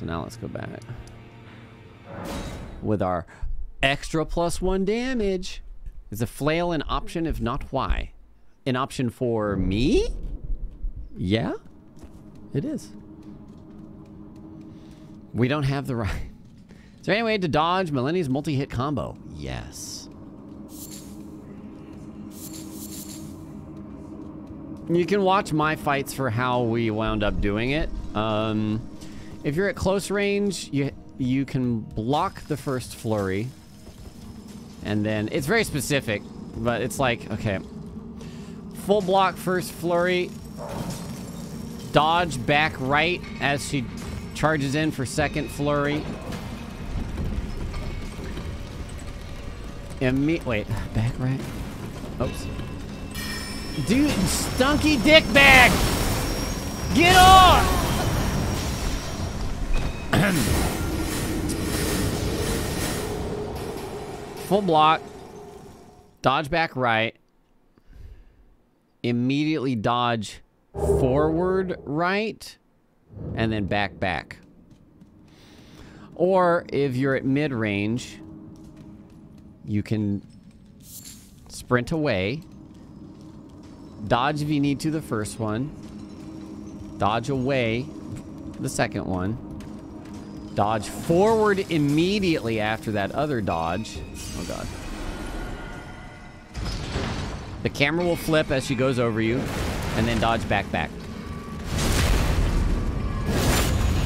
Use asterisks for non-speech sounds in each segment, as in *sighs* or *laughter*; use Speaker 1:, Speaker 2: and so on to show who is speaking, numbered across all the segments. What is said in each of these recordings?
Speaker 1: So now let's go back. With our extra plus one damage. Is a flail an option? If not, why? An option for me? Yeah, it is. We don't have the right. Is there any way to dodge Malenia's multi-hit combo? Yes. You can watch my fights for how we wound up doing it. Um, if you're at close range, you you can block the first flurry. And then, it's very specific, but it's like, okay. Full block first flurry. Dodge back right as she charges in for second flurry. Imme wait, back right? Oops. Dude, stunky dick bag! Get off! *clears throat* Full block. Dodge back right. Immediately dodge forward right. And then back back. Or if you're at mid range, you can sprint away. Dodge if you need to the first one. Dodge away the second one. Dodge forward immediately after that other dodge. Oh, God. The camera will flip as she goes over you, and then dodge back, back.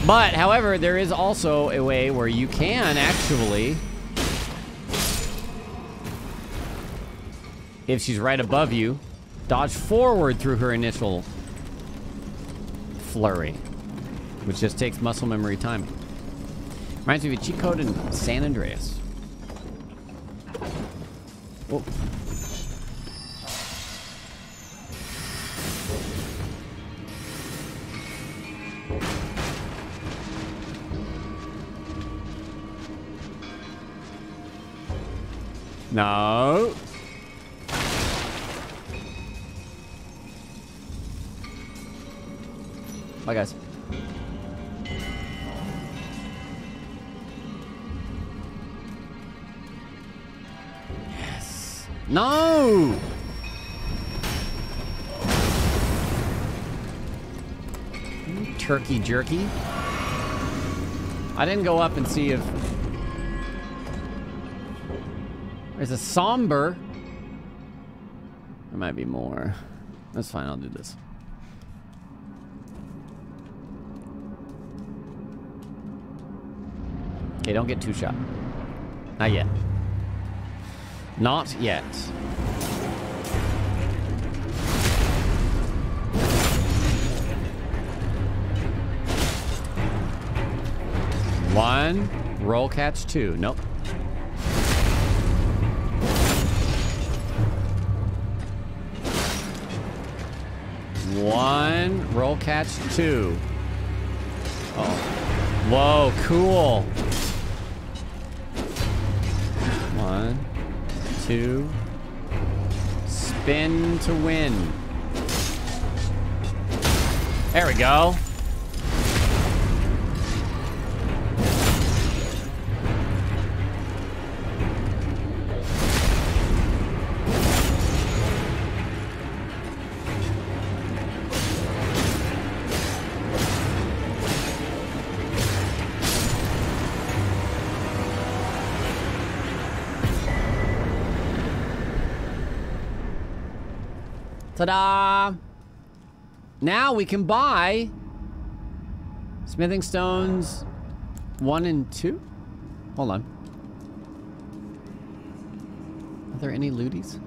Speaker 1: But, however, there is also a way where you can actually... If she's right above you, dodge forward through her initial flurry, which just takes muscle memory timing. Reminds me of a cheat code in San Andreas. Whoa. No. Bye, guys. No! Turkey jerky. I didn't go up and see if... There's a somber. There might be more. That's fine, I'll do this. Okay, don't get two shot. Not yet. Not yet. One. Roll catch two. Nope. One. Roll catch two. Oh. Whoa, cool. One, two, spin to win. There we go. Ta-da! Now we can buy smithing stones one and two. Hold on. Are there any looties?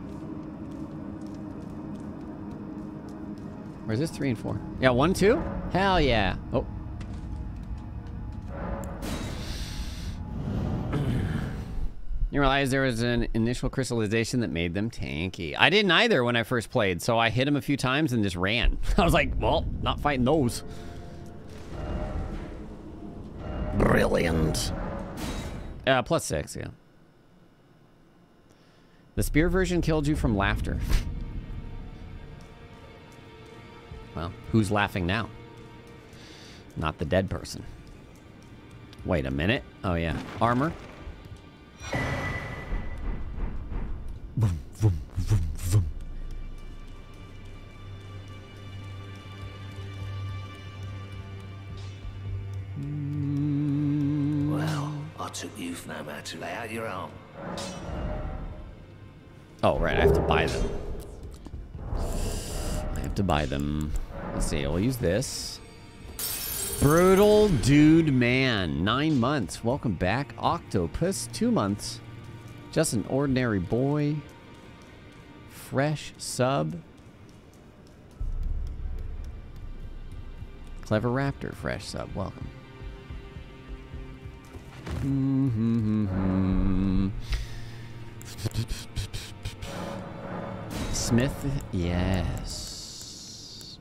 Speaker 1: Or is this three and four? Yeah, one, two? Hell yeah. Oh. You realize there was an initial crystallization that made them tanky. I didn't either when I first played, so I hit him a few times and just ran. *laughs* I was like, well, not fighting those. Brilliant. Uh, plus six, yeah. The spear version killed you from laughter. well, who's laughing now? Not the dead person. Wait a minute. Oh, yeah. Armor.
Speaker 2: Well, I took you for no man to lay out your arm.
Speaker 1: Oh, right. I have to buy them. I have to buy them. Let's see. I'll use this. Brutal Dude Man. Nine months. Welcome back. Octopus. Two months. Just an ordinary boy. Fresh sub. Clever Raptor. Fresh sub. Welcome. Mm-hmm. Smith, yes.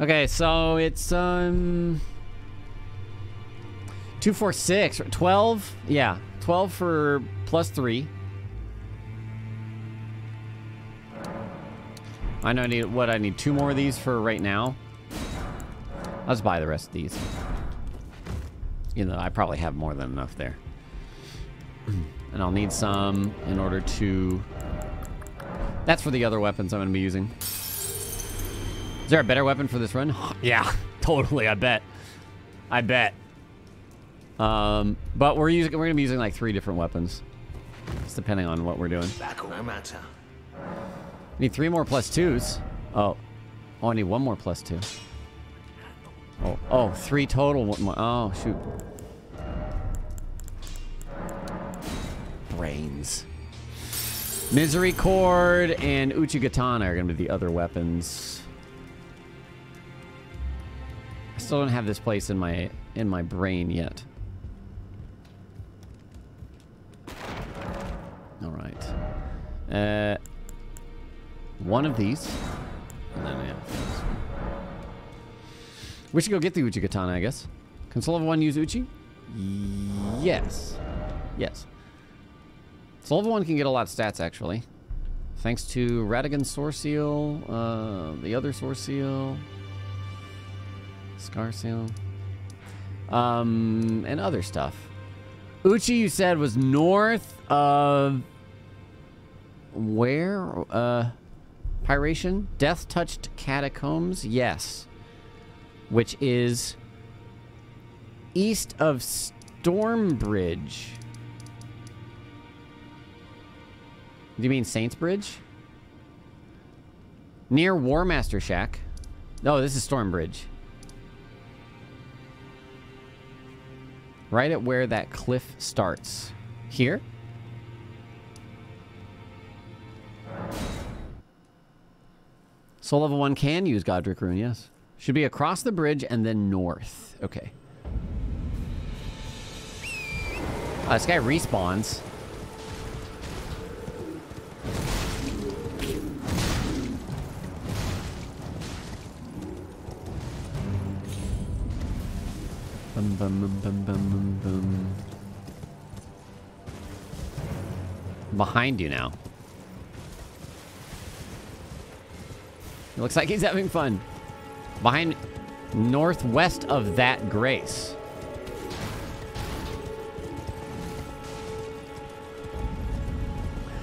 Speaker 1: Okay, so it's um two, four, six, twelve. Yeah, twelve for plus three. I know I need what I need two more of these for right now. Let's buy the rest of these. You know, I probably have more than enough there. And I'll need some in order to... That's for the other weapons I'm going to be using. Is there a better weapon for this run? *laughs* yeah, *laughs* totally, I bet. I bet. Um, but we're using we're to be using like three different weapons. It's depending on what we're doing.
Speaker 2: Back no matter.
Speaker 1: Need three more plus twos. Oh. Oh, I need one more plus two. Oh, oh, three total. One more. Oh, shoot. Brains. Misericorde and Uchigatana are going to be the other weapons. I still don't have this place in my in my brain yet. All right. Uh, one of these. And then, yeah. We should go get the Uchigatana, I guess. Can Level 1 use Uchi? Yes. Yes. Level 1 can get a lot of stats, actually. Thanks to Radagon Soreseal, uh, the other Source Seal, Scarseal, um, and other stuff. Uchi, you said, was north of... Where? Uh, Pyration? Death-touched catacombs? Yes. Which is east of Stormbridge. Do you mean Saints Bridge? Near Warmaster Shack. No, this is Stormbridge. Right at where that cliff starts. Here? Soul level 1 can use Godrick Rune, yes. Should be across the bridge and then north. Okay. Uh, this guy respawns. Bum, bum, bum. Behind you now. It looks like he's having fun. Behind northwest of that grace.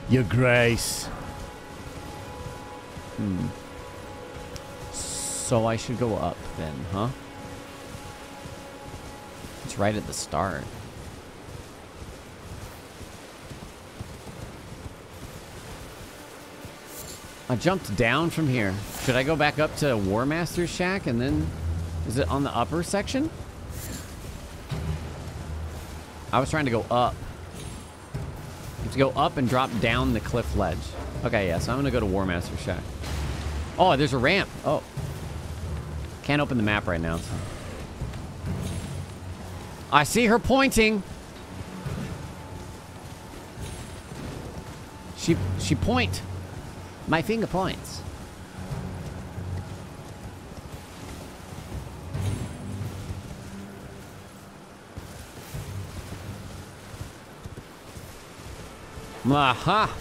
Speaker 1: Your grace. Hmm. So I should go up then, huh? It's right at the start. I jumped down from here. Should I go back up to War Master's shack and then... Is it on the upper section? I was trying to go up. To go up and drop down the cliff ledge. Okay, yeah, so I'm gonna go to War Master's shack. Oh, there's a ramp. Oh. Can't open the map right now, so. I see her pointing. She she point. My finger points. Aha!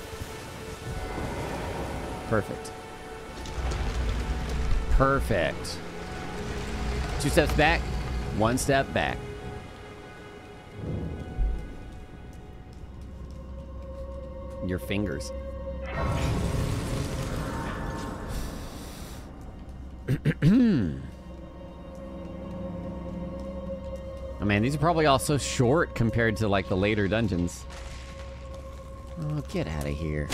Speaker 1: Perfect. Perfect. Two steps back, one step back. Your fingers. Oh man, these are probably all so short compared to like the later dungeons. Oh, get out of here.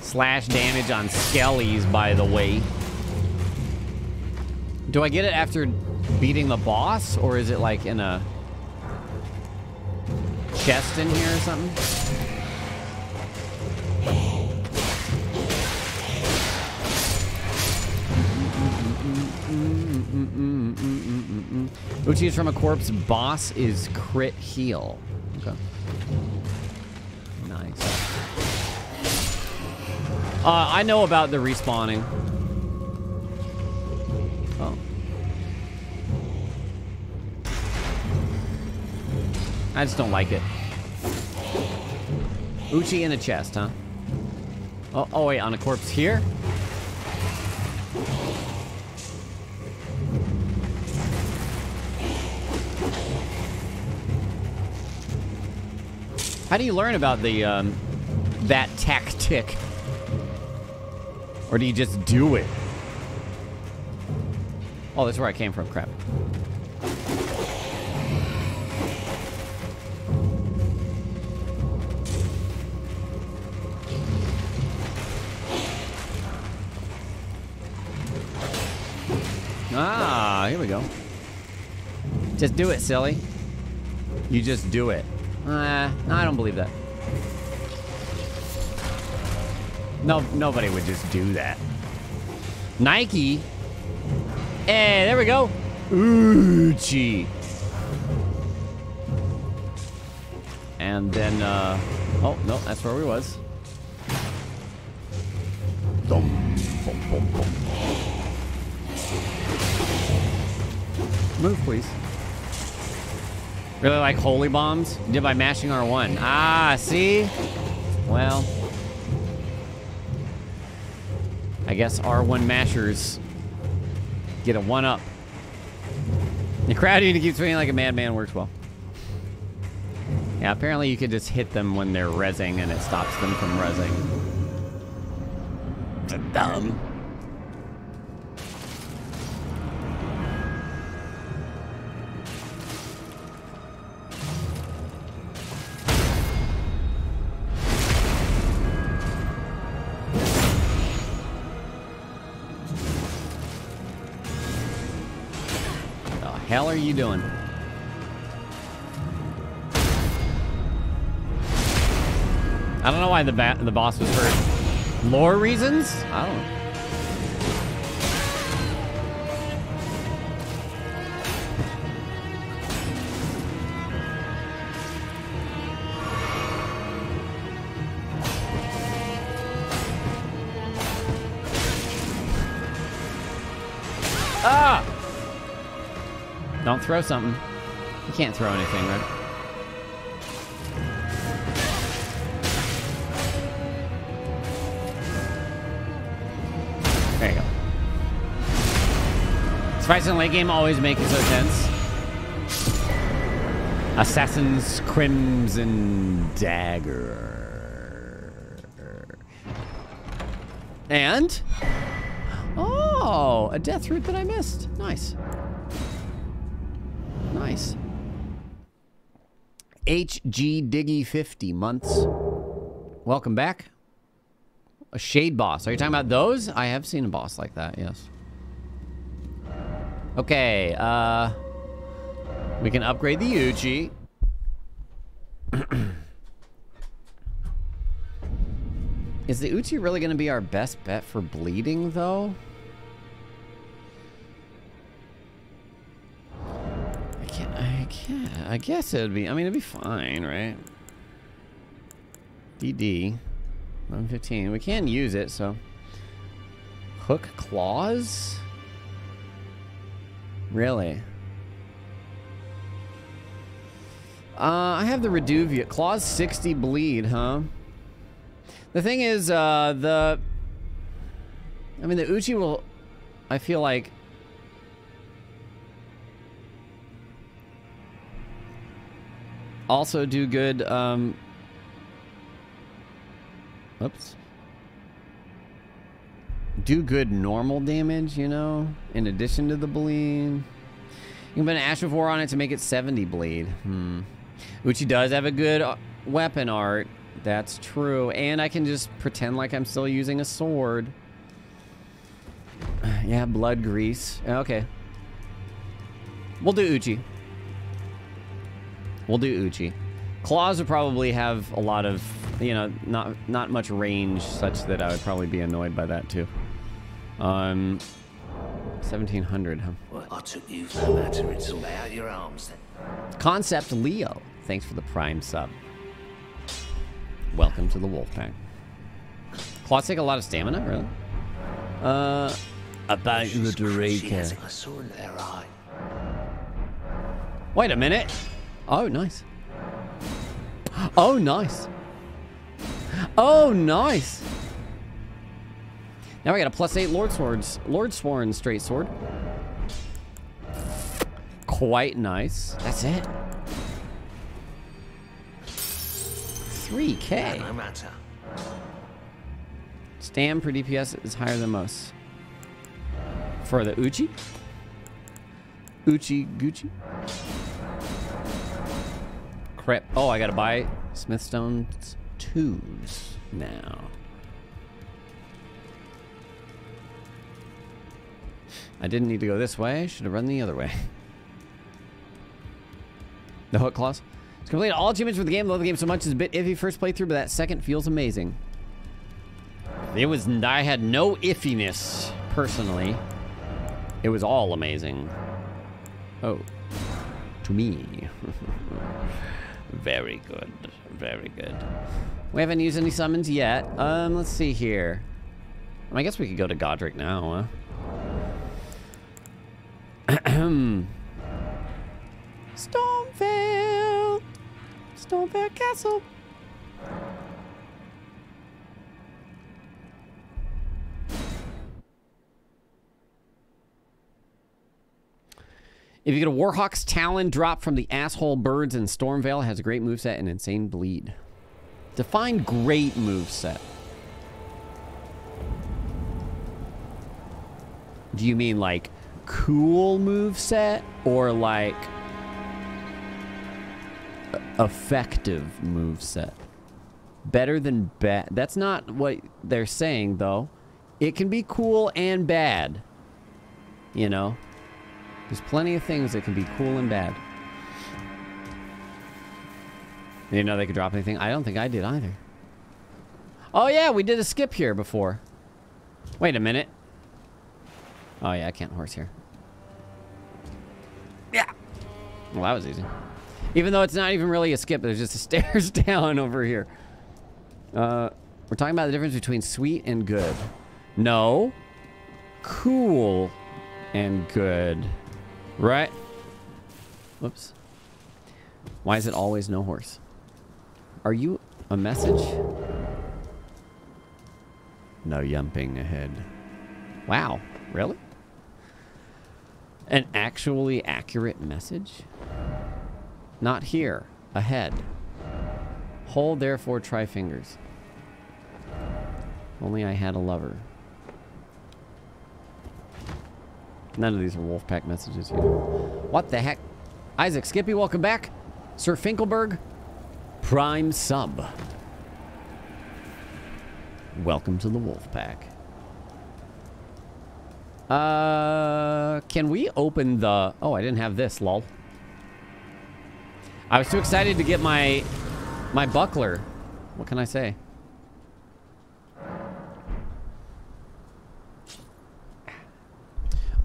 Speaker 1: Slash damage on skellies, by the way. Do I get it after beating the boss, or is it like in a chest in here or something? Uchi's from a corpse. Boss is crit heal. Okay. Nice. Uh, I know about the respawning. Oh. I just don't like it. Uchi in a chest, huh? Oh, oh wait, on a corpse here? How do you learn about the um, that tactic? Or do you just do it? Oh, that's where I came from. Crap. Ah, here we go. Just do it, silly. You just do it. Uh, I don't believe that. No, nobody would just do that. Nike. Hey, there we go. Uchi. And then, uh, oh, no, that's where we was. Move, please. Really like holy bombs? Did by mashing R1. Ah, see? Well. I guess R1 mashers get a one up. The crowd unit keeps feeling like a madman works well. Yeah, apparently you could just hit them when they're rezzing and it stops them from rezzing. Dumb. You doing? I don't know why the the boss was hurt. Lore reasons? I don't know. Throw something. You can't throw anything, right? There you go. Spice in late game always make it so tense. Assassin's Crimson Dagger. And? Oh, a death root that I missed. Nice. Nice. HG Diggy 50 months. Welcome back. A shade boss. Are you talking about those? I have seen a boss like that, yes. Okay, uh... We can upgrade the Uchi. *clears throat* Is the Uchi really going to be our best bet for bleeding, though? I guess it would be. I mean, it'd be fine, right? DD. 115. We can use it, so. Hook claws? Really? Uh, I have the Reduvia. Claws 60 bleed, huh? The thing is, uh, the... I mean, the Uchi will... I feel like also do good um, Oops. Do good normal damage, you know, in addition to the bleed. You can put an Ash of War on it to make it 70 bleed. Hmm. He does have a good uh, weapon art. That's true. And I can just pretend like I'm still using a sword. *sighs* Yeah, blood grease. Okay. We'll do Uchi. We'll do Uchi. Claws would probably have a lot of, you know, not not much range, such that I would probably be annoyed by that too. Um, 1700, huh?
Speaker 2: Well, I took you for matter. It's all out your arms then.
Speaker 1: Concept Leo, thanks for the prime sub. Welcome to the wolf pack. Claws take a lot of stamina, really? Uh, about the
Speaker 2: She has
Speaker 1: Doreka.
Speaker 2: it. I saw in their eye.
Speaker 1: Wait a minute. Oh, nice. Oh, nice. Oh, nice. Now I got a plus eight Lord Swords, Lordsworn straight sword. Quite nice. That's it. 3k.
Speaker 2: No matter.
Speaker 1: Stam per DPS is higher than most. For the Uchi? Uchi Gucci? Oh, I gotta buy Smithstone's twos now. I didn't need to go this way. I should have run the other way. *laughs* The hook claws. It's completed all achievements for the game. Love the game so much. It's a bit iffy first playthrough, but that second feels amazing. It was, I had no iffiness, personally. It was all amazing. Oh. To me. *laughs* very good. Very good. We haven't used any summons yet. Um, let's see here. I guess we could go to Godrick now, huh? *clears throat* Stormveil! Stormveil Castle! If you get a Warhawk's Talon drop from the asshole birds in Stormveil, has a great moveset and insane bleed. Define great moveset. Do you mean like cool moveset or like effective moveset? Better than bad. That's not what they're saying though. It can be cool and bad. You know? There's plenty of things that can be cool and bad. You didn't know they could drop anything? I don't think I did either. Oh yeah, we did a skip here before. Wait a minute. Oh yeah, I can't horse here. Yeah. Well, that was easy. Even though it's not even really a skip, there's just a *laughs* stairs down over here. Uh, we're talking about the difference between sweet and good. No. Cool and good. Right? Whoops. Why is it always no horse? Are you a message? No yumping ahead. Wow. Really? An actually accurate message? Not here. Ahead. Hold, therefore, try fingers. Only I had a lover. None of these are Wolfpack messages here. What the heck? Isaac, Skippy, welcome back. Sir Finkelberg, Prime Sub. Welcome to the Wolfpack. Uh, can we open the... Oh, I didn't have this, lol. I was too excited to get my my buckler. What can I say?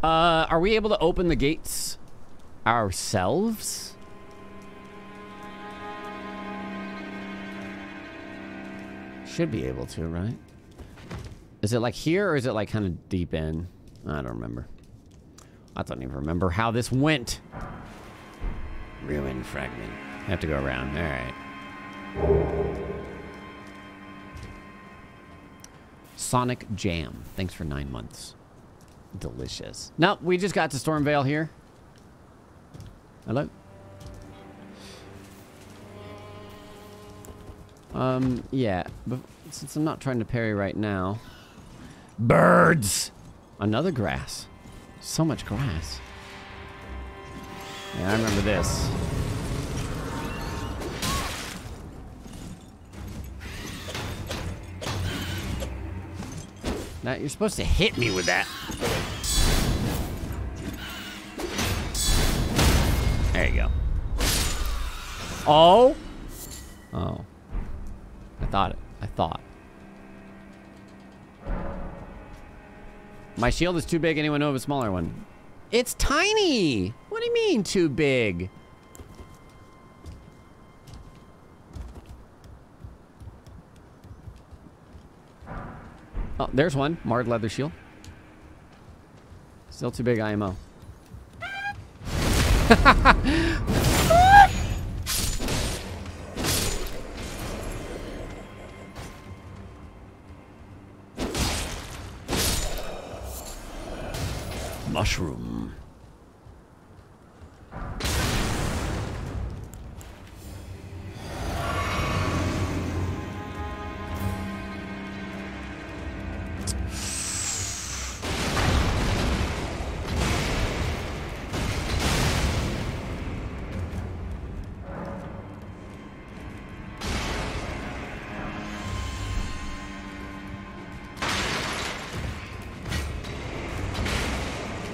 Speaker 1: Uh, are we able to open the gates ourselves? Should be able to, right? Is it like here or is it like kind of deep in? I don't remember. I don't even remember how this went. Ruin fragment. Have to go around. All right. Sonic Jam. Thanks for nine months. Delicious. No, we just got to Stormveil here. Hello. Um, yeah, but since I'm not trying to parry right now. Birds! Another grass. So much grass. Yeah, I remember this. Now, you're supposed to hit me with that. There you go. Oh! Oh. I thought it. I thought. My shield is too big. Anyone know of a smaller one? It's tiny! What do you mean, too big? Oh, there's one. Marred leather shield. Still too big IMO. Mushroom.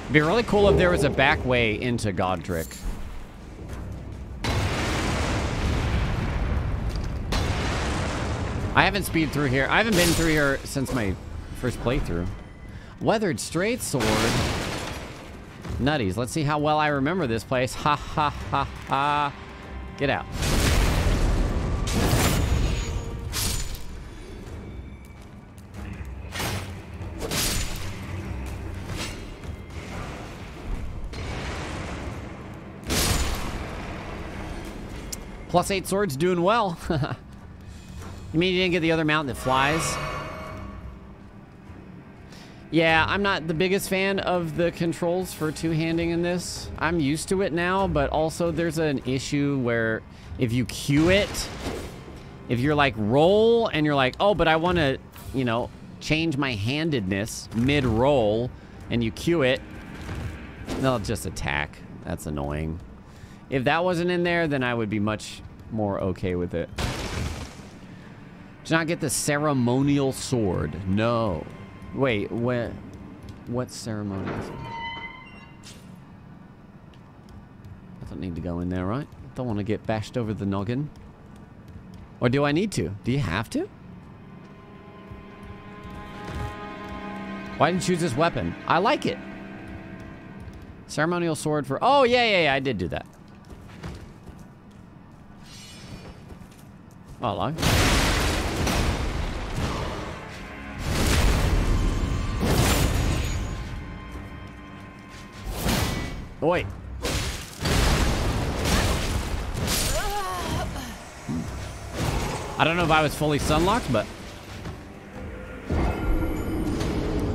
Speaker 1: It'd be really cool if there was a back way into Godrick. I haven't speed through here. I haven't been through here since my first playthrough. Weathered straight sword. Nutties. Let's see how well I remember this place. Ha ha ha ha. Get out. Plus eight swords doing well. *laughs* you mean you didn't get the other mount that flies? Yeah, I'm not the biggest fan of the controls for two-handing in this. I'm used to it now, but also there's an issue where if you cue it, if you're like roll and you're like, oh, but I want to, you know, change my handedness mid-roll and you cue it, they'll just attack. That's annoying. If that wasn't in there, then I would be much more okay with it. Did not get the ceremonial sword. No. Wait, what? What ceremonial sword? I don't need to go in there, right? I Don't want to get bashed over the noggin. Or do I need to? Do you have to? Why didn't you choose this weapon? I like it. Ceremonial sword for... Oh, yeah, yeah, yeah. I did do that. Hello. Oi. I don't know if I was fully sunlocked, but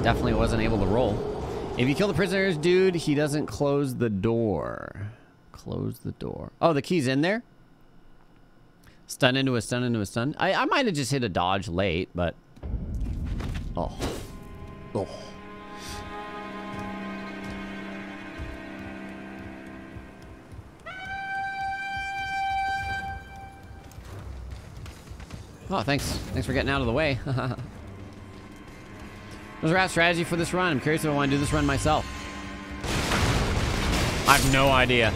Speaker 1: definitely wasn't able to roll. If you kill the prisoners, dude, he doesn't close the door. Close the door. Oh, the key's in there? Stun into a stun into a stun. I, I might have just hit a dodge late, but... Oh. Oh. Oh, thanks. Thanks for getting out of the way. *laughs* What's our strategy for this run? I'm curious if I want to do this run myself. I have no idea.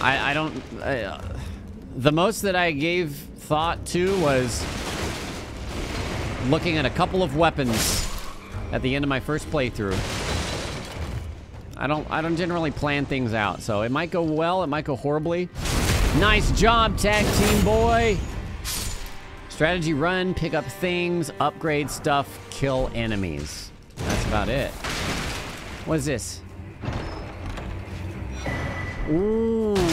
Speaker 1: I, I don't... I, uh, the most that I gave thought to was looking at a couple of weapons at the end of my first playthrough. I don't I don't generally plan things out, so it might go well, it might go horribly. Nice job, tag team boy! Strategy run, pick up things, upgrade stuff, kill enemies. That's about it. What is this? Ooh.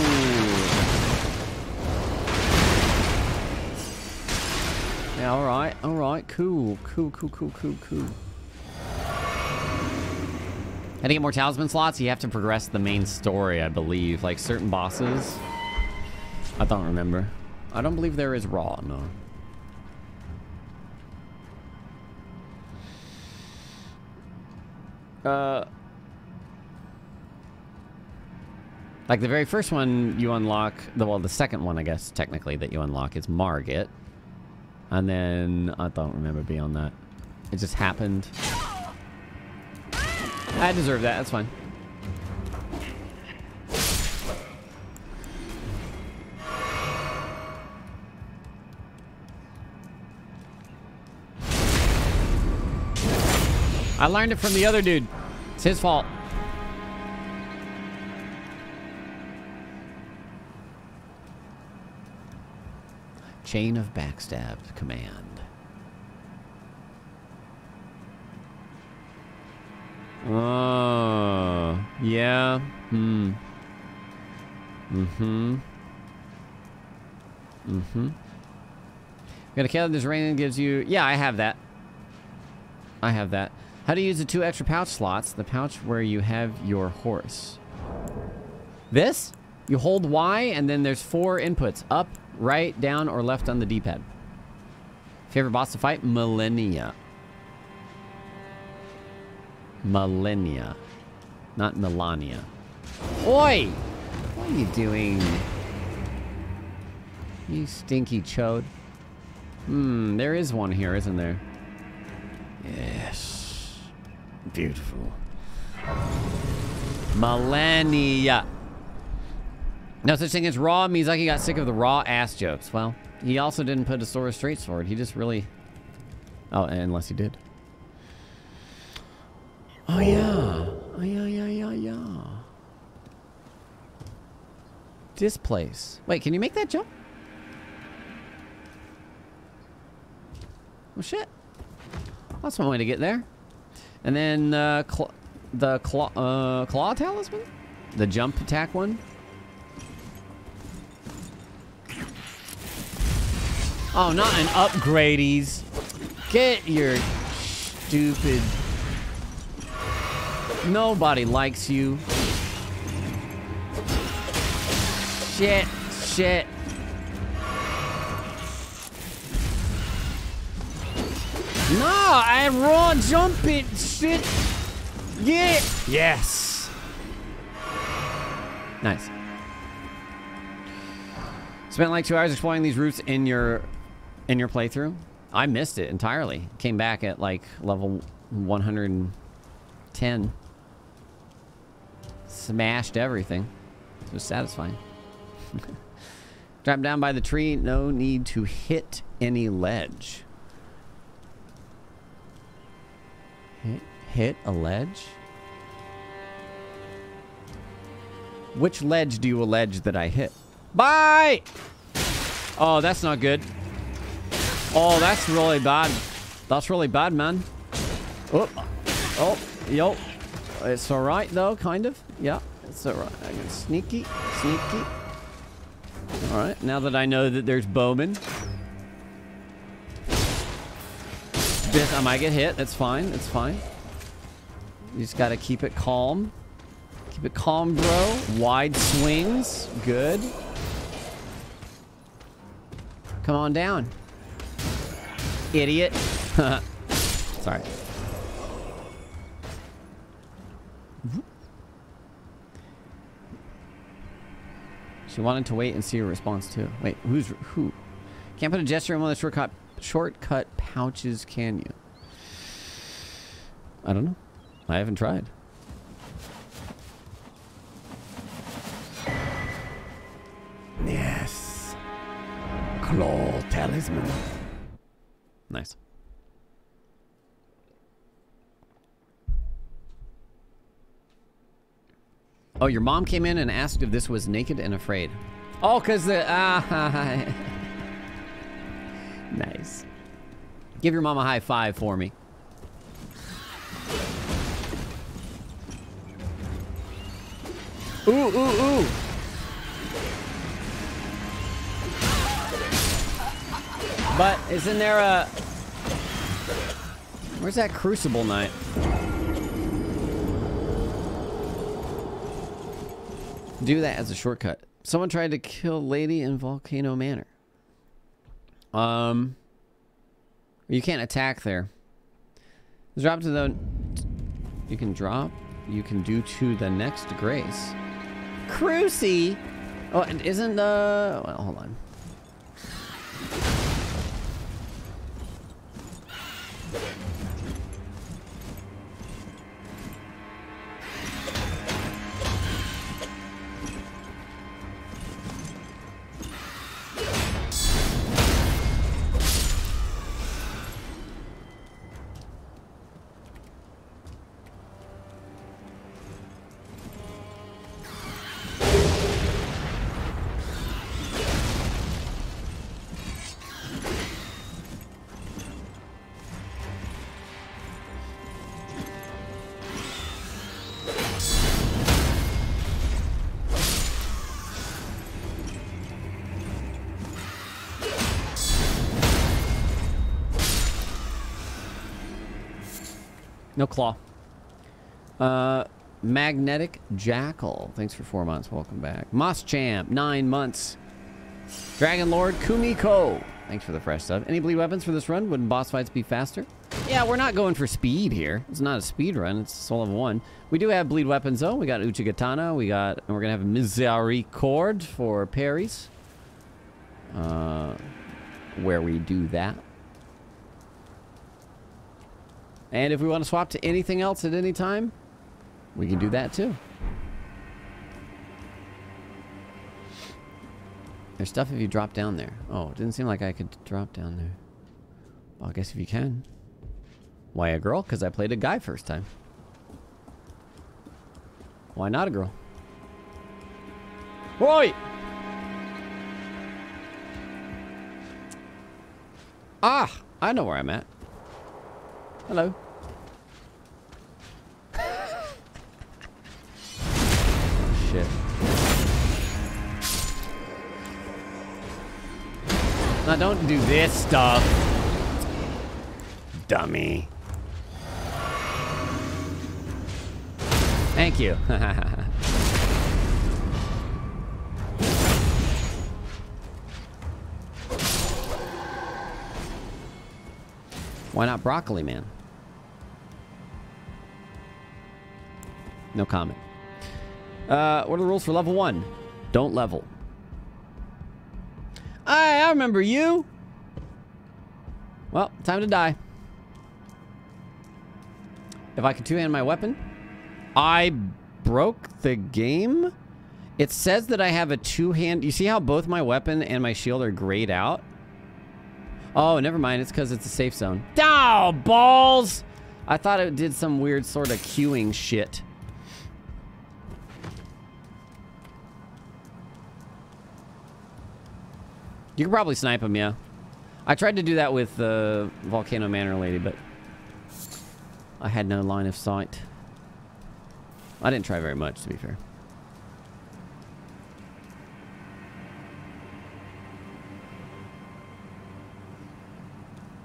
Speaker 1: Yeah, alright, alright, cool, cool, cool, cool, cool, cool. How to get more talisman slots, you have to progress the main story, I believe. Like certain bosses. I don't remember. I don't believe there is raw, no. Uh, like the very first one you unlock, the well, the second one, I guess, technically, that you unlock is Margit. And then, I don't remember beyond that. It just happened. I deserve that, that's fine. I learned it from the other dude. It's his fault. Chain of backstab command. Oh, yeah. Hmm. Mm-hmm. Mm-hmm. Got a calendar rain gives you... Yeah, I have that. I have that. How to use the two extra pouch slots, the pouch where you have your horse. This, you hold Y and then there's four inputs. Up, right, down, or left on the D-pad. Favorite boss to fight? Malenia. Malenia. Not Melania. Oi! What are you doing? You stinky chode. Hmm, there is one here, isn't there? Yes. Beautiful. Malenia. No such thing as raw. Miyazaki got sick of the raw ass jokes. Well, he also didn't put a Sora straight sword. He just really... Oh, unless he did. Oh, yeah. Oh, yeah, yeah, yeah, yeah. This place. Wait, can you make that jump? Oh, shit. That's one way to get there. And then uh, cl the uh, claw talisman? The jump attack one? Oh, not an upgradies. Get your stupid... Nobody likes you. Shit, shit. No, I raw jump it, shit. Yeah. Yes. Nice. Spent like two hours exploring these routes in your in your playthrough. I missed it entirely. Came back at like level 110. Smashed everything. It was satisfying. *laughs* Drop down by the tree. No need to hit any ledge. Hit, hit a ledge? Which ledge do you allege that I hit? Bye! Oh, that's not good. Oh, that's really bad. That's really bad, man. Oh, oh, yo. It's alright, though, kind of. Yeah, it's alright. Sneaky, sneaky. Alright, now that I know that there's Bowman. I might get hit. That's fine. That's fine. You just gotta keep it calm. Keep it calm, bro. Wide swings. Good. Come on down. Idiot. *laughs* Sorry. She wanted to wait and see your response too. Wait, who's who? Can't put a gesture in one of the shortcut shortcut pouches, can you? I don't know. I haven't tried. Yes. Claw talisman. Nice. Oh, your mom came in and asked if this was naked and afraid. Oh, because the... Uh, *laughs* nice. Give your mom a high five for me. Ooh, ooh, ooh. But isn't there a... Where's that Crucible Knight? Do that as a shortcut. Someone tried to kill Lady in Volcano Manor. Um, you can't attack there. Drop to the. You can drop. You can do to the next grace. Crucy. Oh, and isn't the... Well, hold on. Claw. Uh, Magnetic Jackal. Thanks for four months. Welcome back. Moss Champ. Nine months. Dragon Lord Kumiko. Thanks for the fresh stuff. Any bleed weapons for this run? Wouldn't boss fights be faster? Yeah, we're not going for speed here. It's not a speed run. It's soul level one. We do have bleed weapons though. We got Uchigatana. We got, and we're gonna have Misericorde for parries. Uh, where we do that. And if we want to swap to anything else at any time, we can do that too. There's stuff if you drop down there. Oh, it didn't seem like I could drop down there. Well, I guess if you can. Why a girl? Because I played a guy first time. Why not a girl? Roy! Ah! I know where I'm at. Hello. Shit. Now don't do this stuff. Dummy. Thank you. *laughs* Why not broccoli, man? No comment. Uh, what are the rules for level one? Don't level. I, I remember you. Well, time to die. If I can two-hand my weapon. I broke the game? It says that I have a two-hand... You see how both my weapon and my shield are grayed out? Oh, never mind. It's because it's a safe zone. Oh, balls! I thought it did some weird sort of queuing shit. You can probably snipe him, yeah. I tried to do that with the uh, Volcano Manor lady, but I had no line of sight. I didn't try very much, to be fair.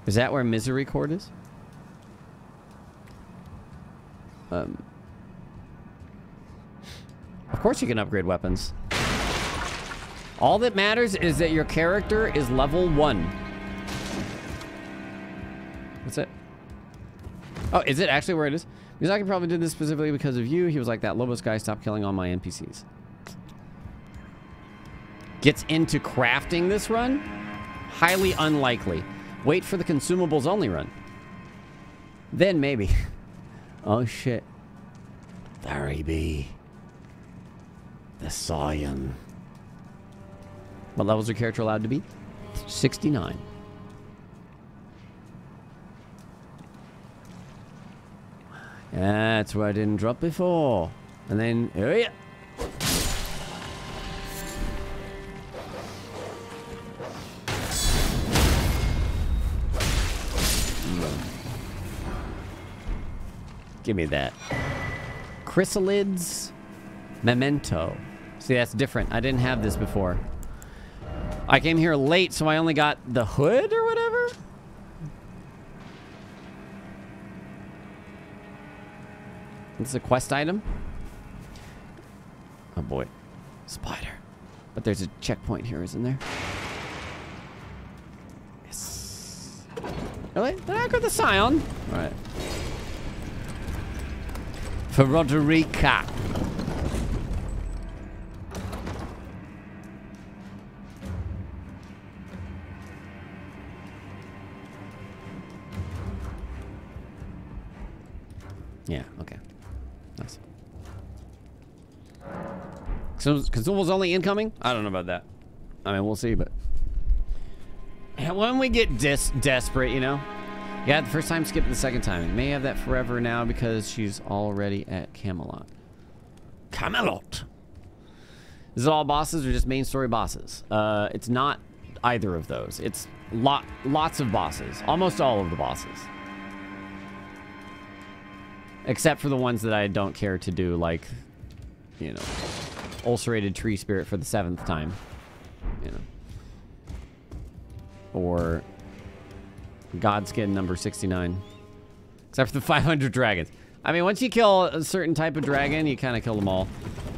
Speaker 1: Is that where Misery Misericorde is? Um, of course you can upgrade weapons. All that matters is that your character is level one. That's it. Oh, is it actually where it is? Miyazaki probably did this specifically because of you. He was like, that Lobos guy, stop killing all my NPCs. Gets into crafting this run? Highly unlikely. Wait for the consumables only run. Then maybe. *laughs* oh shit. There he be. The Scion. What level is your character allowed to be? 69. That's where I didn't drop before. And then, oh yeah. Give me that. Chrysalids Memento. See, that's different. I didn't have this before. I came here late, so I only got the hood or whatever? This is a quest item? Oh boy. Spider. But there's a checkpoint here, isn't there? Yes. Really? Did I got the Scion? Alright. For Roderika. Yeah, okay. Nice. Consumables only incoming? I don't know about that. I mean, we'll see, but... When we get des desperate, you know? Yeah, the first time, skip it the second time. May have that forever now because she's already at Camelot. Camelot! Is it all bosses or just main story bosses? Uh, it's not either of those. It's lot, lots of bosses. Almost all of the bosses. Except for the ones that I don't care to do, like, you know, ulcerated tree spirit for the seventh time. You know. Or Godskin number 69. Except for the *laughs* 500 dragons. I mean, once you kill a certain type of dragon, you kind of kill them all.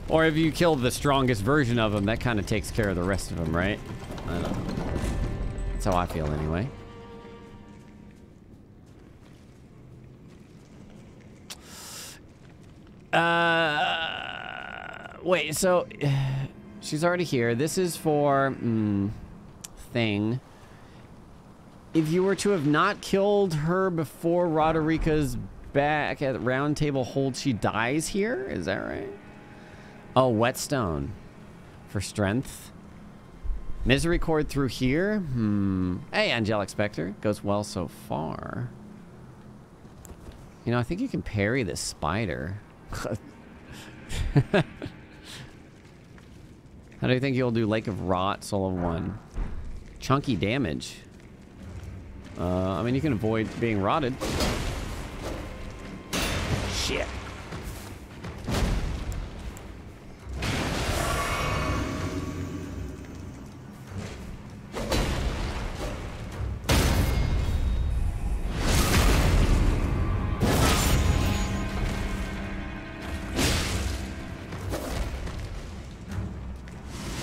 Speaker 1: Or if you kill the strongest version of them, that kind of takes care of the rest of them, right? I don't know. That's how I feel anyway. Uh, wait, so *sighs* she's already here. This is for mm, thing. If you were to have not killed her before Roderika's back at round table hold, she dies here? Is that right? Oh, whetstone for strength. Misericorde through here? Hmm. Hey, Angelic Spectre. Goes well so far. You know, I think you can parry this spider. *laughs* How do you think you'll do Lake of Rot, solo one? Chunky damage. Uh, I mean, you can avoid being rotted. Shit.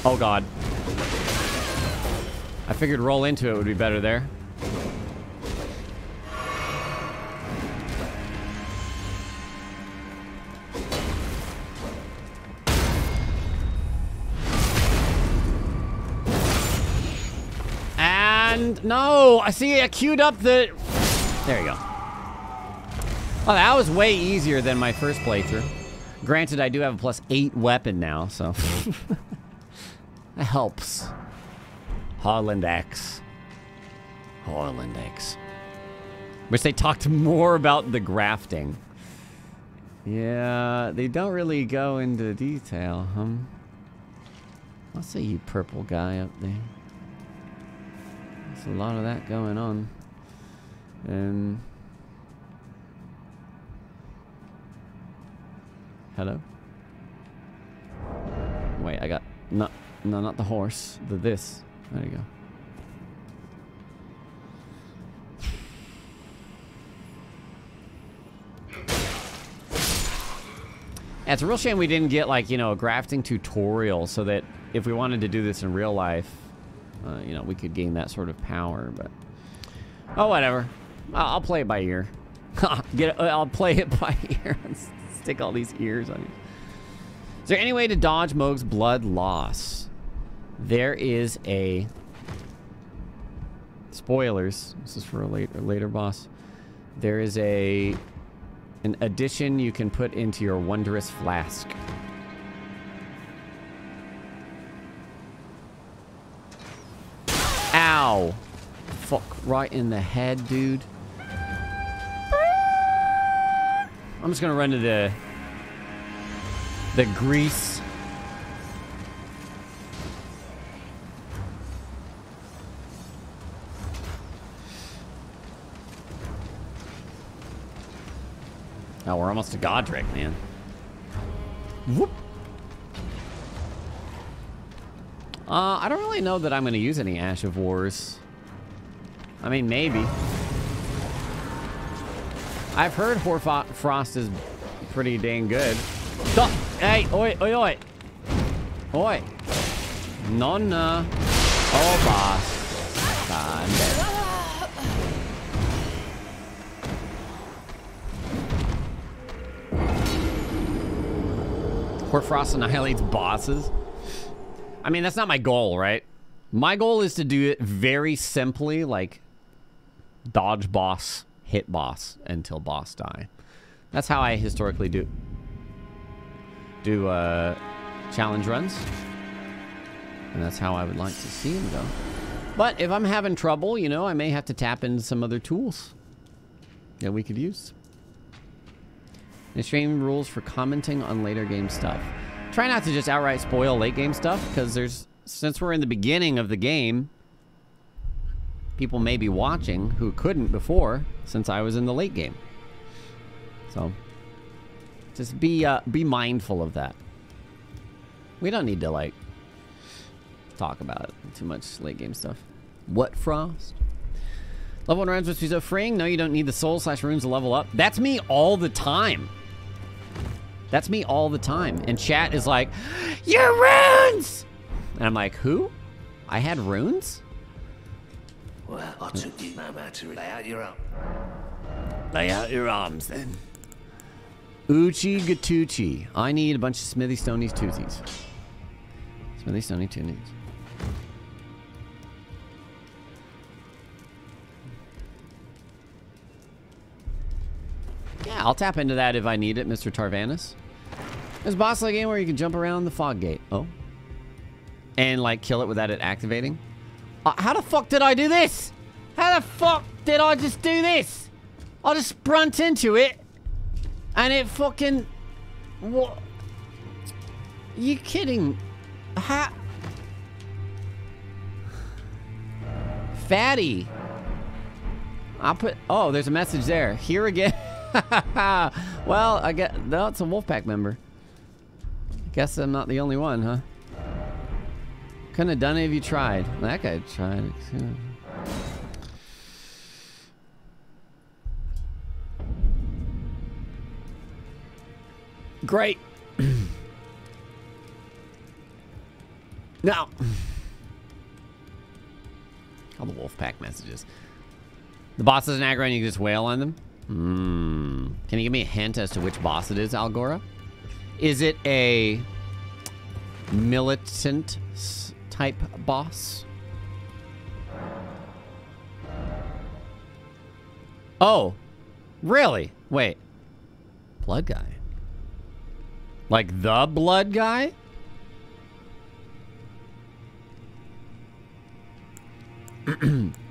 Speaker 1: Oh god. I figured roll into it would be better there. No, I see I queued up the... There you go. Oh, that was way easier than my first playthrough. Granted, I do have a plus eight weapon now, so... *laughs* that helps. Harland X. Harland X. Wish they talked more about the grafting. Yeah, they don't really go into detail, huh? I'll say you purple guy up there. A lot of that going on. And... Hello? Wait, I got... No, no, not the horse. The this. There you go. Yeah, it's a real shame we didn't get, like, you know, a grafting tutorial so that if we wanted to do this in real life, uh, you know, we could gain that sort of power, but... Oh, whatever. I'll, I'll play it by ear. *laughs* get it, I'll play it *laughs* by ear. Stick all these ears on you. Is there any way to dodge Mohg's blood loss? There is a... Spoilers. This is for a later, later boss. There is a... An addition you can put into your Wondrous Flask. Ow. Fuck, right in the head, dude. I'm just gonna run to the... The grease. Oh, we're almost to Godrick, man. Whoop. Uh, I don't really know that I'm going to use any Ash of Wars. I mean, maybe. I've heard Hoarfrost is pretty dang good. Stop! Hey, oi, oi, oi. Oi. Nonna. Oh, boss. I'm dead. Hoarfrost annihilates bosses? I mean, that's not my goal, right? My goal is to do it very simply, like dodge boss, hit boss until boss die. That's how I historically do do uh, challenge runs. And that's how I would like to see them go. But if I'm having trouble, you know, I may have to tap into some other tools that we could use. Extreme rules for commenting on later game stuff. Try not to just outright spoil late game stuff, because there's since we're in the beginning of the game, people may be watching who couldn't before, since I was in the late game. So just be uh, be mindful of that. We don't need to like talk about too much late game stuff. What frost? Level one runs must be so freeing. No, you don't need the soul slash runes to level up. That's me all the time. That's me all the time. And chat is like, your runes! And I'm like, who? I had runes?
Speaker 2: Well, I took you no matter. Lay out your arm.
Speaker 1: Lay out your arms then. Uchi Gatuchi. I need a bunch of Smithy Stonies Tootsies. Smithy Stony Toonies. Yeah, I'll tap into that if I need it, Mr. Tarvanis. There's a boss like game where you can jump around the fog gate. Oh. And like kill it without it activating. Uh, how the fuck did I do this? How the fuck did I just do this? I just sprunt into it and it fucking what? You kidding? How? Fatty. I'll put. Oh, there's a message there. Here again. *laughs* *laughs* well, I. No, it's a Wolfpack member. Guess I'm not the only one, huh? Couldn't have done it if you tried. That guy tried. Great. *clears throat* now, all the Wolfpack messages. The boss doesn't aggro and you can just wail on them? Hmm. Can you give me a hint as to which boss it is, Algora? Is it a militant type boss? Oh, really? Wait. Blood guy. Like the blood guy? *clears throat*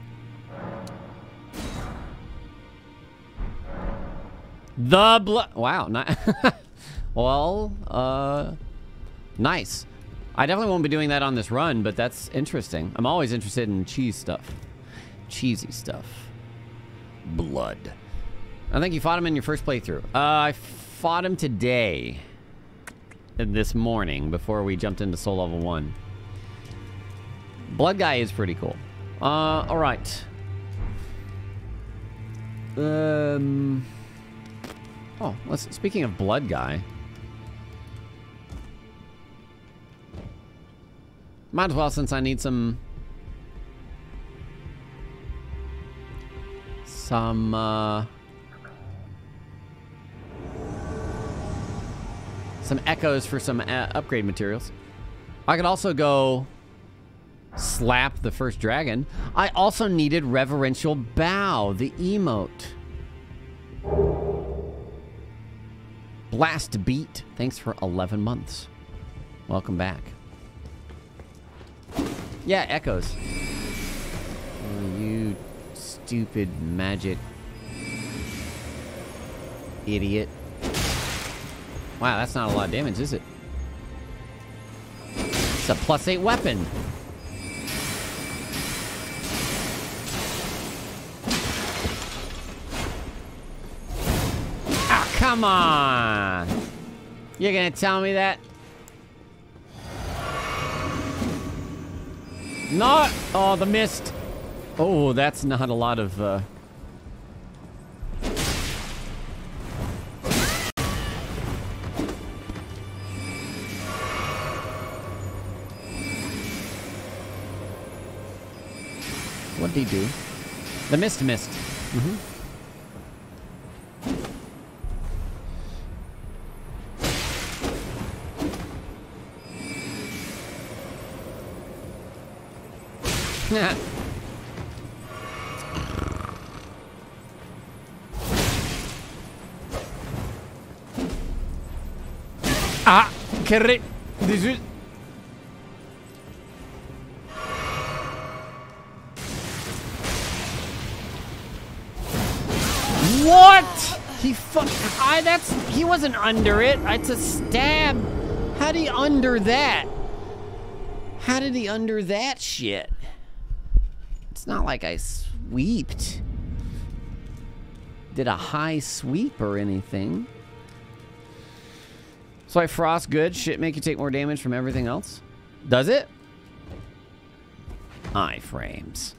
Speaker 1: the blood. Wow. Not *laughs* well, uh, nice. I definitely won't be doing that on this run, but that's interesting. I'm always interested in cheese stuff. Cheesy stuff. Blood. I think you fought him in your first playthrough. Uh, I fought him today this morning before we jumped into Soul Level 1. Blood Guy is pretty cool. Uh, alright. Um... Oh, let's, speaking of Blood Guy... Might as well since I need some... Some, uh... some echoes for some uh, upgrade materials. I could also go slap the first dragon. I also needed reverential bow, the emote. Blast beat. Thanks for 11 months. Welcome back. Yeah, echoes. Oh, you stupid magic idiot. Wow, that's not a lot of damage, is it? It's a plus eight weapon. Come on! You're gonna tell me that? Not! Oh, the mist. Oh, that's not a lot of, uh... What'd he do? The mist mist. Mm -hmm. *laughs* ah, che re... This What? He fuck. I. That's. He wasn't under it. It's a stab. How did he under that? How did he under that shit? It's not like I sweeped. Did a high sweep or anything. So I frost good. Shit make you take more damage from everything else? Does it? Iframes.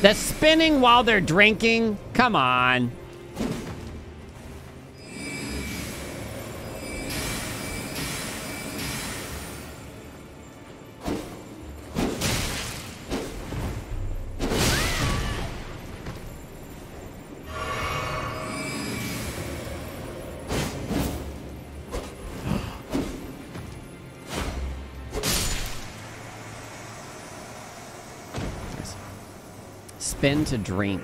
Speaker 1: The spinning while they're drinking? Come on. Spin to drink.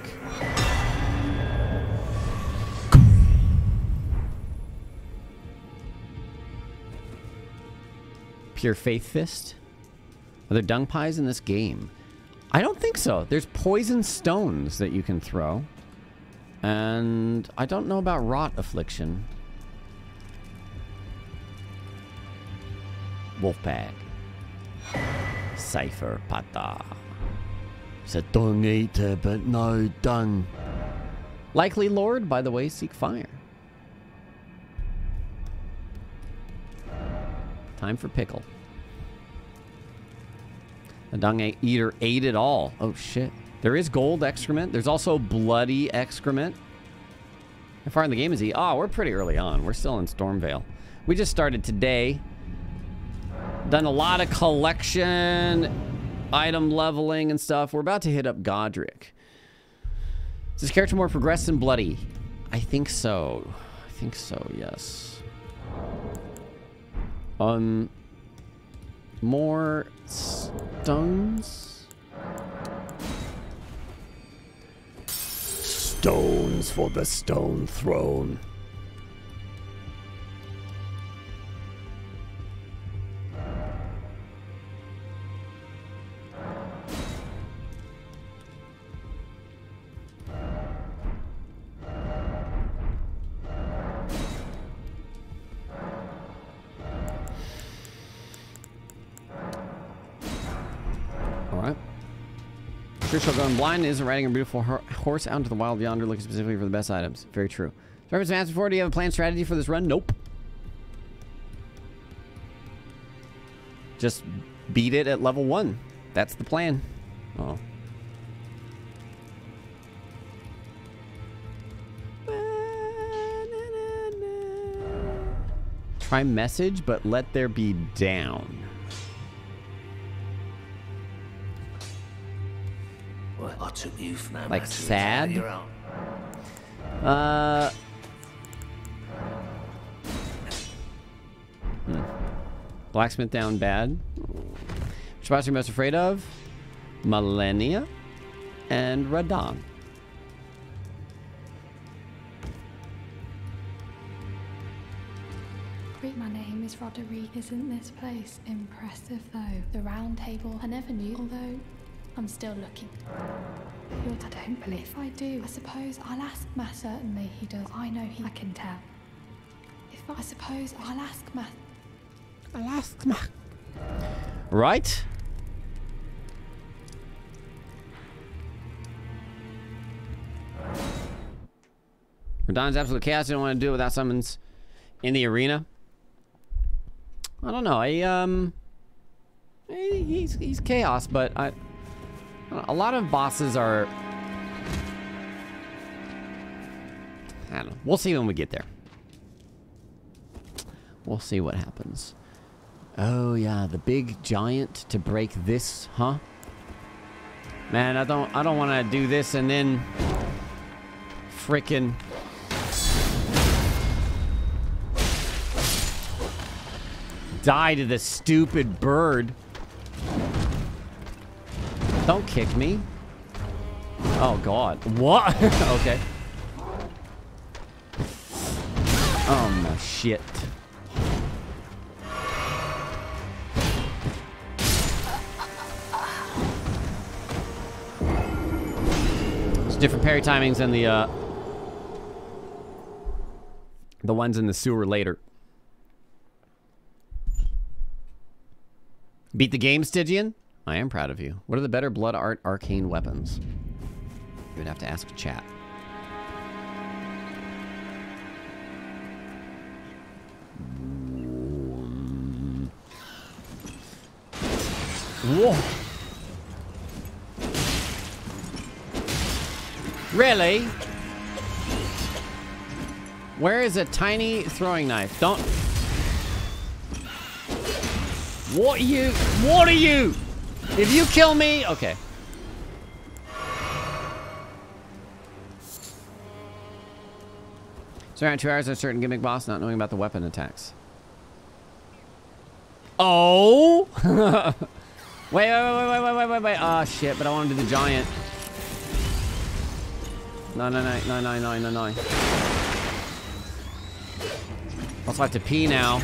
Speaker 1: Pure Faith Fist? Are there dung pies in this game? I don't think so. There's poison stones that you can throw. And I don't know about Rot Affliction. Wolfpack. Cypher Pata.
Speaker 3: It's a dung eater, but no dung.
Speaker 1: Likely Lord, by the way, seek fire. Time for pickle. The dung eater ate it all. Oh shit. There is gold excrement. There's also bloody excrement. How far in the game is he? Oh, we're pretty early on. We're still in Stormveil. We just started today. Done a lot of collection item leveling and stuff. We're about to hit up Godrick. Is this character more progressed and bloody? I think so. I think so, yes. Um, more stones?
Speaker 3: Stones for the stone throne.
Speaker 1: Blind isn't riding a beautiful horse out into the wild yonder looking specifically for the best items. Very true. Travis asked before, do you have a planned strategy for this run? Nope. Just beat it at level one. That's the plan. Oh. Try message, but let there be down. Like sad? Uh. Hmm. Blacksmith down bad. Which boss are you most afraid of? Malenia and Radahn.
Speaker 4: Greet, my name is Roderick. Isn't this place impressive though? The round table, I never knew, although I'm still looking. Lord, I don't believe if I do. I suppose I'll ask Matt. Certainly he does. I know he I can tell. If I, I suppose I'll ask Matt.
Speaker 1: I'll ask Matt. Right? Radahn's absolute chaos. I don't want to do it without summons in the arena. I don't know. I um, he's he's chaos, but I a lot of bosses are. I don't know. We'll see when we get there. We'll see what happens. Oh yeah, the big giant to break this, huh? Man, I don't I don't want to do this and then frickin' die to the stupid bird. Don't kick me. Oh god. What? *laughs* okay. Oh my shit. It's different parry timings than the uh the ones in the sewer later. Beat the game, Stygian? I am proud of you. What are the better blood art arcane weapons? You would have to ask chat. Whoa. Really? Where is a tiny throwing knife? Don't. What are you? What are you? If you kill me, okay. So around two hours, a certain gimmick boss not knowing about the weapon attacks. Oh! *laughs* wait, wait, wait, wait, wait, wait, wait, wait. Oh, shit, but I want to do the giant. No, no, no, no, no, no, no, no. Also, I have to pee now.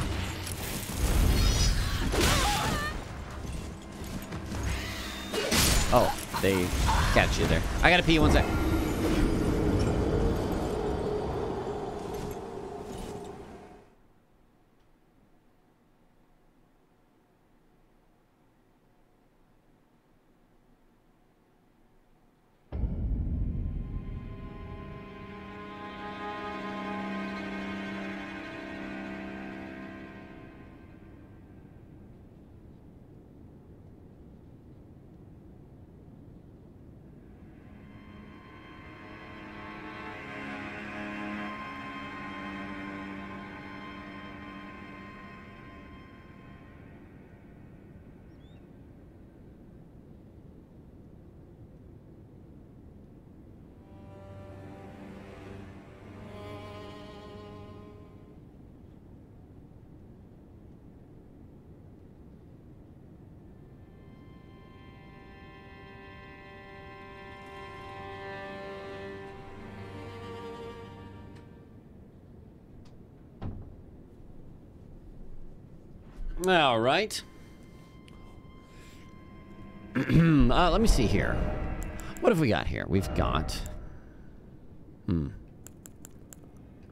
Speaker 1: Oh, they catch you there. I gotta pee one sec. Right. *clears throat* uh, let me see here. What have we got here? We've got. Hmm.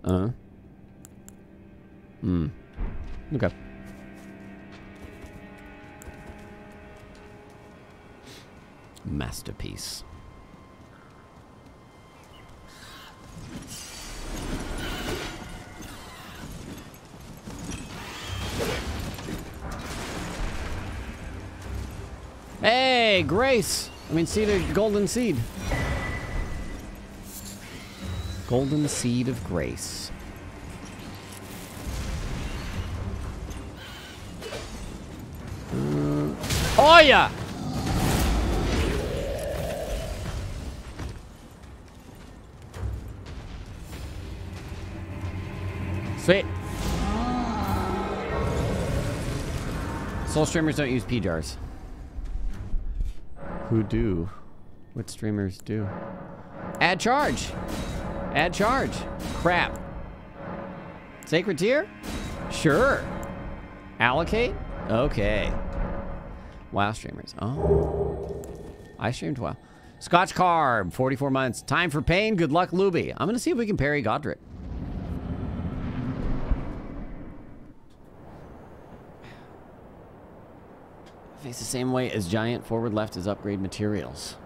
Speaker 1: Uh. Hmm. Okay. Masterpiece. Grace. I mean, seed of golden seed. Golden seed of grace. Uh, oh yeah. Sweet. Soul streamers don't use P jars. Who do? What streamers do? Add charge. Add charge. Crap. Sacred tier? Sure. Allocate? Okay. WoW streamers. Oh. I streamed WoW. Scotch Carb, 44 months. Time for pain. Good luck, Luby. I'm going to see if we can parry Godrick. Same way as giant. Forward left is upgrade materials.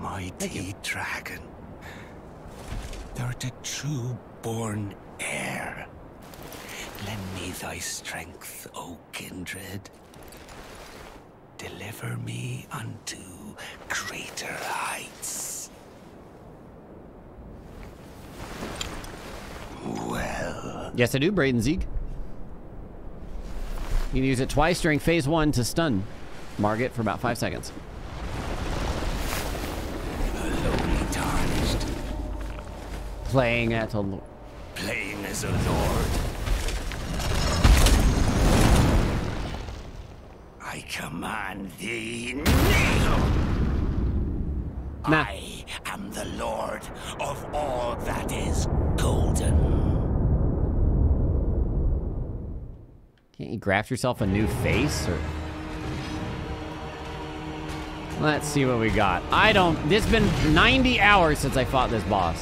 Speaker 2: Mighty dragon. Thou the true born heir. Lend me thy strength, O kindred. Deliver me unto greater heights. Well,
Speaker 1: Yes, I do, Braden Zeeg. You can use it twice during phase one to stun Margit for about five seconds. Playing at a lo-
Speaker 2: playing as a lord. I command thee, kneel!
Speaker 1: Nah.
Speaker 2: I am the lord of all that is golden.
Speaker 1: Can't you graft yourself a new face or? Let's see what we got. I don't. It's been 90 hours since I fought this boss.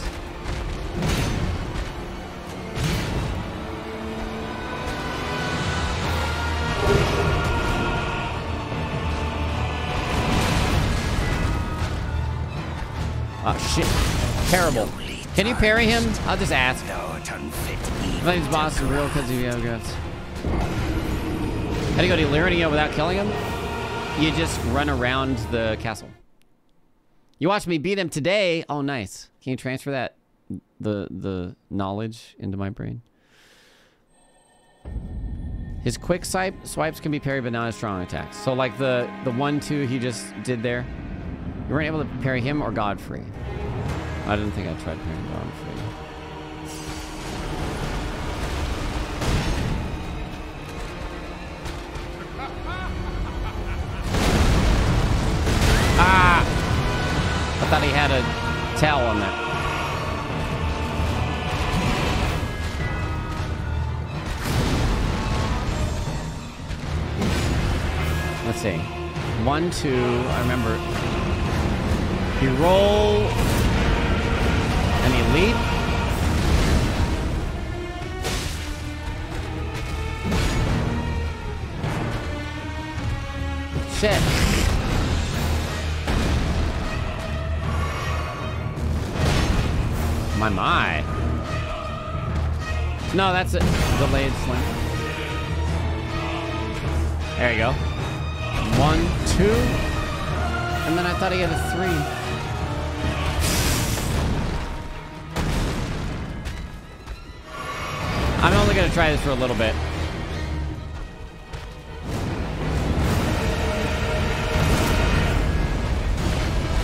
Speaker 1: Oh shit! Terrible. Can you parry him? I'll just ask.
Speaker 2: Thou art unfit
Speaker 1: I
Speaker 2: even
Speaker 1: think this boss is real because have guts. How do you go to Liurnia without killing him? You just run around the castle. You watched me beat him today. Oh, nice. Can you transfer that the the knowledge into my brain? His quick swipe swipes can be parried, but not his strong attacks. So like the the one two he just did there, you weren't able to parry him or Godfrey. I didn't think I tried parrying Godfrey. Thought he had a towel on that. Let's see. One, two, I remember. You roll and you leap. Shit. My my. No, that's it. Delayed slam. There you go. One, two. And then I thought he had a three. I'm only gonna try this for a little bit.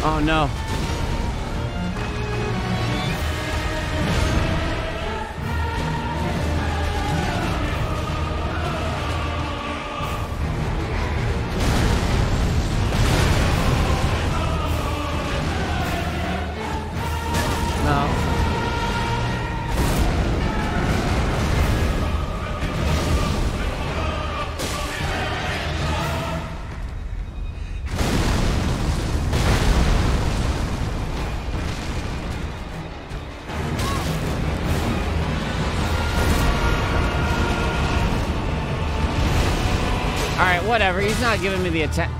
Speaker 1: Oh. No. Whatever. He's not giving me the atta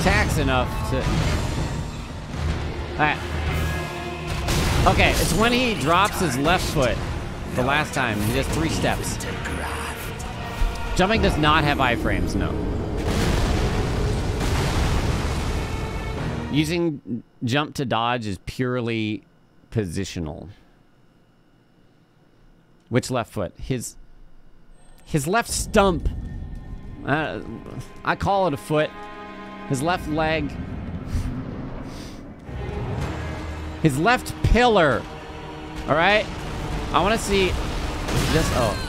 Speaker 1: attacks enough to. All right. Okay, it's when he drops his left foot. The last time he does three steps. Jumping does not have iframes, no. Using jump to dodge is purely positional. Which left foot? His his left stump. Uh, I call it a foot. His left leg. His left pillar. All right. I want to see this. Oh.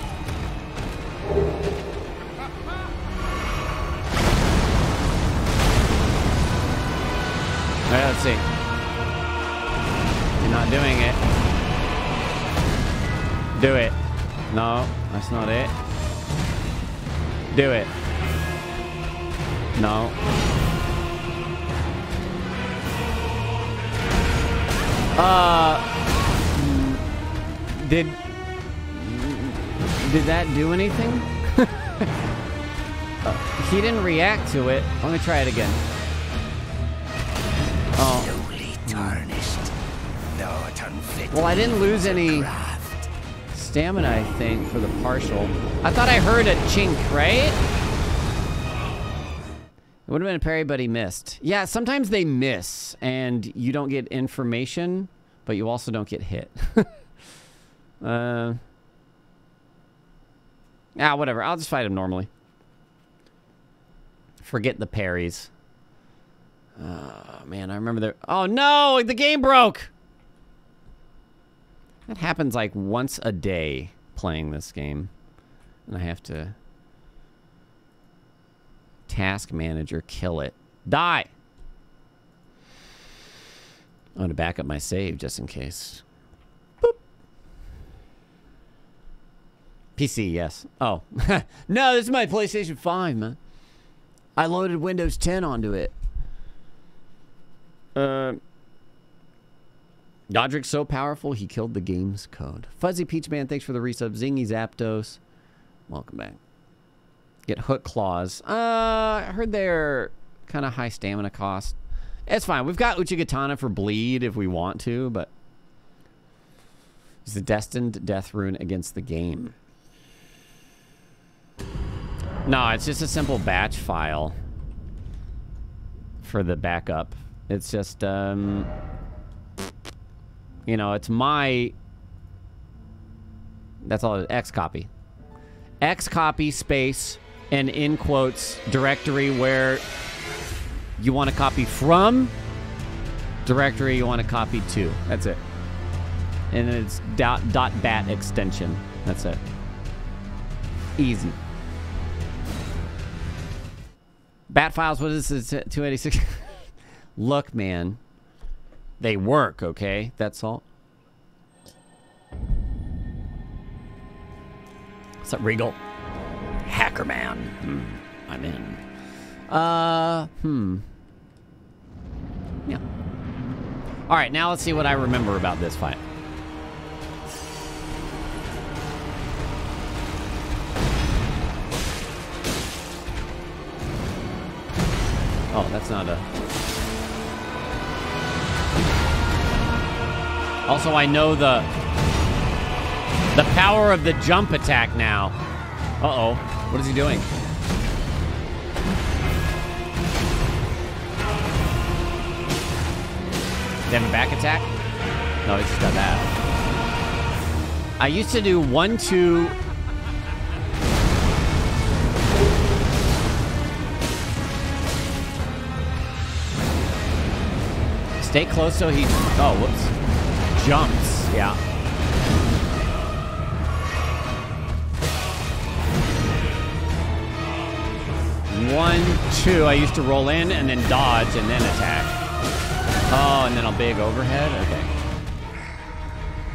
Speaker 1: All right, let's see. You're not doing it. Do it. No, that's not it. Do it. No. Uh, did did that do anything? *laughs* Uh, he didn't react to it. Let me try it again. Oh,
Speaker 2: tarnished. Unfit.
Speaker 1: well, I didn't lose any stamina, I think, for the partial. I thought I heard a chink, right? It would have been a parry, but he missed. Yeah, sometimes they miss, and you don't get information, but you also don't get hit. *laughs* uh, ah, whatever. I'll just fight him normally. Forget the parries. Oh, man, I remember there... Oh, no! The game broke! That happens like once a day playing this game. And I have to task manager kill it. Die. I'm going to back up my save just in case. Boop. PC, yes. Oh. *laughs* no, this is my PlayStation 5, man. I loaded Windows 10 onto it. Uh Godrick's so powerful, he killed the game's code. Fuzzy Peach Man, thanks for the resub. Zingy Zapdos, welcome back. Get Hook Claws. Uh, I heard they're kind of high stamina cost. It's fine. We've got Uchigatana for bleed if we want to, but it's a destined death rune against the game. No, it's just a simple batch file for the backup. It's just, um, you know, it's my. That's all. X copy. X copy space and in quotes directory where you want to copy from directory you want to copy to. That's it. And then it's dot dot bat extension. That's it. Easy. Bat files. What is this? Two eighty six. *laughs* Look, man. They work, okay? That's all. What's up, Regal? Hacker man. Hmm. I'm in. Uh, hmm. Yeah. All right, now let's see what I remember about this fight. Oh, that's not a. Also, I know the the power of the jump attack now. Uh-oh. What is he doing? Have a back attack? No, he just got that. I used to do one, two. Stay close so he. Oh, whoops. Jumps. Yeah. One, two. I used to roll in and then dodge and then attack. Oh, and then a big overhead? Okay.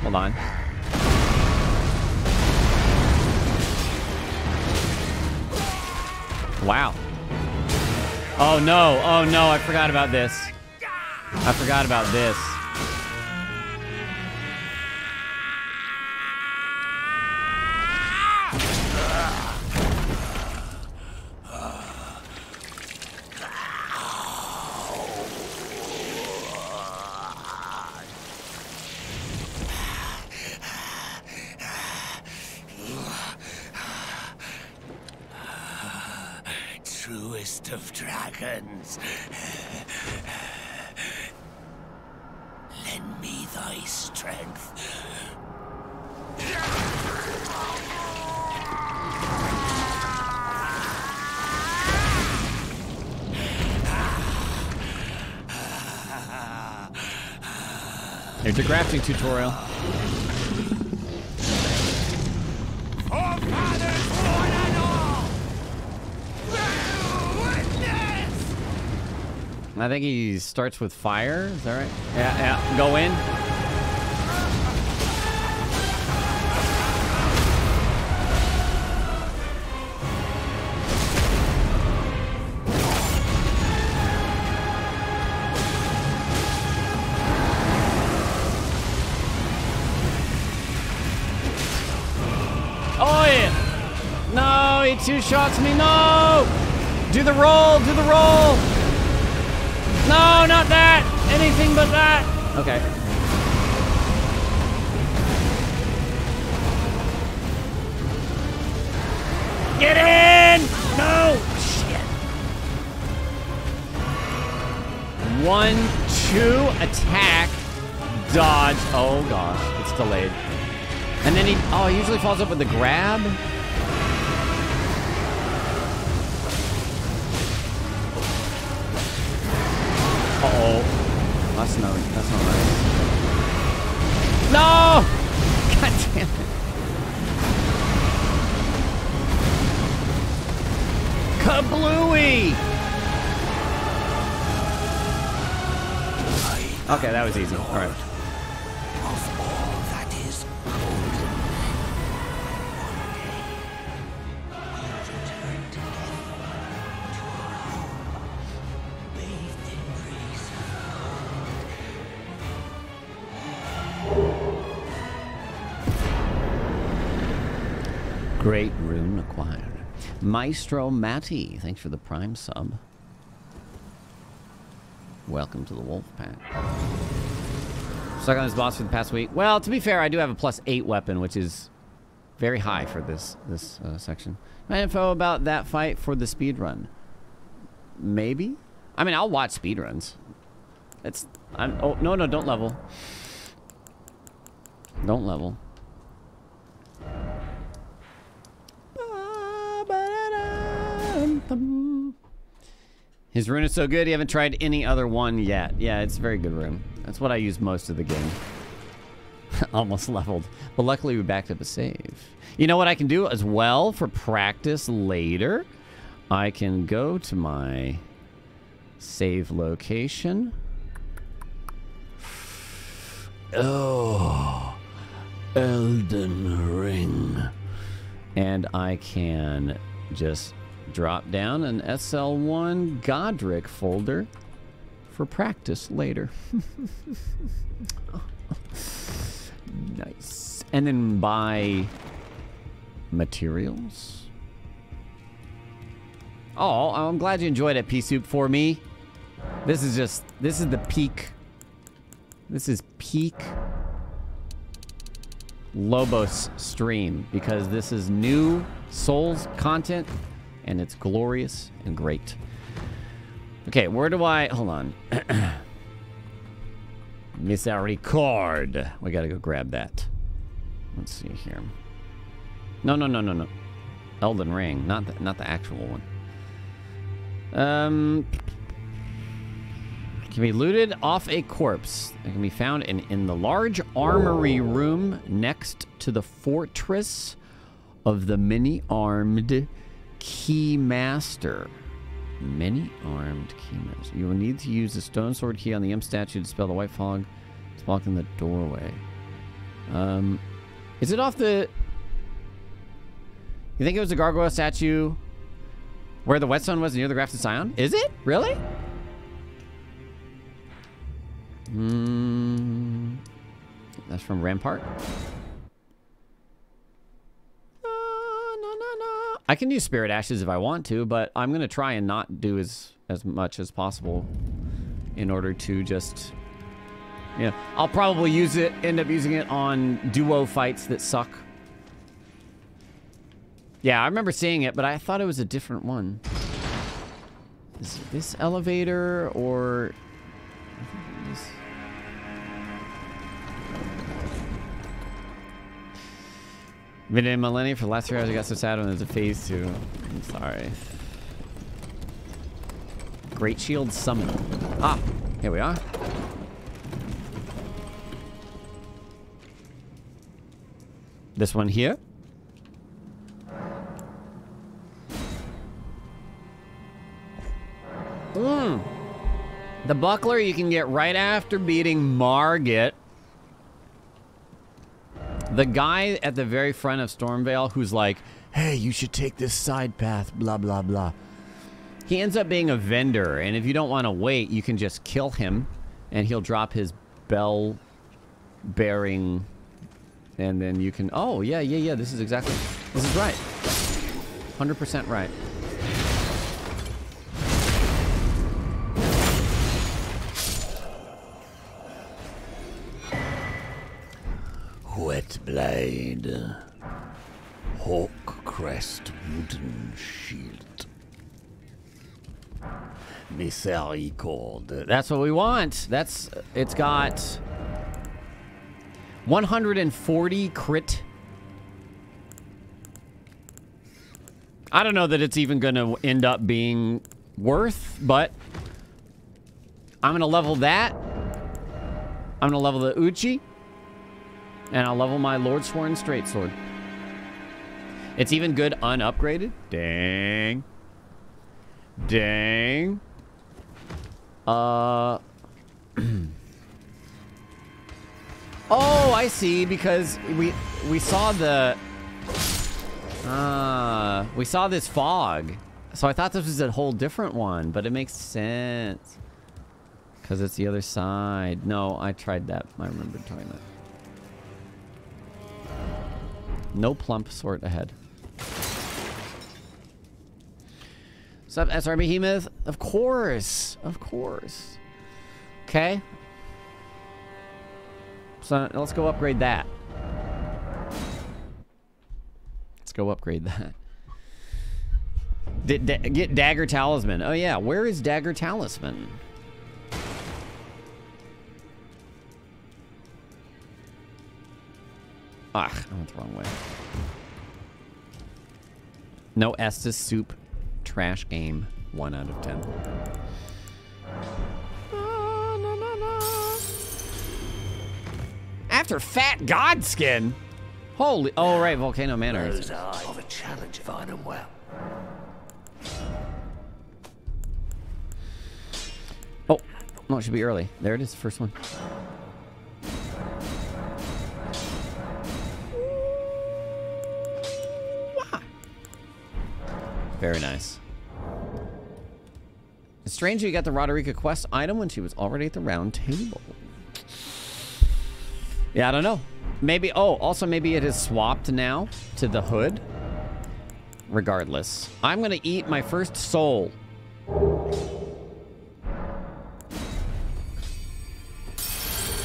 Speaker 1: Hold on. Wow. Oh no, oh no, I forgot about this. I forgot about this.
Speaker 2: Truest of dragons. Lend me thy strength.
Speaker 1: Here's a crafting tutorial.
Speaker 2: Forefathers, one and all! Bear witness!
Speaker 1: I think he starts with fire. Is that right? Yeah, yeah. Go in. Shots me. No! Do the roll. Do the roll. No, not that. Anything but that. Okay. Get in! No! Shit. One, two, attack, dodge. Oh gosh, it's delayed. And then he, oh, he usually follows up with the grab. Okay, that was easy. All right. Great rune acquired. Maestro Matty, thanks for the prime sub. Welcome to the wolf pack. Stuck on this boss for the past week. Well, to be fair, I do have a plus eight weapon, which is very high for this this uh, section. My info about that fight for the speed run. Maybe. I mean, I'll watch speed runs. It's. I'm. Oh no no! Don't level. Don't level. His rune is so good, you haven't tried any other one yet. Yeah, it's a very good rune. That's what I use most of the game. *laughs* Almost leveled. But luckily we backed up a save. You know what I can do as well for practice later? I can go to my save location.
Speaker 3: Oh, Elden Ring.
Speaker 1: and I can just drop down an SL1 Godrick folder for practice later. *laughs* nice. And then buy materials. Oh, I'm glad you enjoyed it, P Soup, for me. This is just, this is the peak. This is peak Lobos stream because this is new Souls content and it's glorious and great. Okay, where do I hold on? *clears throat* Misericorde. We gotta go grab that. Let's see here. No, no, no, no, no. Elden Ring, not the, not the actual one. Um, can be looted off a corpse. It can be found in, in the large armory room next to the fortress of the many-armed Keymaster. Many-armed Keymaster. You will need to use the stone sword key on the imp statue to spell the white fog. It's blocking the doorway. Um, is it off the... You think it was the gargoyle statue where the whetstone was near the grafted scion? Is it? Really? Mm, that's from Rampart. I can use spirit ashes if I want to, but I'm gonna try and not do as as much as possible in order to just yeah. I'll probably use it, end up using it on duo fights that suck. Yeah, I remember seeing it, but I thought it was a different one. Is this elevator or this? Been in Malenia for the last three hours. I got so sad when there's a phase two. I'm sorry. Great Shield Summon. Ah, here we are. This one here. Mmm. The buckler you can get right after beating Margit. The guy at the very front of Stormveil who's like, hey, you should take this side path, blah, blah, blah. He ends up being a vendor, and if you don't want to wait, you can just kill him, and he'll drop his bell bearing, and then you can. Oh, yeah, yeah, yeah. This is exactly. This is right. 100% right.
Speaker 3: Blade. Hawk crest wooden shield. Misericorde.
Speaker 1: That's what we want. That's. It's got 140 crit. I don't know that it's even going to end up being worth, but I'm going to level that. I'm going to level the Uchi. And I'll level my Lordsworn Straight Sword. It's even good unupgraded. Dang. Dang. Uh. *clears throat* oh, I see. Because we we saw the. Ah, we saw this fog. So I thought this was a whole different one, but it makes sense. Because it's the other side. No, I tried that. I remember trying that. No plump sort ahead. Sup, SR Behemoth? Of course. Of course. Okay. So let's go upgrade that. Let's go upgrade *laughs* that. D da get Dagger Talisman. Oh yeah, where is Dagger Talisman? Ah, I went the wrong way. No Estus soup. Trash game. One out of ten. After Fat Godskin. Holy. Oh, right. Volcano Manor.
Speaker 2: Those eyes of a challenge if I well.
Speaker 1: Oh, no, it should be early. There it is, the first one. Very nice. It's strange you got the Roderika quest item when she was already at the round table. Yeah, I don't know. Maybe, oh, also maybe it is swapped now to the hood. Regardless. I'm gonna eat my first soul.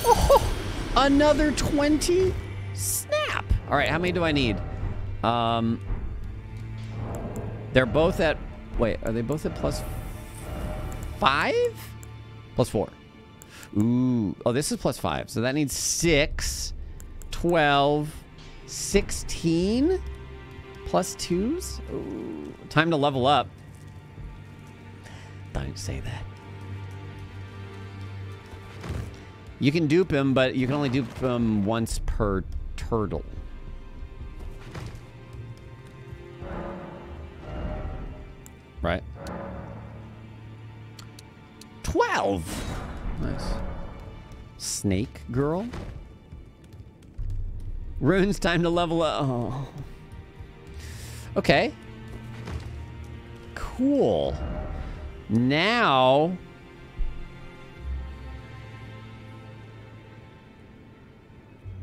Speaker 1: Oh, another 20? Snap. All right, how many do I need? Um, they're both at, wait, are they both at plus five? Plus four. Ooh, oh, this is plus five. So that needs six, 12, 16 plus twos. Ooh, time to level up. Don't say that. You can dupe him, but you can only dupe him once per turtle. Right? 12! Nice. Snake girl? Runes, time to level up. Oh. Okay. Cool. Now...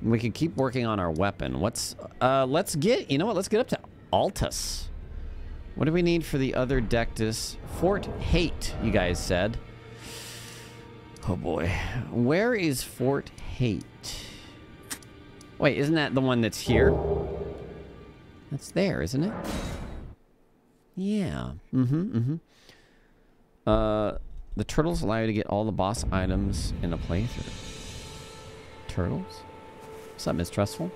Speaker 1: We can keep working on our weapon. What's... Uh, let's get... You know what? Let's get up to Altus. What do we need for the other Dectus? Fort Haight, you guys said. Oh boy. Where is Fort Haight? Wait, isn't that the one that's here? That's there, isn't it? Yeah. Mm-hmm, mm-hmm. Uh, the turtles allow you to get all the boss items in a playthrough. Turtles? What's up, Mistrustful?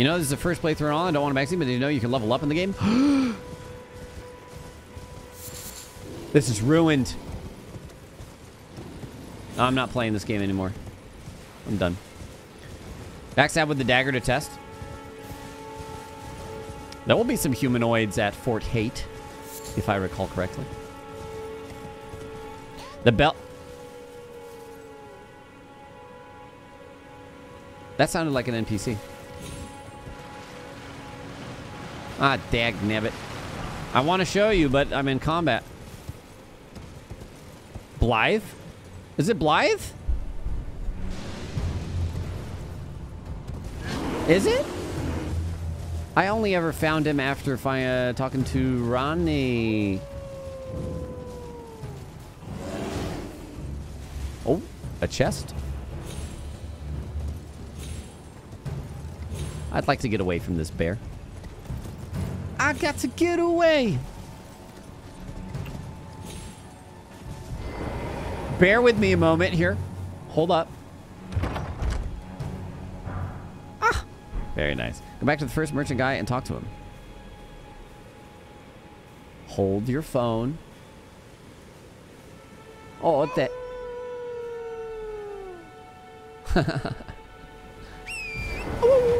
Speaker 1: You know, this is the first playthrough on. I don't want to max it, but you know you can level up in the game? *gasps* this is ruined. I'm not playing this game anymore. I'm done. Backstab with the dagger to test. There will be some humanoids at Fort Haight, if I recall correctly. The bell. That sounded like an NPC. Ah, dag nabbit. I want to show you, but I'm in combat. Blaidd? Is it Blaidd? Is it? I only ever found him after uh, talking to Ranni. Oh, a chest. I'd like to get away from this bear. I got to get away. Bear with me a moment here. Hold up. Ah, very nice. Go back to the first merchant guy and talk to him. Hold your phone. Oh, what the? Ooh. *laughs*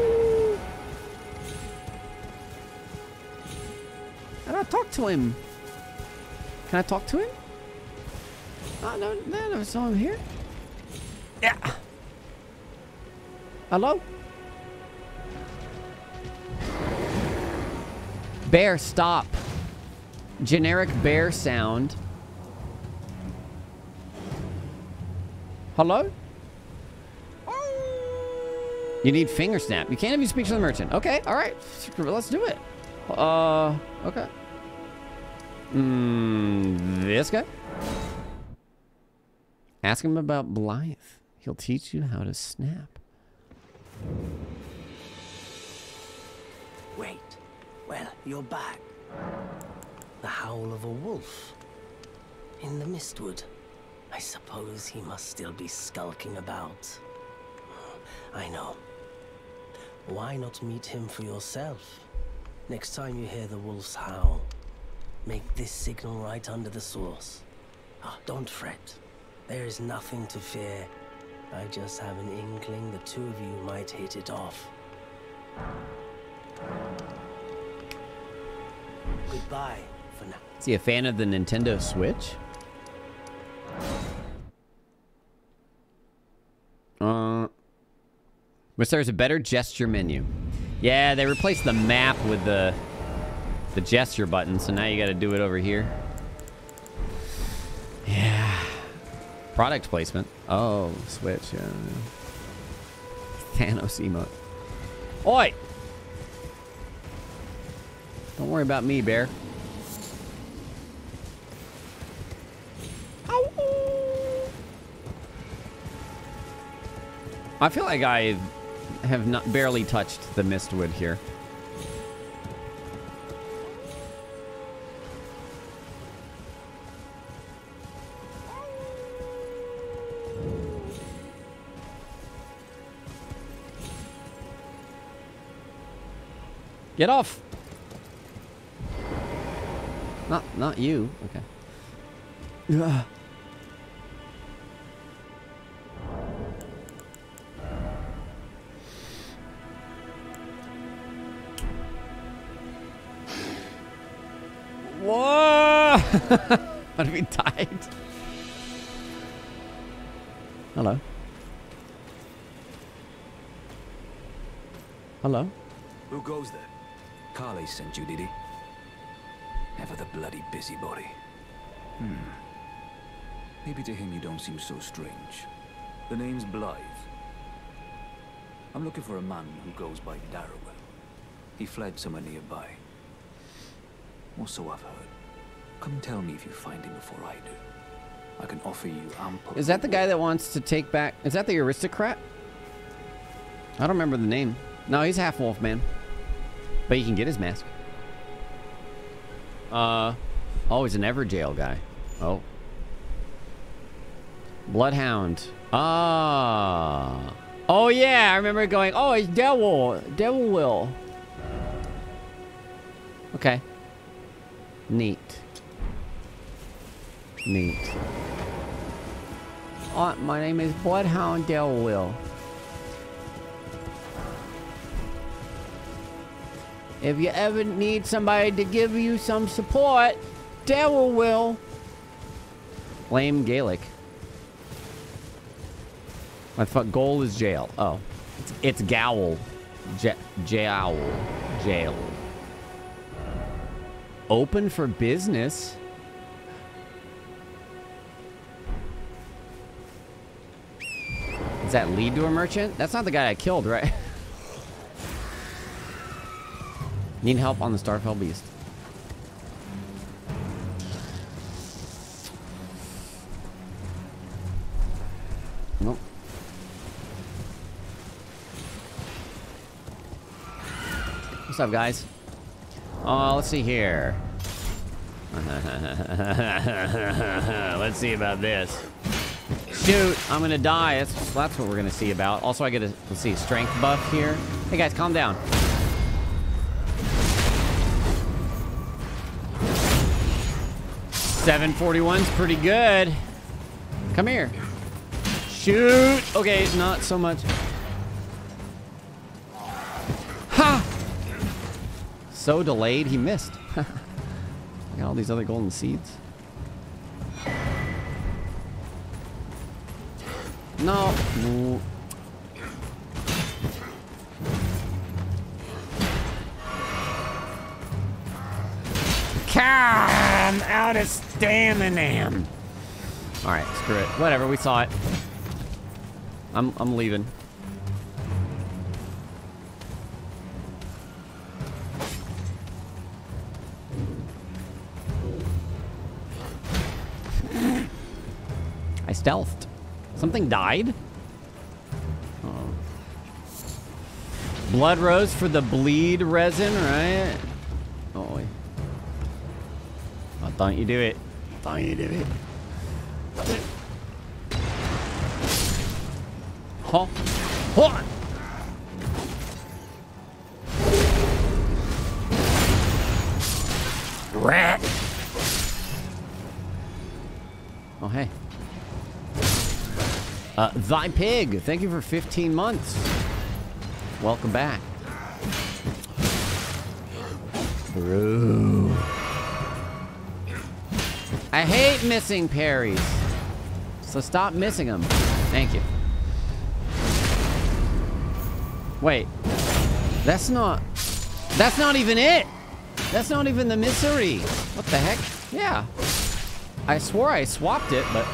Speaker 1: Can I talk to him? Can I talk to him? Oh, no, no, never saw him here. Yeah. Hello? Bear, stop. Generic bear sound. Hello? You need finger snap. You can't even speak to the merchant. Okay, all right. Let's do it. Uh, okay. Mm, this guy? Ask him about Blaidd. He'll teach you how to snap.
Speaker 5: Wait. Well, you're back. The howl of a wolf. In the mistwood. I suppose he must still be skulking about. I know. Why not meet him for yourself? Next time you hear the wolf's howl, make this signal right under the source. Ah, don't fret. There is nothing to fear. I just have an inkling the two of you might hit it off. Goodbye for now.
Speaker 1: Is he a fan of the Nintendo Switch? Uh, wish there's a better gesture menu. Yeah, they replaced the map with the the gesture button, so now you got to do it over here. Yeah. Product placement. Oh, Switch. Yeah. Thanos emote. Oi! Don't worry about me, bear. I feel like I have not barely touched the mistwood here. Get off! Not, not you. Okay. Ugh. Whoa! *laughs* what have we died? Hello. Hello.
Speaker 6: Who goes there? Kalé sent you, did he? Ever the bloody busybody. Hmm. Maybe to him you don't seem so strange. The name's Blaidd. I'm looking for a man who goes by Darriwil. He fled somewhere nearby. Or so I've heard. Come tell me if you find him before I do. I can offer you ample...
Speaker 1: Is that the guy that wants to take back? Is that the aristocrat? I don't remember the name. No, he's half wolf man. But you can get his mask. Uh, oh, he's an Evergaol guy. Oh. Bloodhound. Ah. Oh yeah, I remember going. Oh, it's Devil. Devil Will. Okay. Neat. Neat. Uh, my name is Bloodhound Delwill. If you ever need somebody to give you some support, Daryl will. Lame Gaelic. My fuck goal is jail. Oh. It's, it's Gowl. Jowl. Jail. Open for business. Does that lead to a merchant? That's not the guy I killed, right? *laughs* Need help on the Starfell Beast. Nope. What's up, guys? Oh, let's see here. *laughs* let's see about this. Shoot, I'm gonna die. That's, that's what we're gonna see about. Also, I get a, let's see, strength buff here. Hey guys, calm down. Seven forty-one's pretty good. Come here. Shoot. Okay, not so much. Ha! So delayed, he missed. *laughs* Got all these other golden seeds. No. Ooh. I'm out of stamina. All right, screw it. Whatever, we saw it. I'm I'm leaving. I stealthed. Something died? Oh. Blood rose for the bleed resin, right? Don't you do it. Don't you do it. Huh? What? Rat. Oh, hey. Uh, Thy Pig, thank you for 15 months. Welcome back. Bro. I hate missing parries. So stop missing them. Thank you. Wait. That's not... That's not even it! That's not even the misery. What the heck? Yeah. I swore I swapped it, but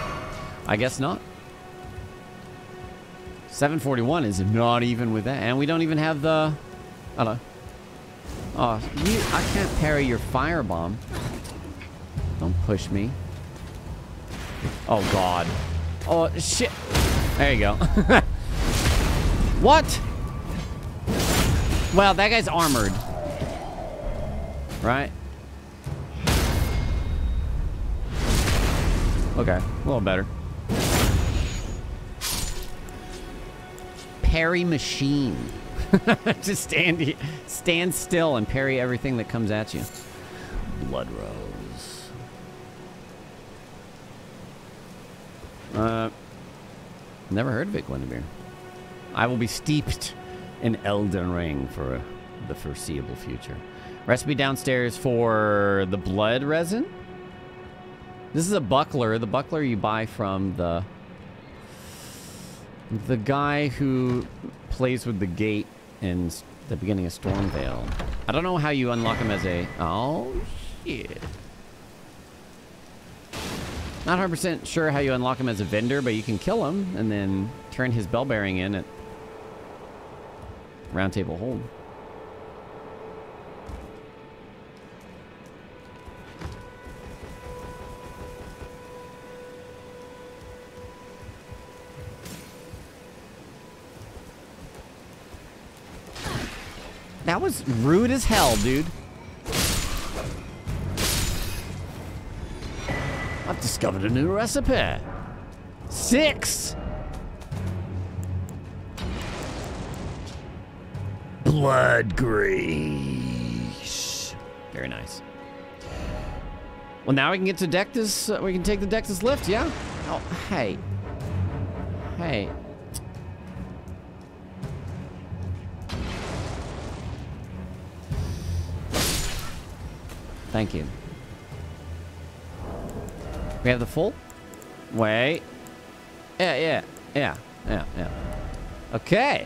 Speaker 1: I guess not. 741 is not even with that. And we don't even have the... Hello. Oh, you, I can't parry your firebomb. Don't push me. Oh, God. Oh, shit. There you go. *laughs* what? Well, that guy's armored. Right? Okay, a little better. Parry machine. *laughs* Just stand stand still and parry everything that comes at you. Blood rose. Uh, never heard of it, Guinevere. I will be steeped in Elden Ring for the foreseeable future. Recipe downstairs for the blood resin. This is a buckler. The buckler you buy from the the guy who plays with the gate in the beginning of Stormveil. I don't know how you unlock him as a... Oh, shit. Not 100% sure how you unlock him as a vendor, but you can kill him and then turn his bell bearing in at Round Table Hold. That was rude as hell, dude. I've discovered a new recipe. Six. Blood grease. Very nice. Well, now we can get to Dectus. Uh, we can take the Dectus lift, yeah? Oh, hey. Hey. Thank you. We have the full? Wait. Yeah, yeah, yeah, yeah, yeah. Okay.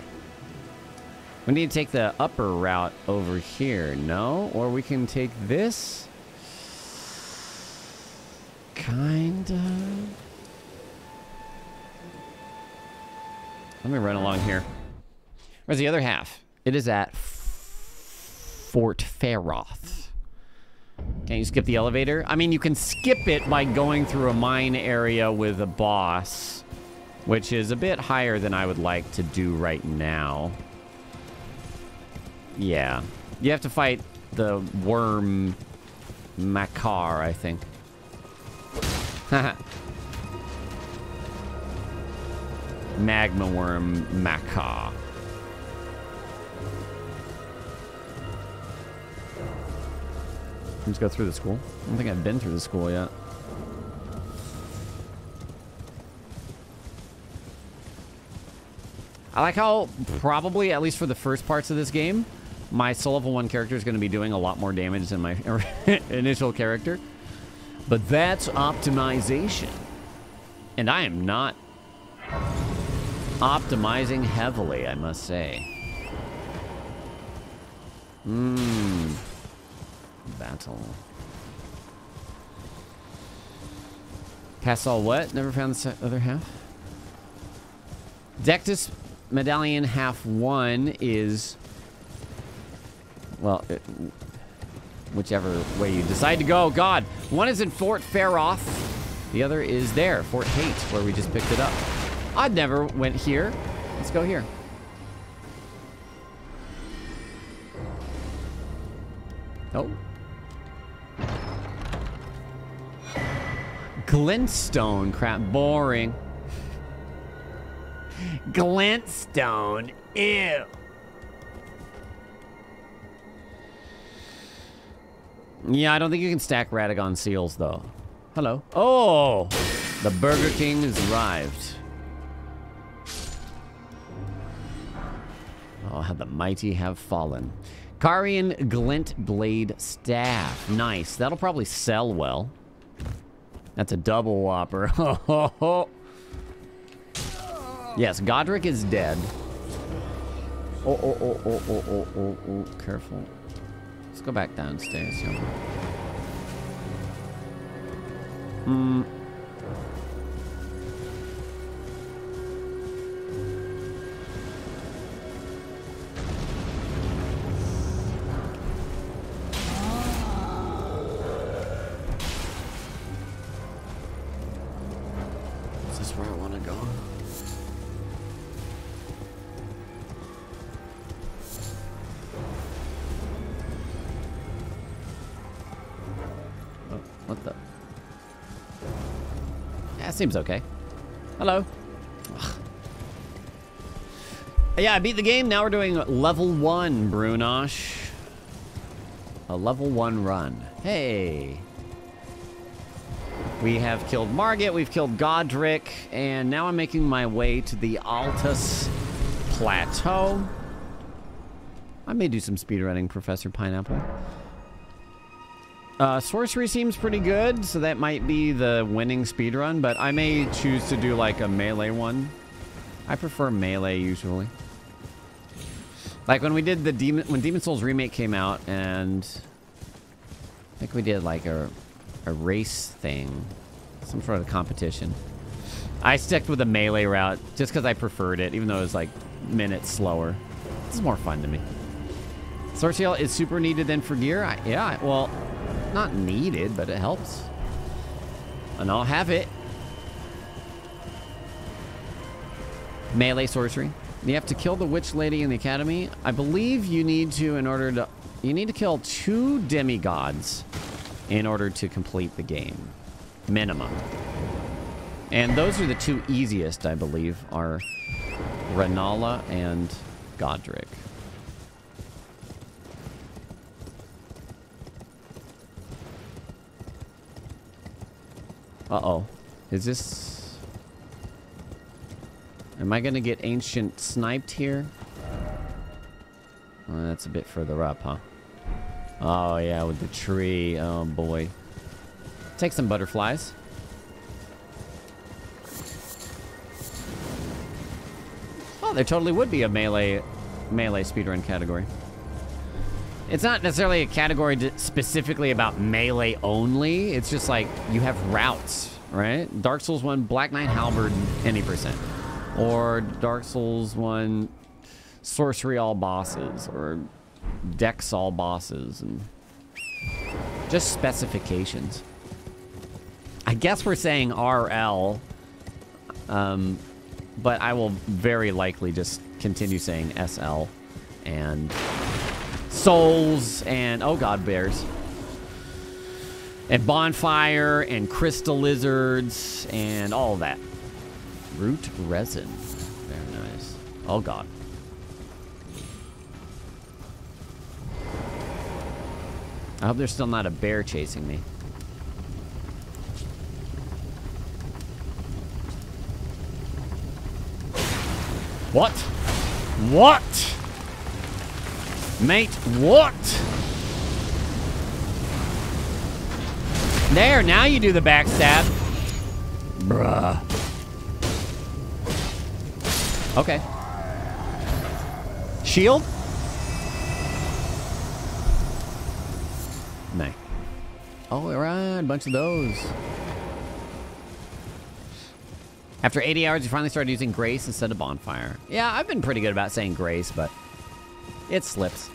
Speaker 1: We need to take the upper route over here, no? Or we can take this? Kinda. Let me run along here. Where's the other half? It is at Fort Faroth. Can you skip the elevator? I mean, you can skip it by going through a mine area with a boss, which is a bit higher than I would like to do right now. Yeah. You have to fight the Wyrm Makar, I think. *laughs* Magma Wyrm Makar. Let's go through the school. I don't think I've been through the school yet. I like how probably, at least for the first parts of this game, my soul level 1 character is going to be doing a lot more damage than my *laughs* initial character. But that's optimization. And I am not optimizing heavily, I must say. Mmm. Battle. all what? Never found the other half? Dectus Medallion half one is... Well, it, whichever way you decide to go. God, one is in Fort Faroth. The other is there, Fort Haight, where we just picked it up. I never went here. Let's go here. Oh. Glintstone crap. Boring. Glintstone. Ew. Yeah, I don't think you can stack Radagon seals, though. Hello. Oh! The Burger King has arrived. Oh, how the mighty have fallen. Carian Glint Blade Staff. Nice. That'll probably sell well. That's a double whopper. *laughs* yes, Godrick is dead. Oh, oh, oh, oh, oh, oh, oh, oh. Careful. Let's go back downstairs. Hmm. Seems okay. Hello. Ugh. Yeah, I beat the game. Now we're doing level one, Brunosh. A level one run. Hey. We have killed Margit, we've killed Godrick, and now I'm making my way to the Altus Plateau. I may do some speedrunning, Professor Pineapple. Uh, sorcery seems pretty good, so that might be the winning speedrun, but I may choose to do like a melee one. I prefer melee usually. Like when we did the Demon, when Demon Souls remake came out, and I think we did like a, a race thing, some sort of competition. I stuck with the melee route just because I preferred it, even though it was like minutes slower. It's more fun to me. Sorciel is super needed then for gear. I, yeah, well, not needed, but it helps. And I'll have it. Melee sorcery. You have to kill the witch lady in the academy. I believe you need to in order to you need to kill two demigods in order to complete the game. Minimum. And those are the two easiest, I believe, are Renala and Godrick. Uh-oh. Is this... Am I gonna get ancient sniped here? Well, that's a bit further up, huh? Oh, yeah, with the tree. Oh, boy. Take some butterflies. Oh, there totally would be a melee melee speedrun category. It's not necessarily a category specifically about melee only. It's just like you have routes, right? Dark Souls 1, Black Knight Halberd, any percent. Or Dark Souls 1, Sorcery all bosses. Or Dex all bosses. And just specifications. I guess we're saying RL. Um, but I will very likely just continue saying SL and souls and oh god bears. And bonfire and crystal lizards and all that. Root resin. Very nice. Oh god. I hope there's still not a bear chasing me. What? What? Mate, what? There, now you do the backstab. Bruh. Okay. Shield? Nay. Oh, alright, a bunch of those. After 80 hours, you finally started using Grace instead of Bonfire. Yeah, I've been pretty good about saying Grace, but it slips.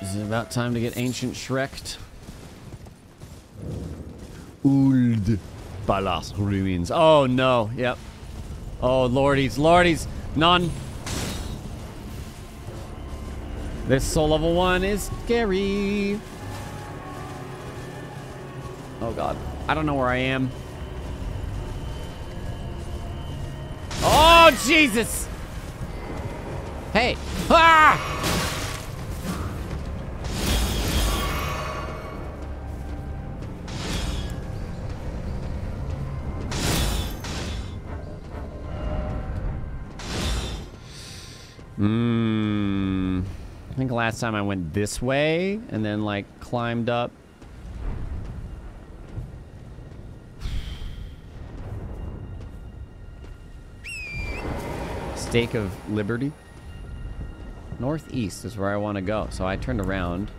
Speaker 1: Is it about time to get Ancient Shreked? Old Balas Ruins. Oh, no. Yep. Oh, lordies, lordies. None. This soul level one is scary. Oh god. I don't know where I am. Oh, Jesus! Hey. Ah! Mmm. I think last time I went this way and then like climbed up. Stake of Liberty. Northeast is where I want to go. So I turned around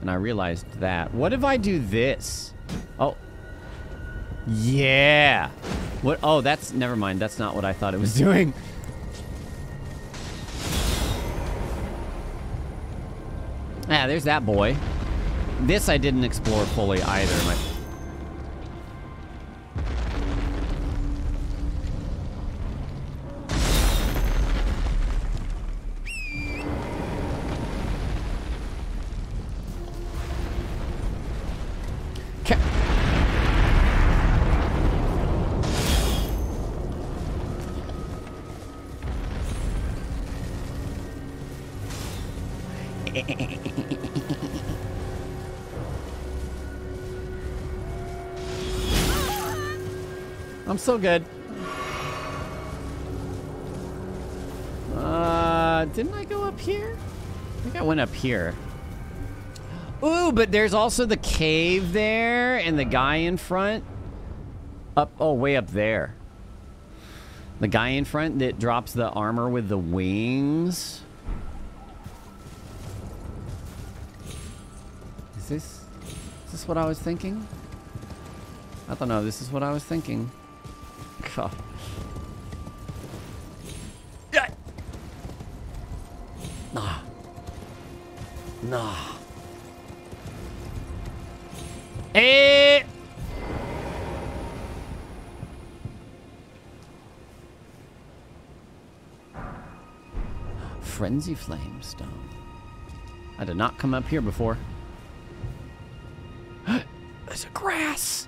Speaker 1: and I realized that. What if I do this? Oh. Yeah. What? Oh, that's, never mind. That's not what I thought it was *laughs* doing. Ah, there's that boy. This I didn't explore fully either. My so good. Uh, didn't I go up here? I think I went up here. Ooh, but there's also the cave there and the guy in front. Up, oh, way up there. The guy in front that drops the armor with the wings. Is this, is this what I was thinking? I don't know. This is what I was thinking. God. Yeah. Nah. Nah. Eh. Frenzy Flame Stone. I did not come up here before. *gasps* There's a grass.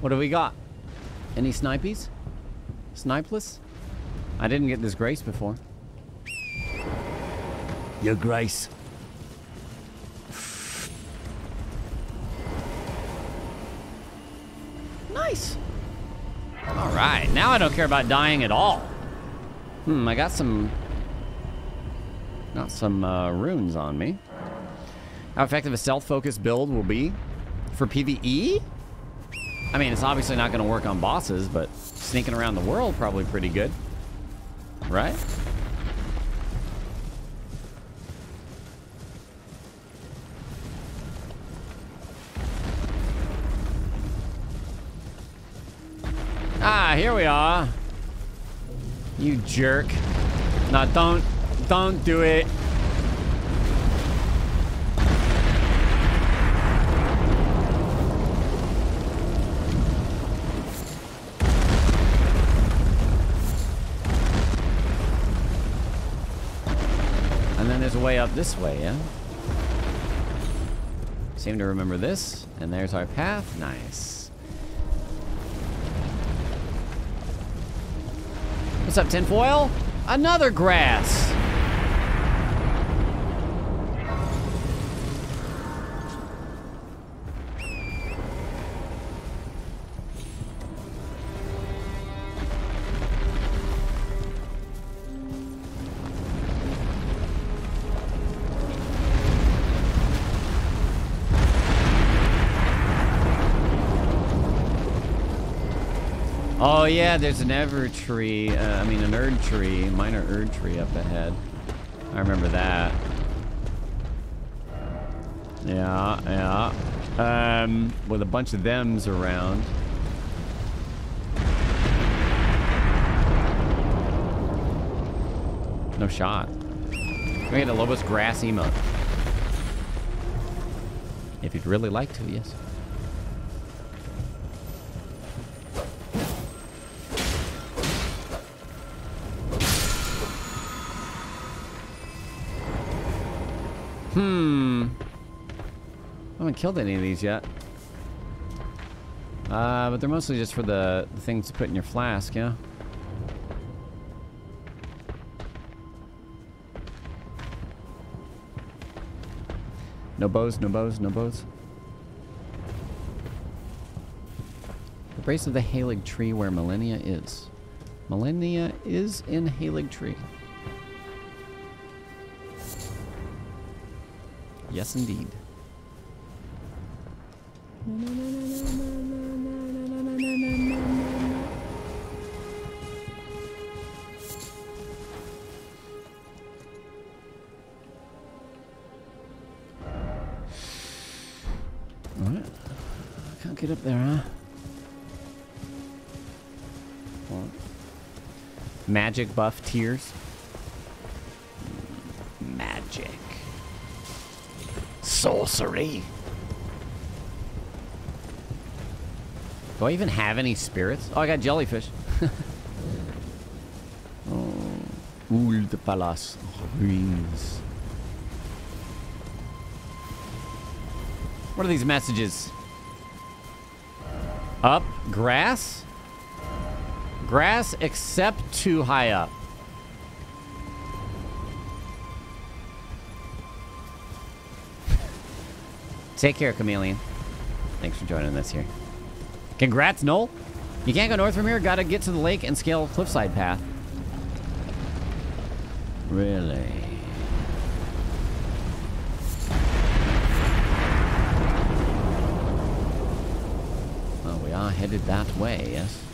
Speaker 1: What do we got? Any snipies? Snipeless? I didn't get this grace before.
Speaker 3: Your grace. Nice.
Speaker 1: All right, now I don't care about dying at all. Hmm, I got some, got some uh, runes on me. How effective a stealth-focused build will be for PvE? I mean, it's obviously not going to work on bosses, but sneaking around the world probably pretty good. Right? Ah, here we are. You jerk. No, don't, don't do it. This way, yeah? Seem to remember this. And there's our path. Nice. What's up, tinfoil? Another grass. Yeah, there's an ever tree. Uh, I mean, an erd tree, minor erd tree up ahead. I remember that. Yeah, yeah. Um, with a bunch of thems around. No shot. We get a Lobos grass emote. If you'd really like to, yes. Killed any of these yet. Uh, but they're mostly just for the, the things to put in your flask, yeah? No bows, no bows, no bows. The base of the Haligtree where Malenia is. Malenia is in Haligtree. Yes, indeed. Magic buff tears. Magic. Sorcery. Do I even have any spirits? Oh, I got jellyfish. *laughs* oh, Old Palace ruins. What are these messages? Up, grass? Grass except too high up. Take care, Chameleon. Thanks for joining us here. Congrats, Noel. You can't go north from here. Gotta get to the lake and scale cliffside path. Really? Well, we are headed that way, yes?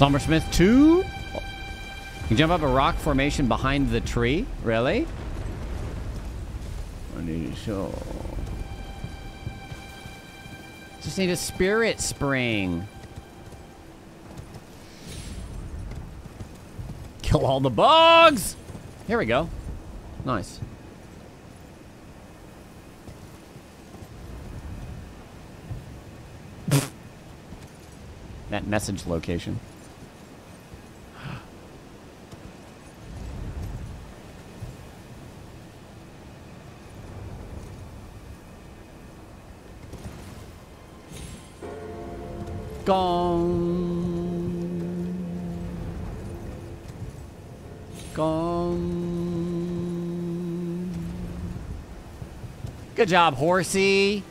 Speaker 1: Sombersmith 2? You jump up a rock formation behind the tree? Really? I need to show. Just need a spirit spring. Kill all the bugs! Here we go. Nice. that message location. Job, horsey.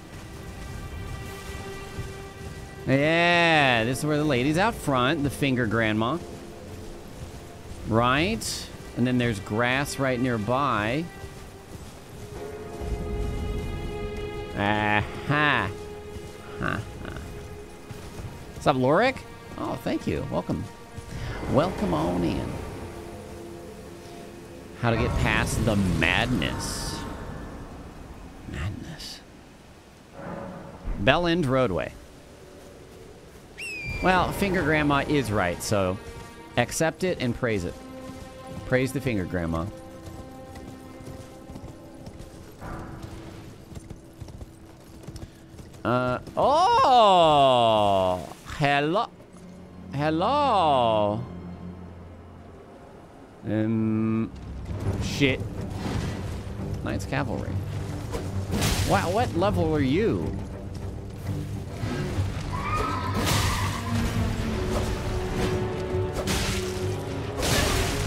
Speaker 1: Yeah, this is where the ladies out front, the finger grandma. Right? And then there's grass right nearby. Aha. Ha. What's up, Lorik? Oh, thank you. Welcome. Welcome on in. How to get past the. Madness. Bellum Roadway. Well, Finger Grandma is right, so accept it and praise it. Praise the Finger Grandma. Uh, oh! Hello. Hello. Um, shit. Night's Cavalry. Wow, what level are you?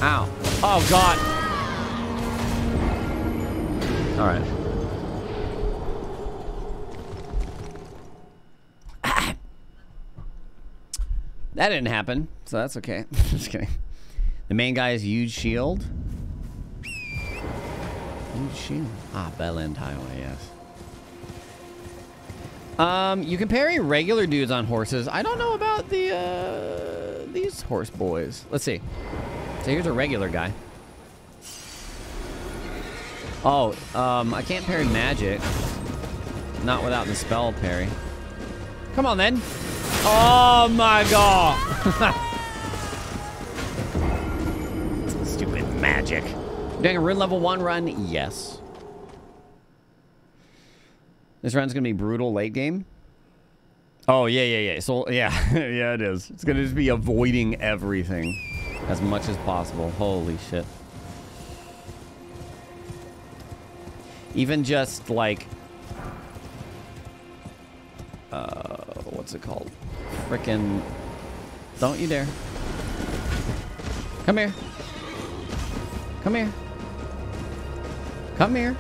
Speaker 1: Ow. Oh, God. All right. *coughs* That didn't happen, so that's okay. *laughs* Just kidding. The main guy has huge shield. Huge shield. Ah, Bellum Highway, yes. Um, you can parry regular dudes on horses. I don't know about the, uh, these horse boys. Let's see. So here's a regular guy. Oh, um, I can't parry magic. Not without the spell parry. Come on, then. Oh, my God. *laughs* Stupid magic. Doing a rune level one run? Yes. This run's gonna be brutal late game. Oh yeah, yeah, yeah. So yeah, *laughs* yeah, it is. It's gonna just be avoiding everything as much as possible. Holy shit. Even just like, uh, what's it called? Frickin', don't you dare. Come here. Come here. Come here.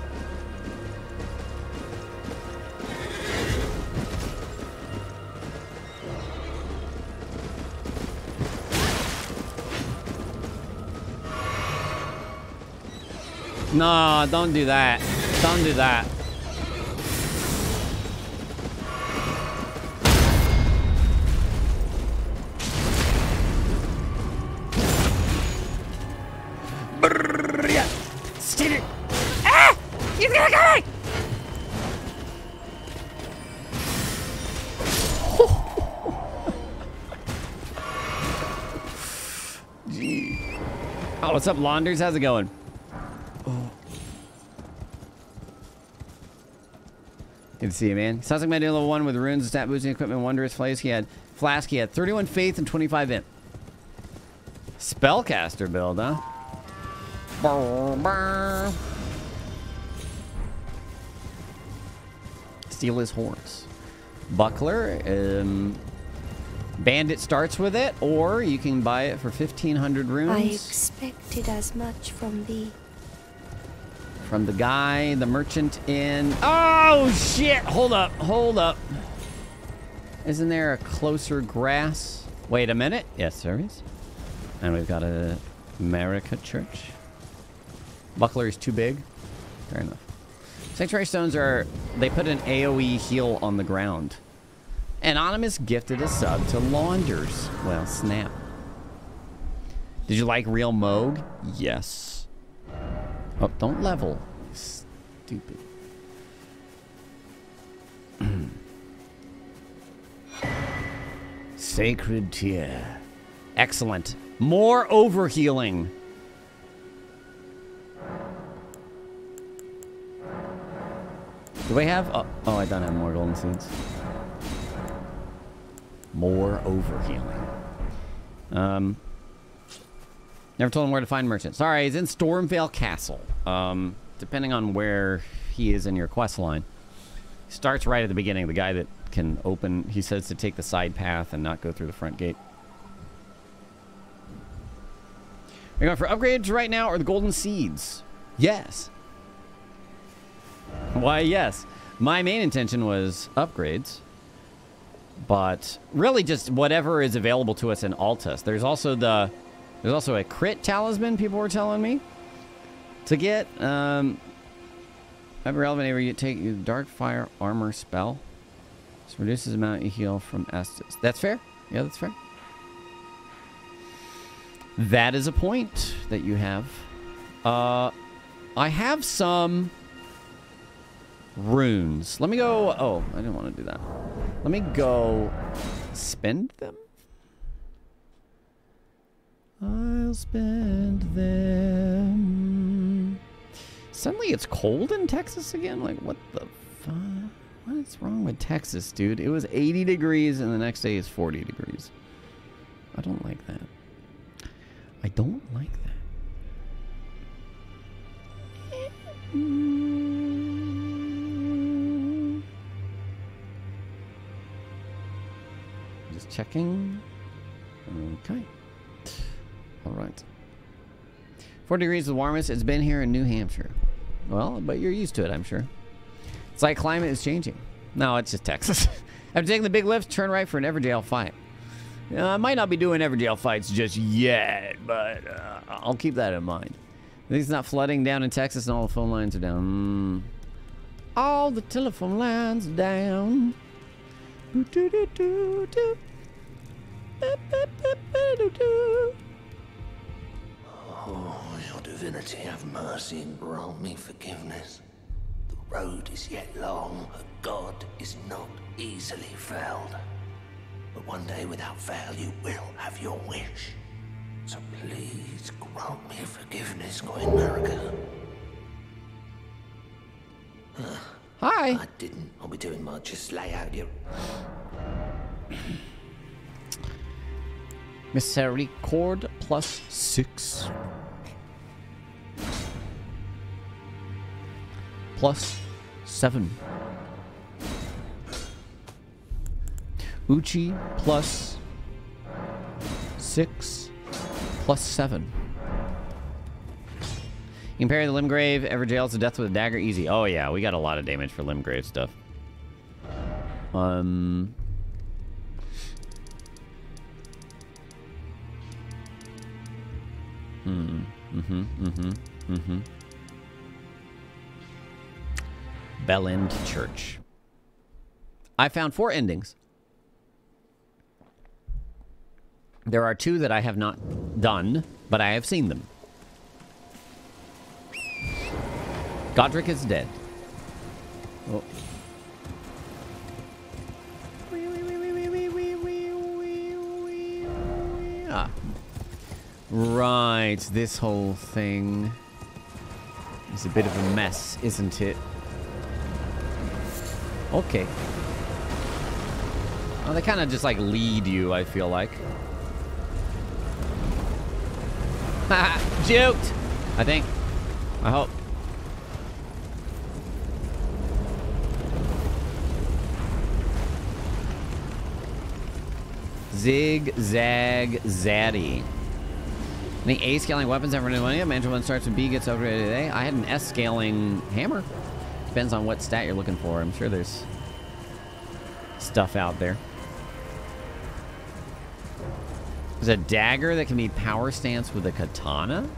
Speaker 1: No, don't do that. Don't do that. Ah! He's gonna get me! Gee. Oh, what's up, Launders? How's it going? To see you, man. Sounds like my level one with runes, stat boosting equipment, wondrous place. He had flask. He had 31 faith and 25 imp. Spellcaster build, huh? Steal his horse. Buckler. Um, Bandit starts with it, or you can buy it for 1,500
Speaker 7: I
Speaker 1: runes
Speaker 7: expected as much from thee.
Speaker 1: From the guy, the merchant in. Oh shit! Hold up, hold up. Isn't there a closer grass? Wait a minute. Yes, there is. And we've got a Marika church. Buckler is too big. Fair enough. Sanctuary stones are. They put an AoE heal on the ground. Anonymous gifted a sub to Launders. Well, snap. Did you like Real Moog? Yes. Oh, don't level. Stupid. *clears throat* Sacred tear. Excellent. More overhealing. Do we have... Oh, oh, I don't have more golden seeds. More overhealing. Um... Never told him where to find merchant. Sorry, he's in Stormveil Castle. Um, depending on where he is in your quest line. He Starts right at the beginning, the guy that can open. He says to take the side path and not go through the front gate. Are you going for upgrades right now or the golden seeds? Yes. Why, yes. My main intention was upgrades. But really just whatever is available to us in Altus. There's also the there's also a crit talisman people were telling me to get. Um every element area you take your dark fire armor spell. This reduces the amount you heal from Estus. That's fair? Yeah, that's fair. That is a point that you have. Uh, I have some runes. Let me go. Oh, I didn't want to do that. Let me go spend them. I'll spend them. Suddenly it's cold in Texas again? Like, what the fuck? What is wrong with Texas, dude? It was 80 degrees and the next day is 40 degrees. I don't like that. I don't like that. Just checking. Okay. All right. Four degrees is the warmest it's been here in New Hampshire. Well, but you're used to it, I'm sure. It's like climate is changing. No, it's just Texas. *laughs* After taking the big lift, turn right for an Evergaol fight. Uh, I might not be doing Evergaol fights just yet, but uh, I'll keep that in mind. It's not flooding down in Texas and all the phone lines are down. Mm. All the telephone lines are down. Doo-doo-doo-doo-doo. Ba-ba-ba-ba-doo-doo.
Speaker 2: Oh, your divinity have mercy and grant me forgiveness. The road is yet long, but God is not easily felled. But one day without fail you will have your wish. So please grant me forgiveness, Queen Marika.
Speaker 1: Hi.
Speaker 2: I didn't. I'll be doing much. Just lay out your.
Speaker 1: Misericorde plus six. Plus seven. Uchi plus six plus seven. Parry the Limgrave, Evergaol to death with a dagger, easy. Oh yeah, we got a lot of damage for Limgrave stuff. Um, Hmm. Mm-hmm. Mm-hmm. Mm-hmm. Bellum Church. I found four endings. There are two that I have not done, but I have seen them. Godrick is dead. Oh. Right, this whole thing is a bit of a mess, isn't it? Okay. Oh, they kind of just like lead you, I feel like. Haha, juked! I think. I hope. Zig, zag, zaddy. Any A scaling weapons ever new? Yeah, Mantle one starts with B, gets upgraded today. I had an S scaling hammer. Depends on what stat you're looking for. I'm sure there's stuff out there. There's a dagger that can be power stance with a katana.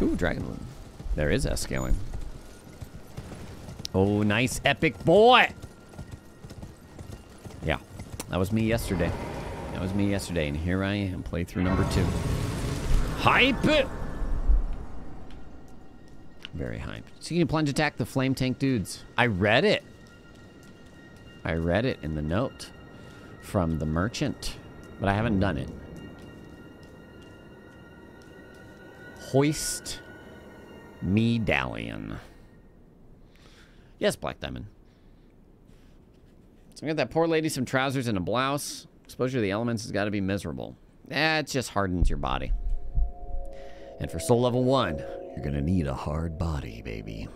Speaker 1: Ooh, dragon Bloom. There is S scaling. Oh, nice epic boy. That was me yesterday. That was me yesterday, and here I am, playthrough number two. Hype! Very hype. So you can plunge attack the flame tank dudes. I read it. I read it in the note from the merchant, but I haven't done it. Hoist medallion. Yes, Black Diamond. So we got that poor lady some trousers and a blouse. Exposure to the elements has got to be miserable. That just hardens your body. And for soul level one, you're going to need a hard body, baby.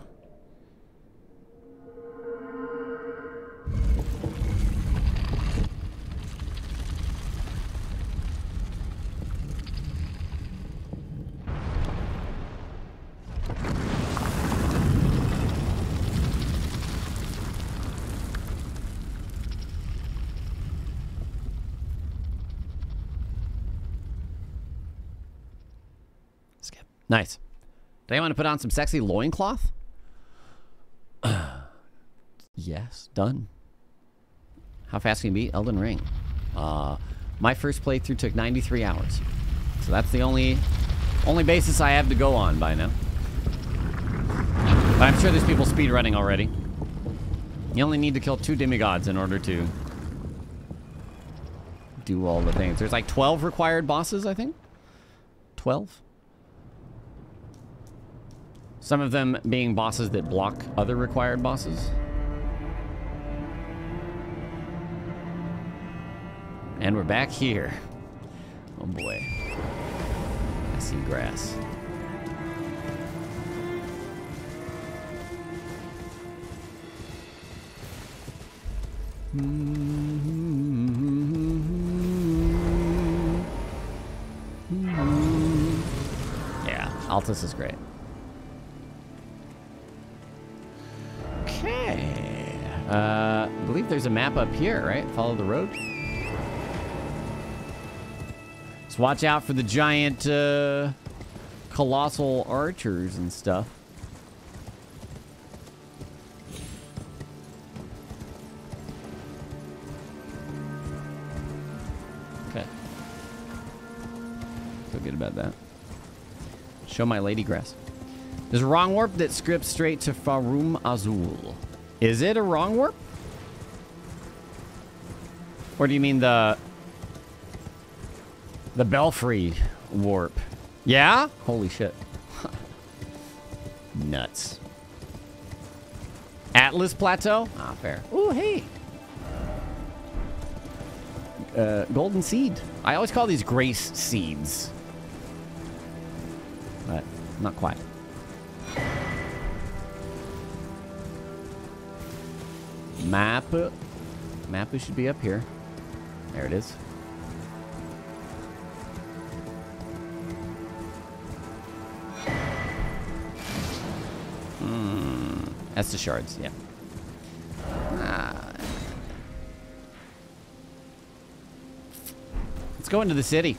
Speaker 1: Nice. Do you want to put on some sexy loincloth? *clears throat* yes, done. How fast can you beat Elden Ring? Uh, my first playthrough took 93 hours. So that's the only only basis I have to go on by now. But I'm sure there's people speedrunning already. You only need to kill two demigods in order to do all the things. There's like 12 required bosses, I think. 12? Some of them being bosses that block other required bosses. And we're back here. Oh boy. I see grass. Yeah, Altus is great. Uh, I believe there's a map up here, right? Follow the road. Just watch out for the giant, uh, colossal archers and stuff. Okay. About that. Show my lady grass. There's a wrong warp that scripts straight to Farum Azul. Is it a wrong warp? Or do you mean the the Belfry warp? Yeah? Holy shit. *laughs* Nuts. Altus Plateau? Ah, fair. Ooh, hey. Uh, golden seed. I always call these grace seeds. But not quite. Map. Map should be up here. There it is. Hmm. That's the shards, yeah. Ah. Let's go into the city.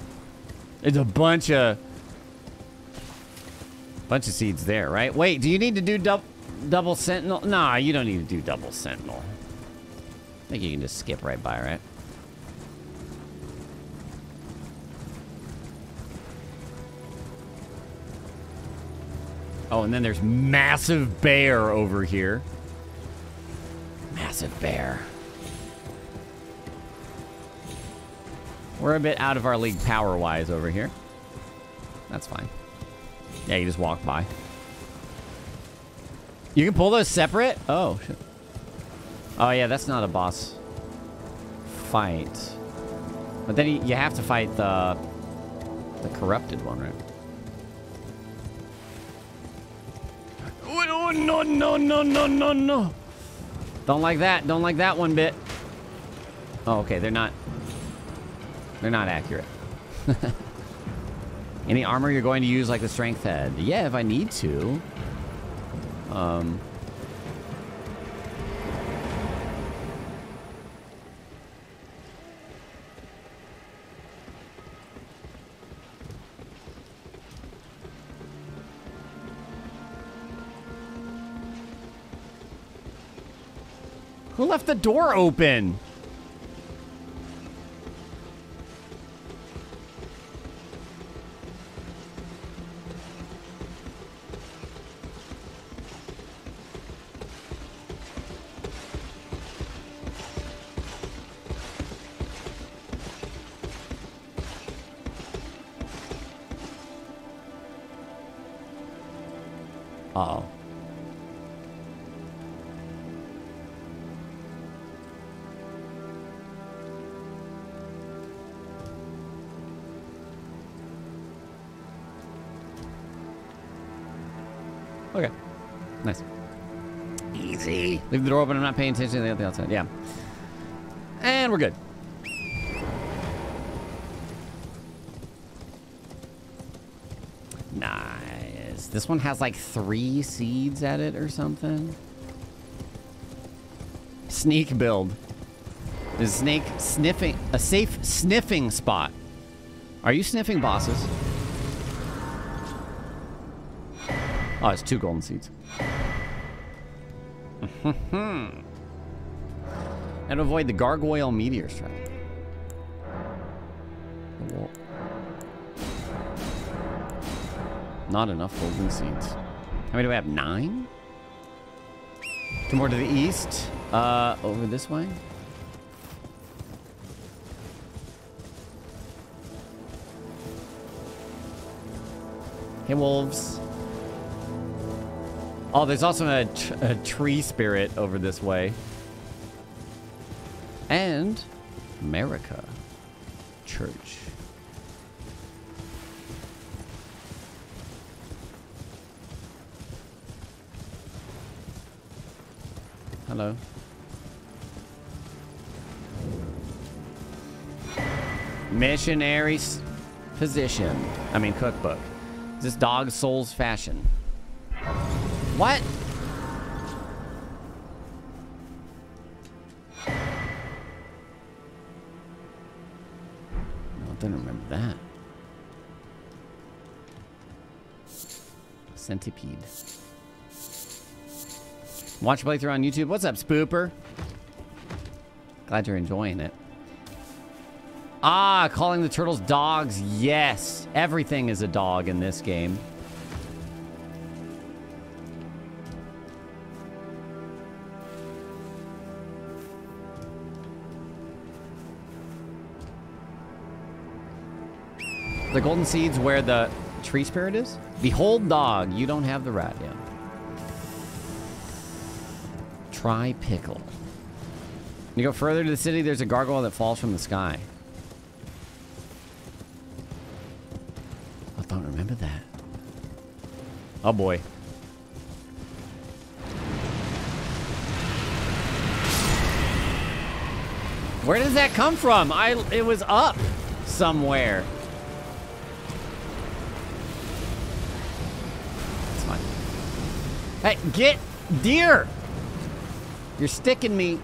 Speaker 1: There's a bunch of bunch of seeds there, right? Wait, do you need to do dou double sentinel? Nah, you don't need to do double sentinel. I think you can just skip right by, right? Oh, and then there's massive bear over here. Massive bear. We're a bit out of our league power-wise over here. That's fine. Yeah, you just walk by. You can pull those separate? Oh, shit. Oh, yeah, that's not a boss fight. But then you, you have to fight the, the corrupted one, right? Oh, no, no, no, no, no, no. Don't like that. Don't like that one bit. Oh, okay. They're not... They're not accurate. *laughs* Any armor you're going to use like the strength head? Yeah, if I need to. Um... Who left the door open? Open. I'm not paying attention to the outside. Yeah. And we're good. Nice. This one has like three seeds at it or something. Sneak build. Is snake sniffing a safe sniffing spot? Are you sniffing bosses? Oh, it's two golden seeds. And avoid the gargoyle meteor strike. Not enough golden seeds. How many do we have? Nine? Two more to the east. Uh, over this way. Hey, wolves. Oh, there's also a, tree spirit over this way. And America Church. Hello. Missionary position. I mean, cookbook. Is this dog soul's fashion? What? No, I didn't remember that. Centipede. Watch playthrough on YouTube. What's up, Spooper? Glad you're enjoying it. Ah, calling the turtles dogs. Yes. Everything is a dog in this game. The golden seeds where the tree spirit is? Behold dog, you don't have the rat yet. Try pickle. You go further to the city, there's a gargoyle that falls from the sky. I don't remember that. Oh boy. Where does that come from? I it was up somewhere. It's fine. Hey, get deer! You're sticking me.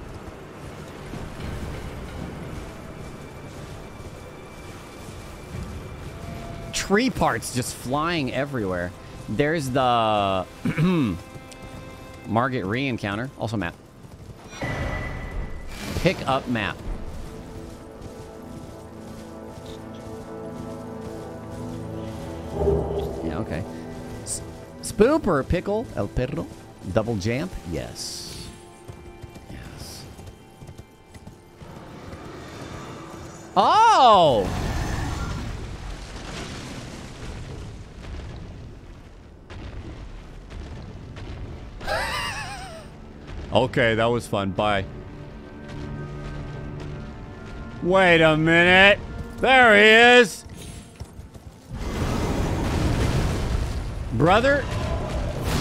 Speaker 1: Tree parts just flying everywhere. There's the *clears throat* Margaret Ree encounter. Also map. Pick up map. Spooper pickle el perro. Double jump. Yes. Yes. Oh! *laughs* okay, that was fun. Bye. Wait a minute. There he is. Brother?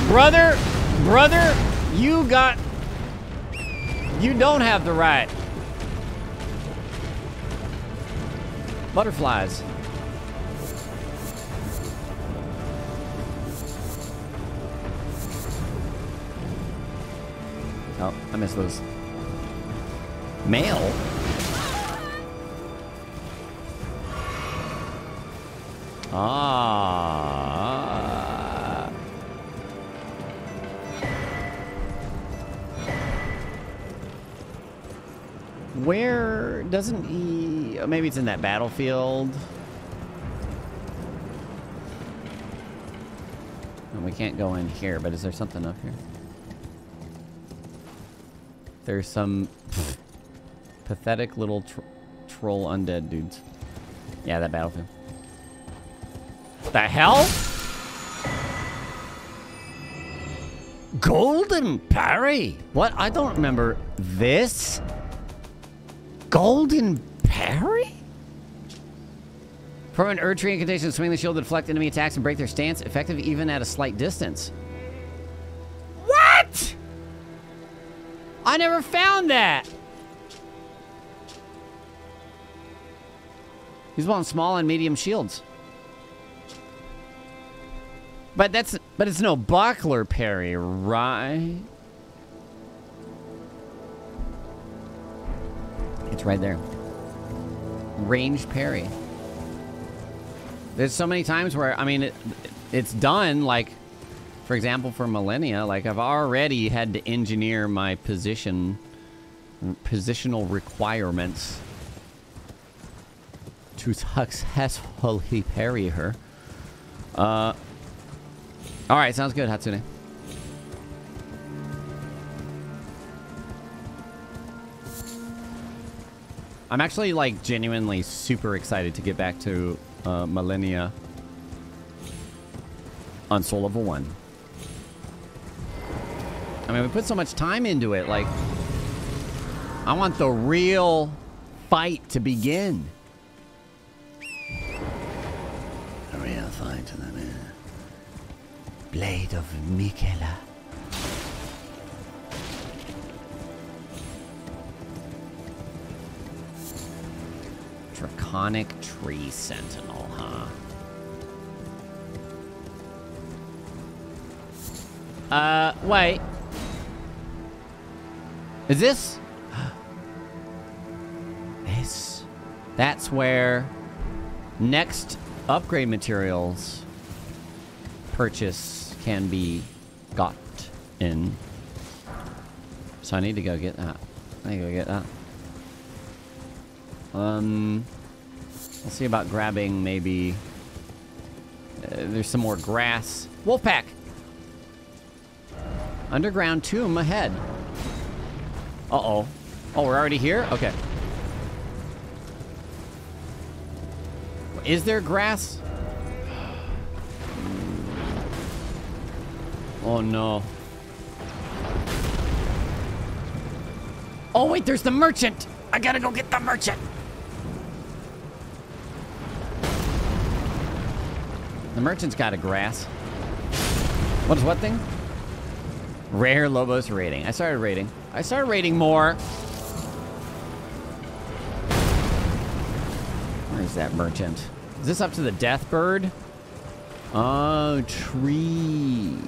Speaker 1: Brother? Brother? You got... You don't have the right. Butterflies. Oh, I missed those. Mail? Doesn't he? oh, Maybe it's in that battlefield. And we can't go in here, but is there something up here? There's some pathetic little tr troll undead dudes. Yeah, that battlefield. The hell? Golden parry? What? I don't remember this. Golden parry? From an Erd Tree incantation, swing the shield to deflect enemy attacks and break their stance, effective even at a slight distance. What? I never found that. He's one small and medium shields. But that's but it's no buckler parry, right? Right there. Ranged parry. There's so many times where I mean it, it's done like For example, for Malenia, like I've already had to engineer my position, positional requirements to *laughs* successfully parry her. Uh, all right, sounds good, Hatsune. I'm actually like genuinely super excited to get back to uh, Malenia on Soul Level 1. I mean, we put so much time into it, like, I want the real fight to begin.
Speaker 3: A real fight to them. Blade of Miquella.
Speaker 1: Draconic Tree Sentinel, huh? Uh, wait. Is this? *gasps* this. That's where next upgrade materials purchase can be got in. So I need to go get that. I need to go get that. Um, we'll see about grabbing maybe. Uh, there's some more grass. Wolfpack. Underground tomb ahead. Uh oh. Oh, we're already here. Okay. Is there grass? *sighs* Oh no. Oh wait, there's the merchant. I gotta go get the merchant. The merchant's got a grass. What is what thing? Rare Lobos rating. I started rating. I started rating more. Where's that merchant? Is this up to the death bird? Oh, tree.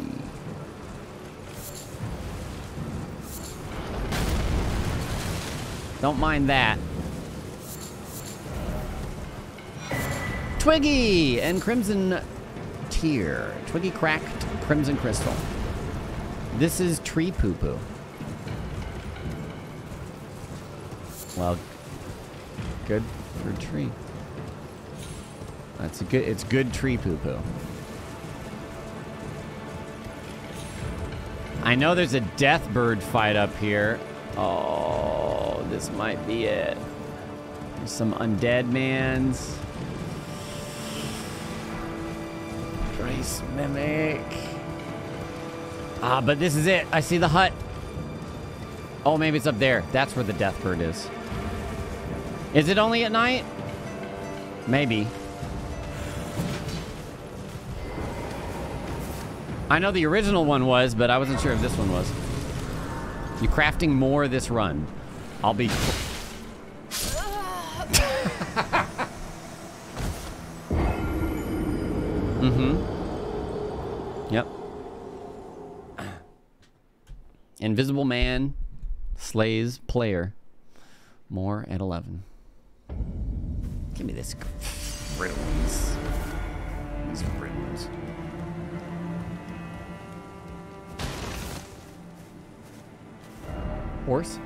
Speaker 1: Don't mind that. Twiggy and Crimson Tear. Twiggy cracked Crimson Crystal. This is tree poo poo. Well, good for tree. That's a good. It's good tree poo poo. I know there's a death bird fight up here. Oh, this might be it. There's some undead mans. Grace mimic. Ah, but this is it. I see the hut. Oh, maybe it's up there. That's where the death bird is. Is it only at night? Maybe. I know the original one was, but I wasn't sure if this one was. You're crafting more this run. I'll be... player. More at 11. Give me this runes. These runes. Horse?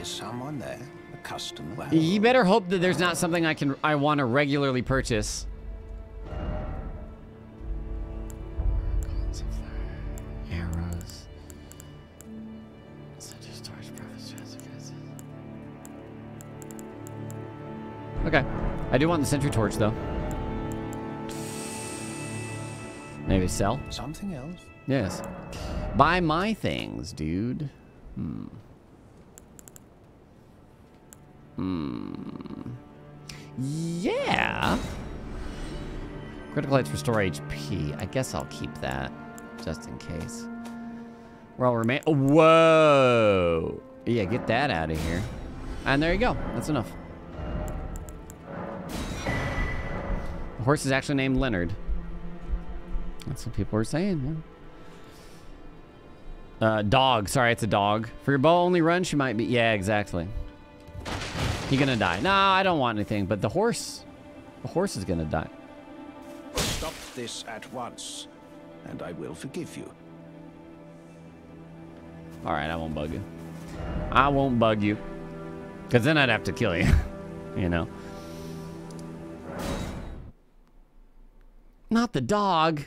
Speaker 8: Is someone there? A customer?
Speaker 1: You better hope that there's not something I can I want to regularly purchase. I do want the sentry torch though. Maybe sell?
Speaker 8: Something else?
Speaker 1: Yes. Buy my things, dude. Hmm. Hmm. Yeah. Critical hits restore HP. I guess I'll keep that just in case. Well, remain. Whoa. Yeah, get that out of here. And there you go. That's enough. Horse is actually named Leonard. That's what people are saying. Yeah. Uh, dog. Sorry, it's a dog. For your bow only run, she might be. Yeah, exactly. He gonna die. No, I don't want anything. But the horse, the horse is gonna die.
Speaker 8: Stop this at once, and I will forgive you.
Speaker 1: All right, I won't bug you. I won't bug you. Because then I'd have to kill you. *laughs* you know? Not the dog.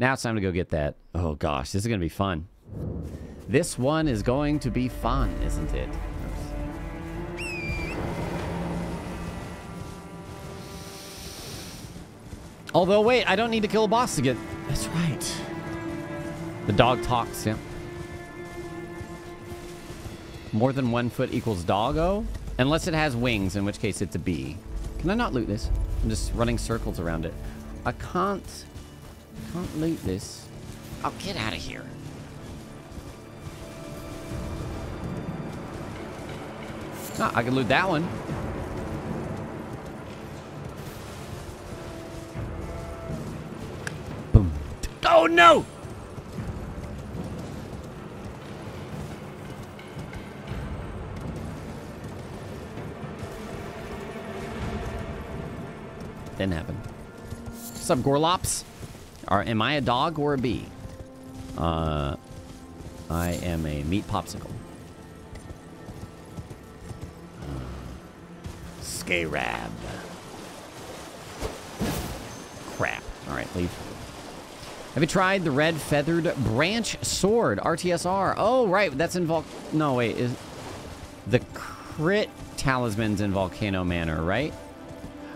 Speaker 1: Now it's time to go get that. Oh gosh, this is going to be fun. This one is going to be fun, isn't it? Although, wait, I don't need to kill a boss to get... That's right. The dog talks, yeah. More than one foot equals doggo? Unless it has wings, in which case it's a bee. Can I not loot this? I'm just running circles around it. I can't... I can't loot this. Oh, get out of here. Ah, I can loot that one. Boom. Oh, no! Didn't happen. What's up, Gorlops? Are, am I a dog or a bee? Uh, I am a meat popsicle. Scarab. Crap. Alright, leave. Have you tried the red feathered branch sword, RTSR? Oh, right, that's in Vol... No, wait, is... The crit talisman's in Volcano Manor, right?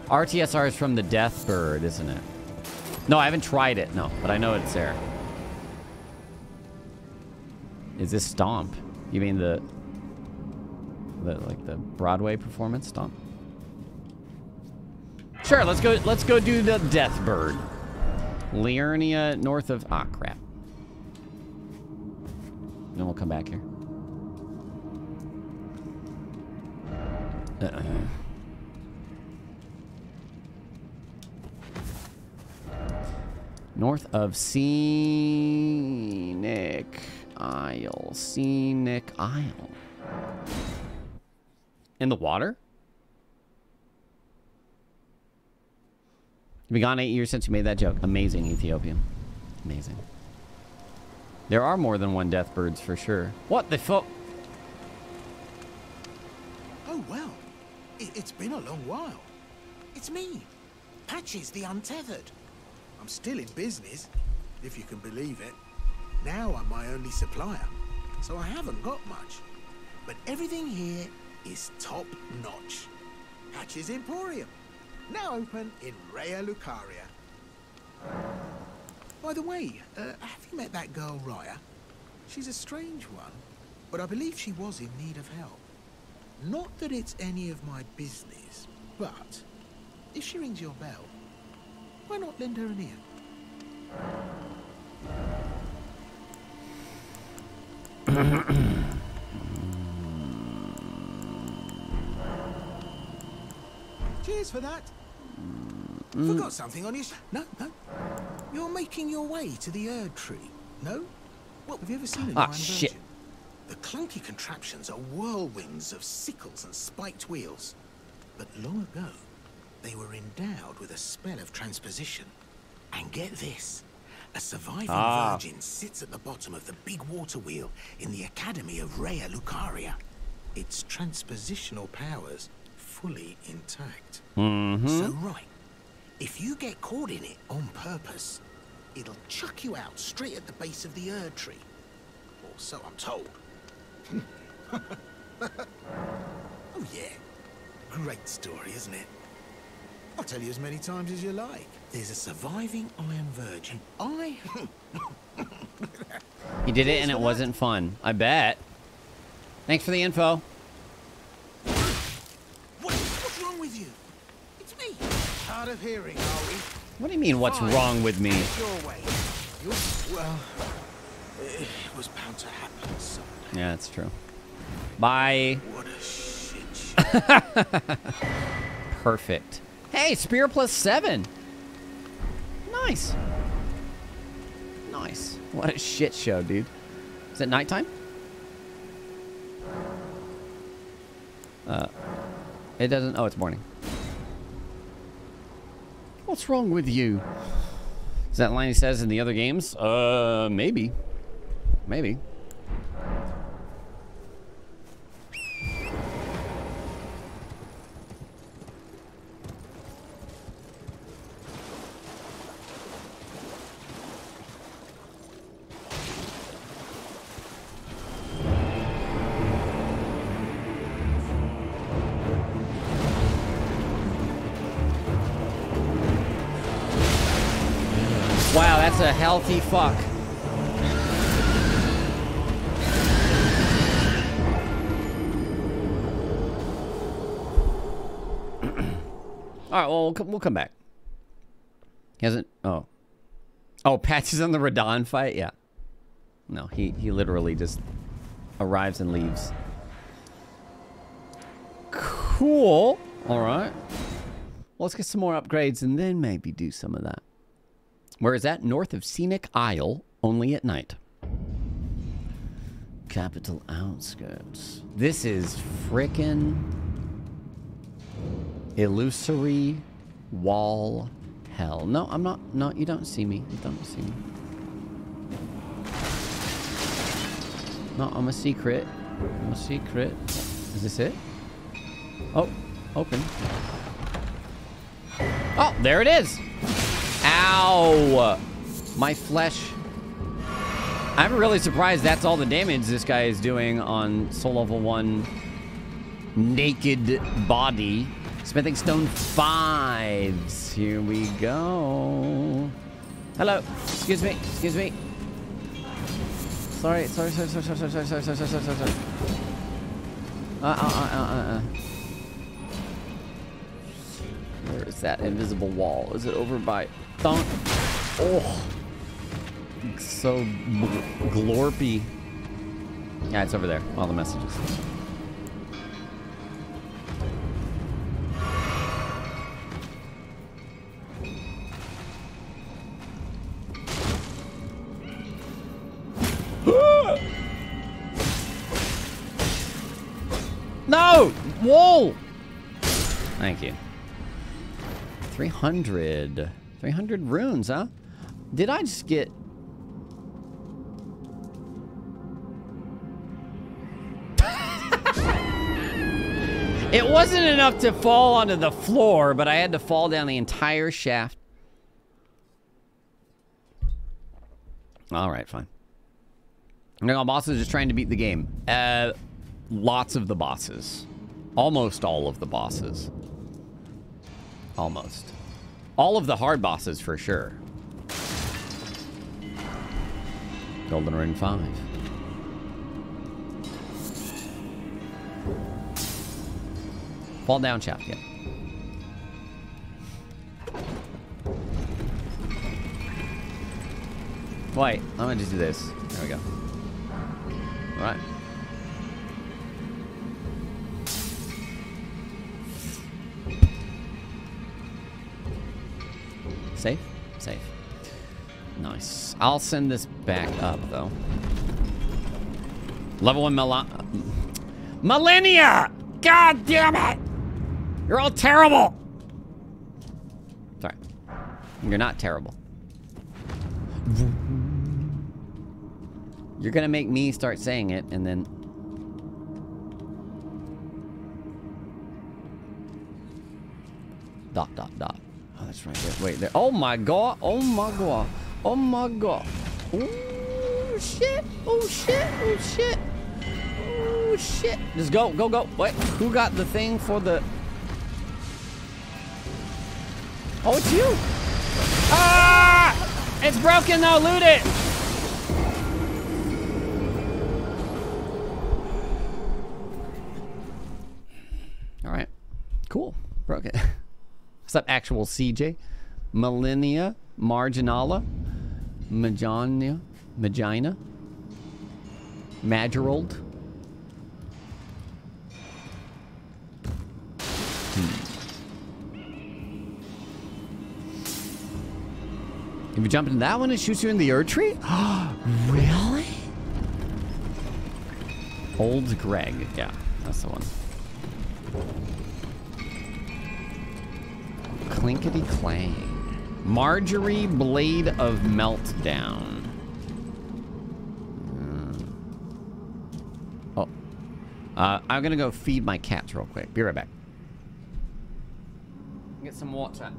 Speaker 1: RTSR is from the Death Bird, isn't it? No, I haven't tried it, no, but I know it's there. Is this Stomp? You mean the... The, like, the Broadway performance Stomp? Sure, let's go, let's go do the Death Bird. Liurnia, north of... Ah, crap. Then we'll come back here. Uh-uh. North of Scenic Isle. Scenic Isle. In the water? You've been gone eight years since you made that joke. Amazing, Ethiopian. Amazing. There are more than one death birds for sure. What the fuck?
Speaker 9: Oh, well. It, it's been a long while. It's me, Patches the Untethered. I'm still in business, if you can believe it. Now I'm my only supplier, so I haven't got much. But everything here is top notch. Patches Emporium, now open in Raya Lucaria. By the way, uh, have you met that girl Rya? She's a strange one, but I believe she was in need of help. Not that it's any of my business, but if she rings your bell, why not lend her an ear? *coughs* Cheers for that. Forgot something on your... No, no. You're making your way to the Erd Tree, no? Well, have you ever seen an
Speaker 1: Ah, shit.
Speaker 9: Virgin? The clunky contraptions are whirlwinds of sickles and spiked wheels. But long ago, they were endowed with a spell of transposition. And get this, a surviving
Speaker 1: Ah.
Speaker 9: virgin sits at the bottom of the big water wheel in the Academy of Raya Lucaria. Its transpositional powers fully intact.
Speaker 1: Mm-hmm.
Speaker 9: So right, if you get caught in it on purpose, it'll chuck you out straight at the base of the Erd tree. Or so I'm told. *laughs* oh yeah, great story, isn't it? I'll tell you as many times as you like. There's a surviving Iron Virgin. I... *laughs*
Speaker 1: You did it and it wasn't fun. I bet. Thanks for the info.
Speaker 9: what, what's wrong with you? It's me. Hard of hearing, are we?
Speaker 1: What do you mean, what's
Speaker 9: Fine.
Speaker 1: wrong with me?
Speaker 9: Your. Well, it was bound to happen someday.
Speaker 1: Yeah, that's true. Bye.
Speaker 9: What a shit show. *laughs*
Speaker 1: Perfect. Hey, Spear plus seven. Nice. Nice. What a shit show, dude. Is it nighttime? Uh, it doesn't. Oh, it's morning. What's wrong with you? Is that line he says in the other games? Uh, maybe. Maybe. Fuck. All right, well, we'll come, back. He hasn't. Oh. Oh, Patches on the Radahn fight? Yeah. No, he, he literally just arrives and leaves. Cool. All right. Well, let's get some more upgrades and then maybe do some of that. Where is that? North of Scenic Isle, only at night. Capital outskirts. This is frickin' illusory wall hell. No, I'm not. No, you don't see me. You don't see me. No, I'm a secret. I'm a secret. Is this it? Oh, open. Oh, there it is. Ow! My flesh. I'm really surprised that's all the damage this guy is doing on soul level 1 naked body. Smithing stone fives. Here we go. Hello. Excuse me. Excuse me. Sorry. Sorry. Sorry. Sorry. Sorry. Sorry. Sorry. Sorry. Sorry. Sorry. Sorry. Sorry. Uh, uh, uh, uh, uh. Where is that invisible wall? Is it over by Oh, so glorpy. Yeah, it's over there. All the messages. *gasps* no! Whoa! Thank you. 300. 300 runes, huh? Did I just get... *laughs* it wasn't enough to fall onto the floor, but I had to fall down the entire shaft. All right, fine. No, bosses just trying to beat the game. Uh, lots of the bosses. Almost all of the bosses. Almost. All of the hard bosses for sure. Golden Ring 5. Fall down shaft, yeah. Wait, I'm gonna just do this. There we go. Alright. Safe? Safe. Nice. I'll send this back up, though. Level 1 Mel Malenia! God damn it! You're all terrible! Sorry. You're not terrible. You're gonna make me start saying it, and then... Dot, dot, dot. Oh, that's right there. Wait, there. Oh my god. Oh my god. Oh my god. Oh shit. Oh shit. Oh shit. Oh shit. Just go, go, go. Wait, who got the thing for the... Oh, it's you. Ah! It's broken though. Loot it. All right. Cool. Broke it. *laughs* What's up, actual CJ? Malenia, Marginala, Magina, Magina, Magerold. Hmm. If you jump into that one, it shoots you in the Erd tree? *gasps* really? Old Greg. Yeah, that's the one. Clinkety clang. Marjorie Blade of Meltdown. Hmm. Oh. Uh, I'm gonna go feed my cats real quick. Be right back. Get some water.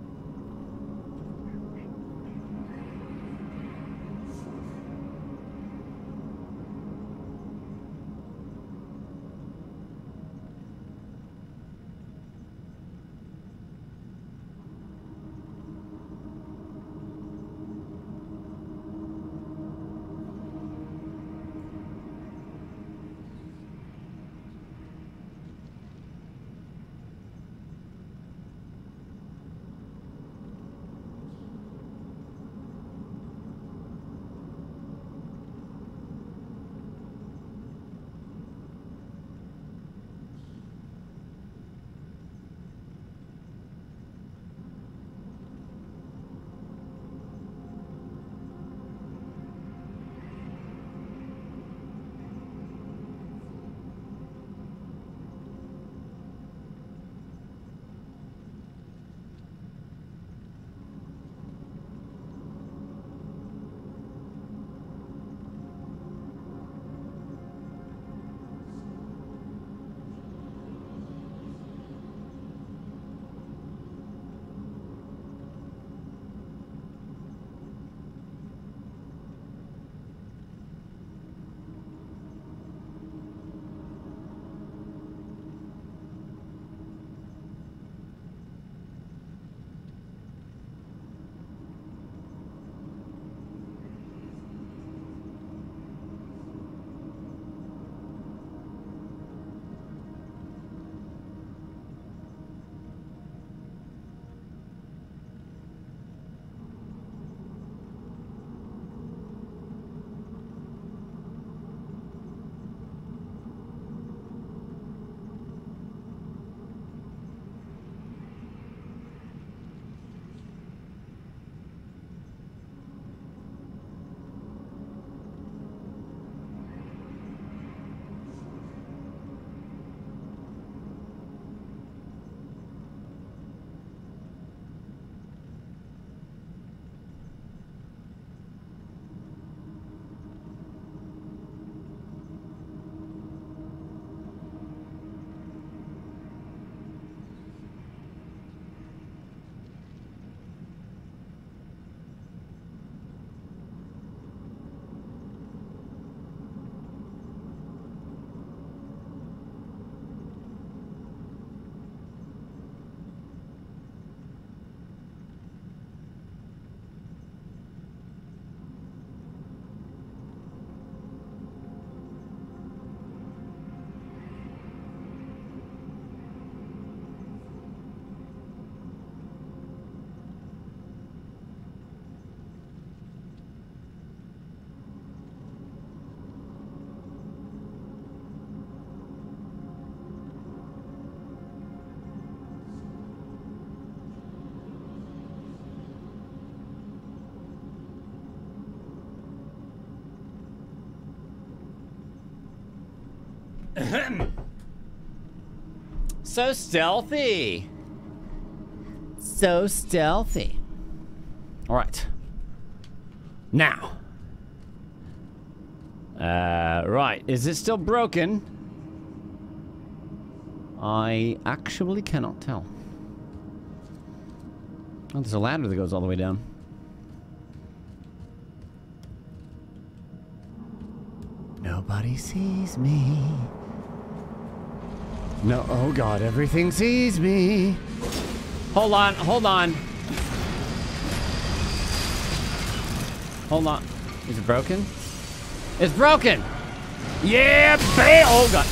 Speaker 1: So stealthy. So stealthy. All right. Now. Uh, right. Is it still broken? I actually cannot tell. Oh, there's a ladder that goes all the way down. Nobody sees me. No, oh god, everything sees me. Hold on, hold on. Hold on. Is it broken? It's broken! Yeah, bam! Oh god.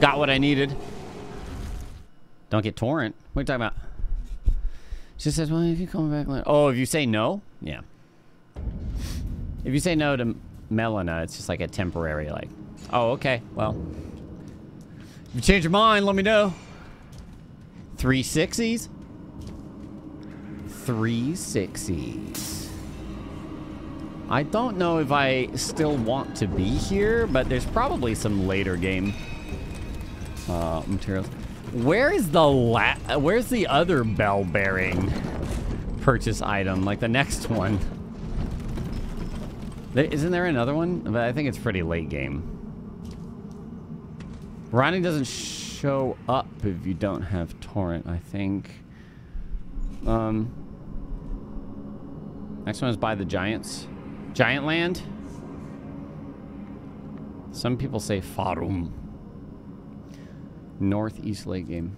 Speaker 1: Got what I needed. Don't get torrent. What are you talking about? She says, well, if you come back later. Oh, if you say no? Yeah. If you say no to Melina, it's just like a temporary, like, oh, okay, well. If you change your mind, let me know. Three sixties? Three sixties. I don't know if I still want to be here, but there's probably some later game uh, materials. Where is the la- Where's the other bell-bearing purchase item? Like the next one. Isn't there another one? But I think it's pretty late game. Ranni doesn't show up if you don't have torrent. I think. Um. Next one is by the Giants. Giant Land. Some people say Farum. Northeast late game.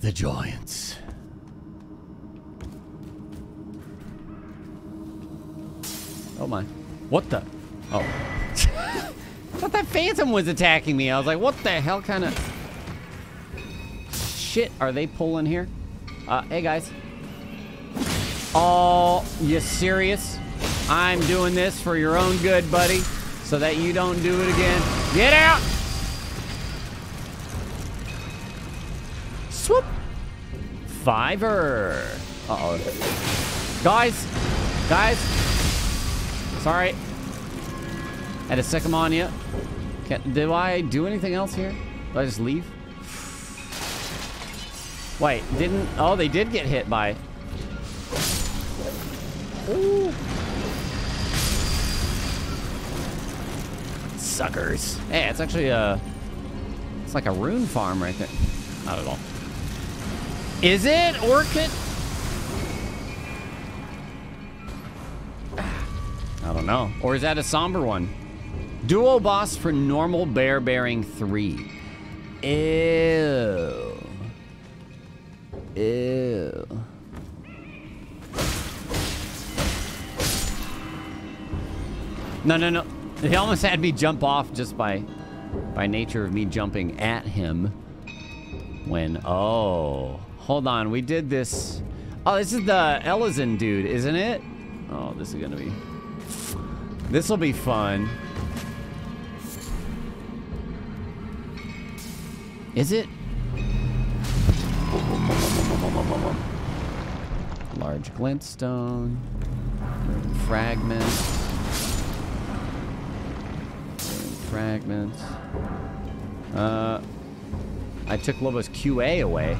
Speaker 3: The Giants.
Speaker 1: Oh my. What the? Oh. *laughs* Thought that phantom was attacking me. I was like, what the hell kind of shit are they pulling here? Uh, hey guys. Oh, you serious? I'm doing this for your own good, buddy, so that you don't do it again. Get out! Swoop! Fiver. Uh-oh. Guys! Guys! Sorry. Had to sick him on you. Can, do I do anything else here? Do I just leave? Wait, didn't... Oh, they did get hit by... Ooh. Suckers. Hey, it's actually a... It's like a rune farm right there. Not at all. Is it? Orchid? I don't know. Or is that a somber one? Duo boss for normal bear bearing 3. Ew. Ew. No, no, no. He almost had me jump off just by by nature of me jumping at him. When, oh, hold on. We did this. Oh, this is the Ellison dude, isn't it? Oh, this is going to be... This will be fun. Is it? Large glintstone. Fragments. Fragments. Uh, I took Lobo's QA away.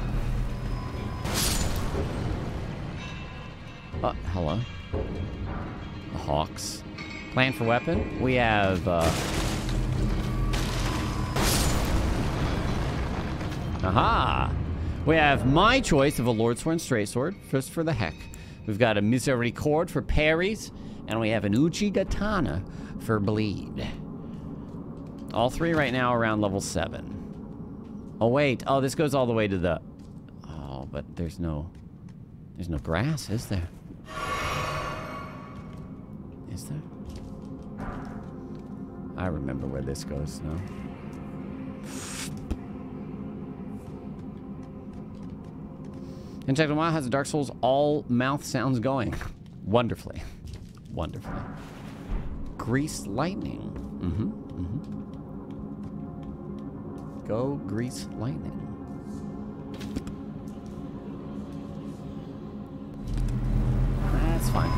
Speaker 1: Oh, hello. The Hawks. Plan for weapon. We have, uh... Aha! We have my choice of a Lordsworn Straight Sword, just for the heck. We've got a Misericorde for parries, and we have an Uchigatana for bleed. All three right now around level 7. Oh, wait. Oh, this goes all the way to the... Oh, but there's no... There's no grass, is there? I remember where this goes now. And Check Wild has a Dark Souls all mouth sounds going. Wonderfully. Wonderfully. Grease lightning. Mm-hmm. Mm-hmm. Go grease lightning. That's fine.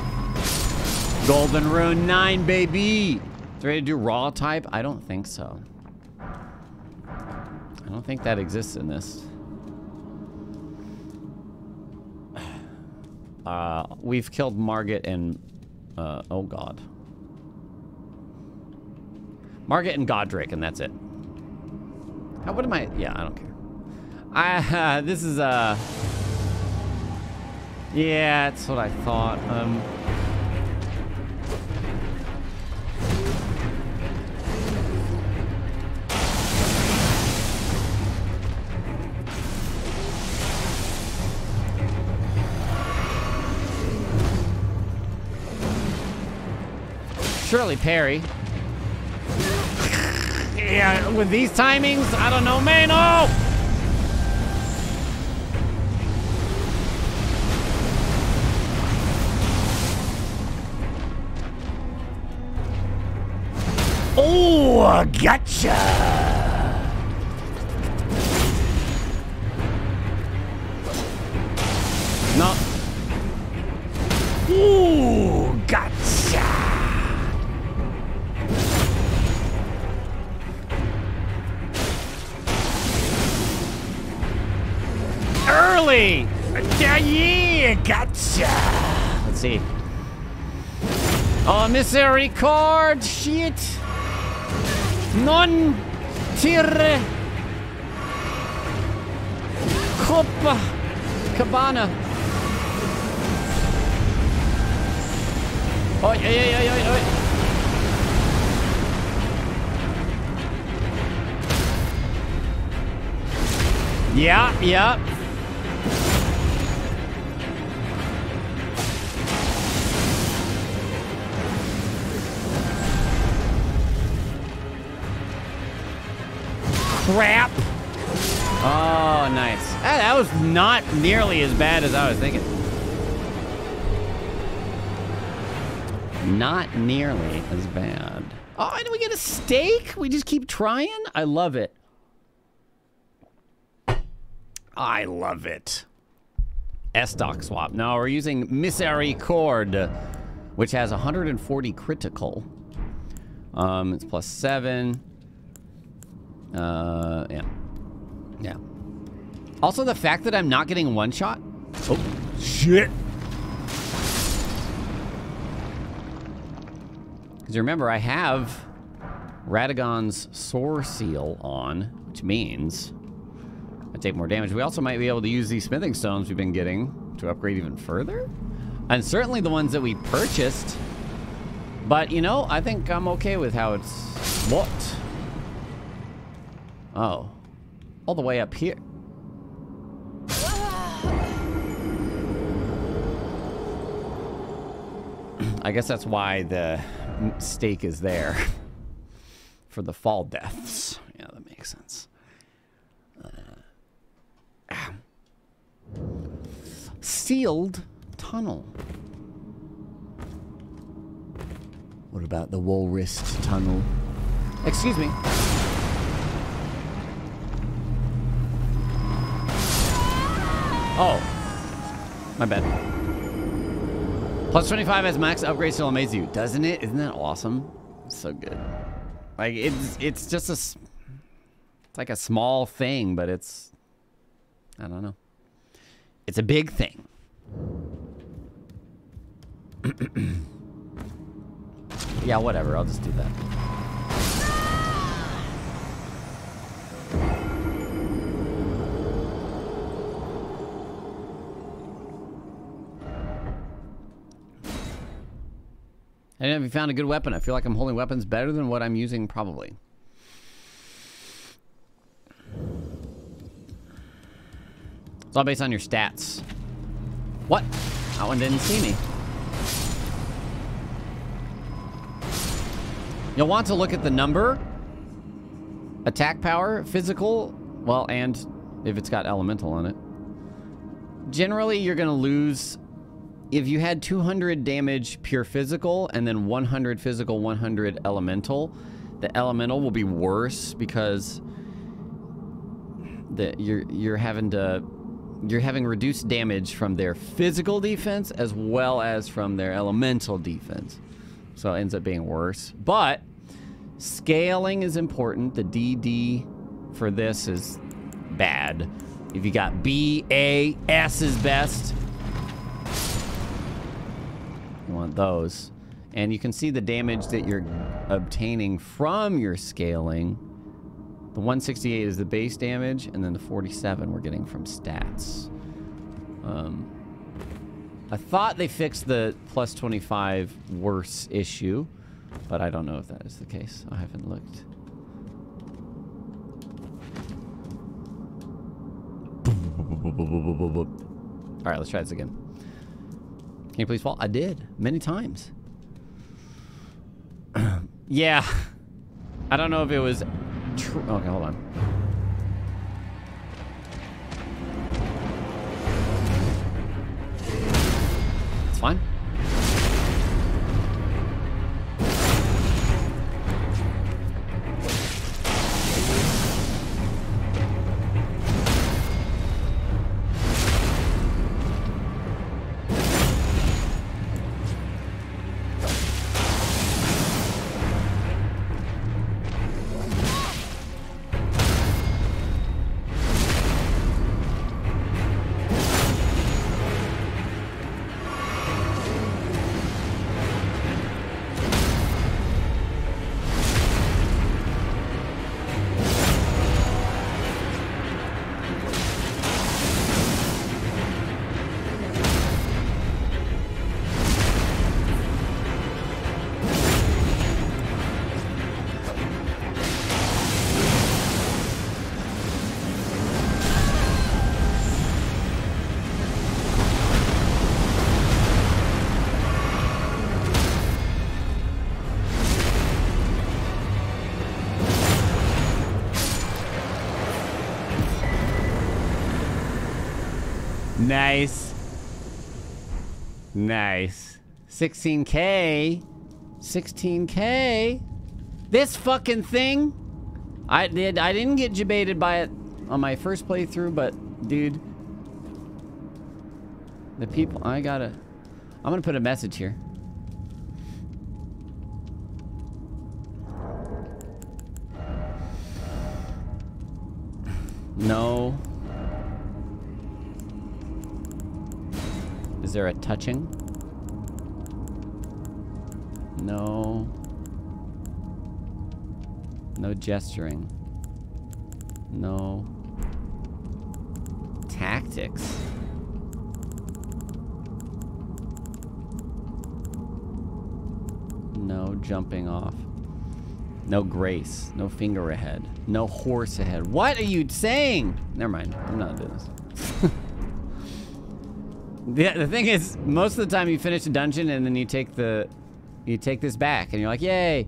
Speaker 1: Golden Rune 9, baby! Is ready to do raw type? I don't think so. I don't think that exists in this. *sighs* Uh, we've killed Margit and, uh, oh god. Margit and Godrick, and that's it. How, what am I, yeah, I don't care. I, uh, *laughs* this is, uh, yeah, that's what I thought. Um, Surely parry. Yeah, with these timings, I don't know, man. Oh! Oh, gotcha! No. Ooh, finally! Yeah, gotcha! Let's see. Oh, misericorde! Shit! Non tire Coppa Cabana. Oi, oi, oi, oi, oi. Yeah, yeah. Crap. Oh, nice. Ah, that was not nearly as bad as I was thinking. Not nearly as bad. Oh, and we get a steak? We just keep trying? I love it. I love it. S-Dock swap. No, we're using Misericorde, which has 140 critical. Um, it's plus seven. Uh, yeah. Yeah. Also, the fact that I'm not getting one shot. Oh, shit. Because remember, I have Radagon's Soreseal on, which means take more damage. We also might be able to use these smithing stones we've been getting to upgrade even further. And certainly the ones that we purchased. But, you know, I think I'm okay with how it's looked. Oh. All the way up here. I guess that's why the stake is there. *laughs* For the fall deaths. Yeah, that makes sense. Sealed tunnel.
Speaker 3: What about the walrus tunnel?
Speaker 1: Excuse me. Oh. My bad. Plus 25 as max upgrades to amaze you. Doesn't it? Isn't that awesome? So good. Like, it's, it's just a... It's like a small thing, but it's... I don't know. It's a big thing. *clears throat* yeah, whatever. I'll just do that. And have you found a good weapon? I feel like I'm holding weapons better than what I'm using, probably. It's all based on your stats. What? That one didn't see me. You'll want to look at the number, attack power, physical, well, and if it's got elemental on it. Generally, you're going to lose if you had 200 damage pure physical and then 100 physical, 100 elemental, the elemental will be worse because the you're you're having to you're having reduced damage from their physical defense as well as from their elemental defense. So it ends up being worse. But scaling is important. The DD for this is bad. If you got B, A, S is best. You want those. And you can see the damage that you're obtaining from your scaling. The 168 is the base damage, and then the 47 we're getting from stats. Um, I thought they fixed the plus 25 worse issue, but I don't know if that is the case. I haven't looked. All right, let's try this again. Can you please fall? I did many times. *clears throat* yeah. I don't know if it was. Okay, hold on. Nice. Nice. 16k. 16k. This fucking thing. I did. I didn't get debated by it on my first playthrough, but dude, the people. I gotta. I'm gonna put a message here. No. Is there a touching? No. No gesturing. No. Tactics. No jumping off. No grace. No finger ahead. No horse ahead. What are you saying? Never mind. I'm not doing this. *laughs* the, the thing is, most of the time you finish a dungeon and then you take the you take this back and you're like, yay.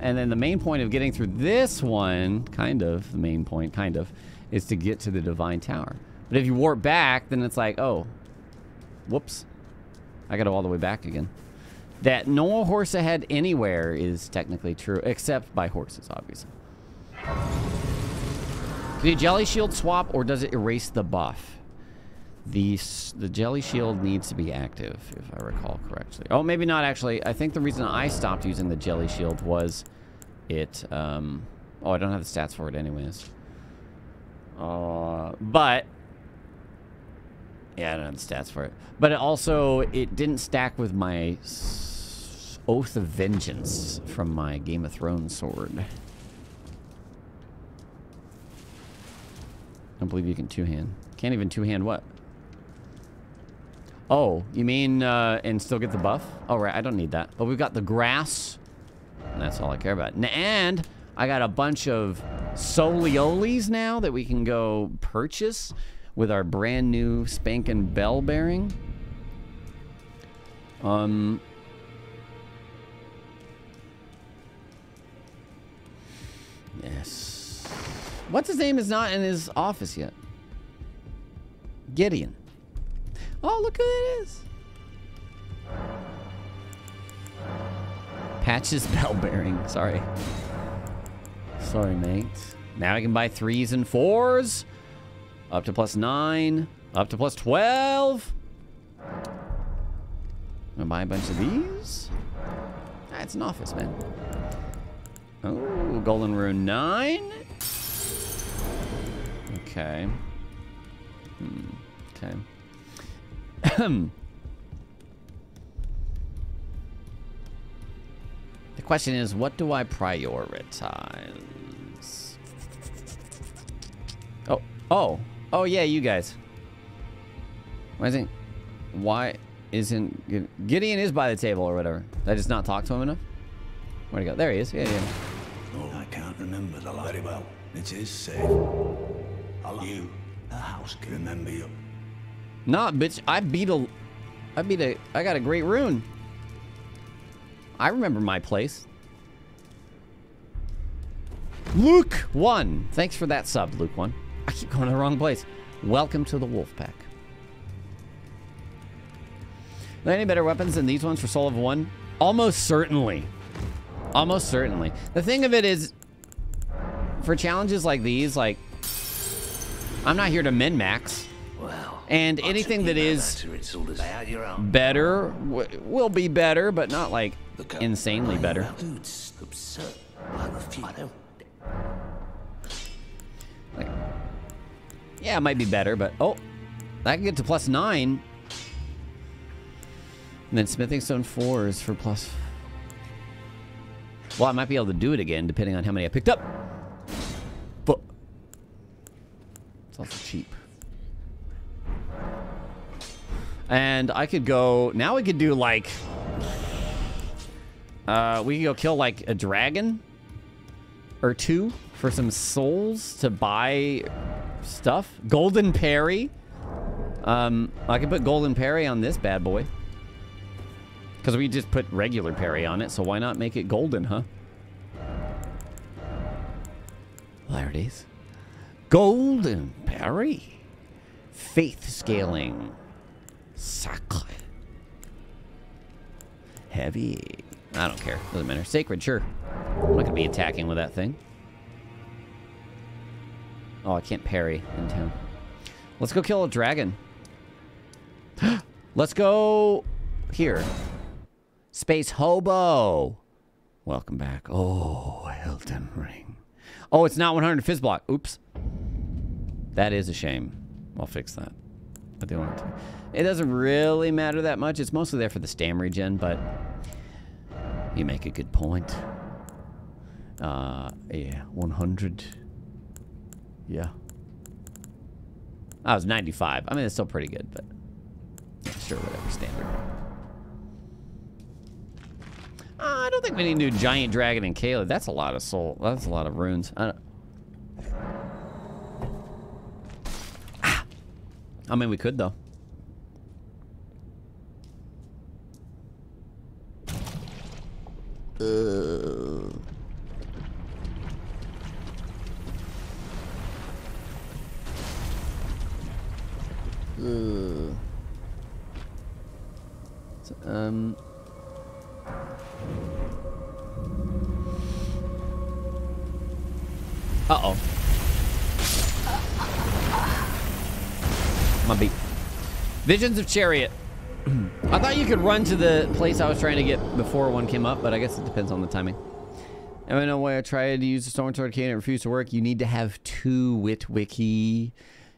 Speaker 1: And then the main point of getting through this one, kind of, the main point, kind of, is to get to the Divine Tower. But if you warp back, then it's like, oh, whoops. I gotta go all the way back again. That no horse ahead anywhere is technically true, except by horses, obviously. Can the jelly shield swap or does it erase the buff? The, the jelly shield needs to be active, if I recall correctly. Oh, maybe not actually. I think the reason I stopped using the jelly shield was it, um... Oh, I don't have the stats for it anyways. Uh, but... Yeah, I don't have the stats for it. But it also, it didn't stack with my Oath of Vengeance from my Game of Thrones sword. I don't believe you can two-hand. Can't even two-hand what? Oh, you mean, uh, and still get the buff? Oh, right, I don't need that. But we've got the grass. That's all I care about. And I got a bunch of soliolis now that we can go purchase with our brand new spanking bell bearing. Um, yes. What's his name is not in his office yet? Gideon. Oh, look who it is. Patches *laughs* bell bearing. Sorry. Sorry, mate. Now I can buy threes and fours. Up to plus nine. Up to plus 12. I'm gonna buy a bunch of these. That's an office, man. Oh, golden rune nine. Okay. Hmm. Okay. The question is, what do I prioritize? Oh, oh, oh yeah, you guys. Why isn't, why isn't, Gideon is by the table or whatever. Did I just not talk to him enough? Where'd he go? There he is. Yeah, yeah.
Speaker 8: Oh, I can't remember the last. Very well. It is safe. I'll you, the house, can remember you.
Speaker 1: Nah, bitch, I beat a... I beat a... I got a great rune. I remember my place. Luke 1. Thanks for that sub, Luke 1. I keep going to the wrong place. Welcome to the wolf pack. Are there any better weapons than these ones for Soul of 1? Almost certainly. Almost certainly. The thing of it is, for challenges like these, like, I'm not here to min-max.
Speaker 2: Well,
Speaker 1: And anything that is better will be better, but not like insanely better.
Speaker 2: It's absurd. I refuse. I don't.
Speaker 1: Like, yeah, it might be better, but oh, that can get to plus nine. And then smithing stone four is for plus. Well, I might be able to do it again depending on how many I picked up. But it's also cheap. And I could go, now we could do like, uh, we could go kill like a dragon or two for some souls to buy stuff. Golden Parry. Um, I could put Golden Parry on this bad boy. Because we just put regular parry on it, so why not make it golden, huh? There it is. Golden parry. Faith scaling. Sacre. Heavy. I don't care. Doesn't matter. Sacred, sure. I'm not to be attacking with that thing. Oh, I can't parry in town. Let's go kill a dragon. *gasps* Let's go here. Space Hobo. Welcome back. Oh, Elden Ring. Oh, it's not 100 fizz block. Oops. That is a shame. I'll fix that. But they want to. It doesn't really matter that much. It's mostly there for the stam regen, but you make a good point. Uh, yeah, 100. Yeah. I was 95. I mean, it's still pretty good, but sure, whatever, standard. Uh, I don't think we need do Giant Dragon and Caelid. That's a lot of soul. That's a lot of runes. I, ah. I mean, we could, though. Uh. Uh. So, um. Uh oh. My beat. Visions of Chariot. I thought you could run to the place I was trying to get before one came up, but I guess it depends on the timing. I know why I tried to use the Stonesword Key and it refused to work. You need to have two Witwicky.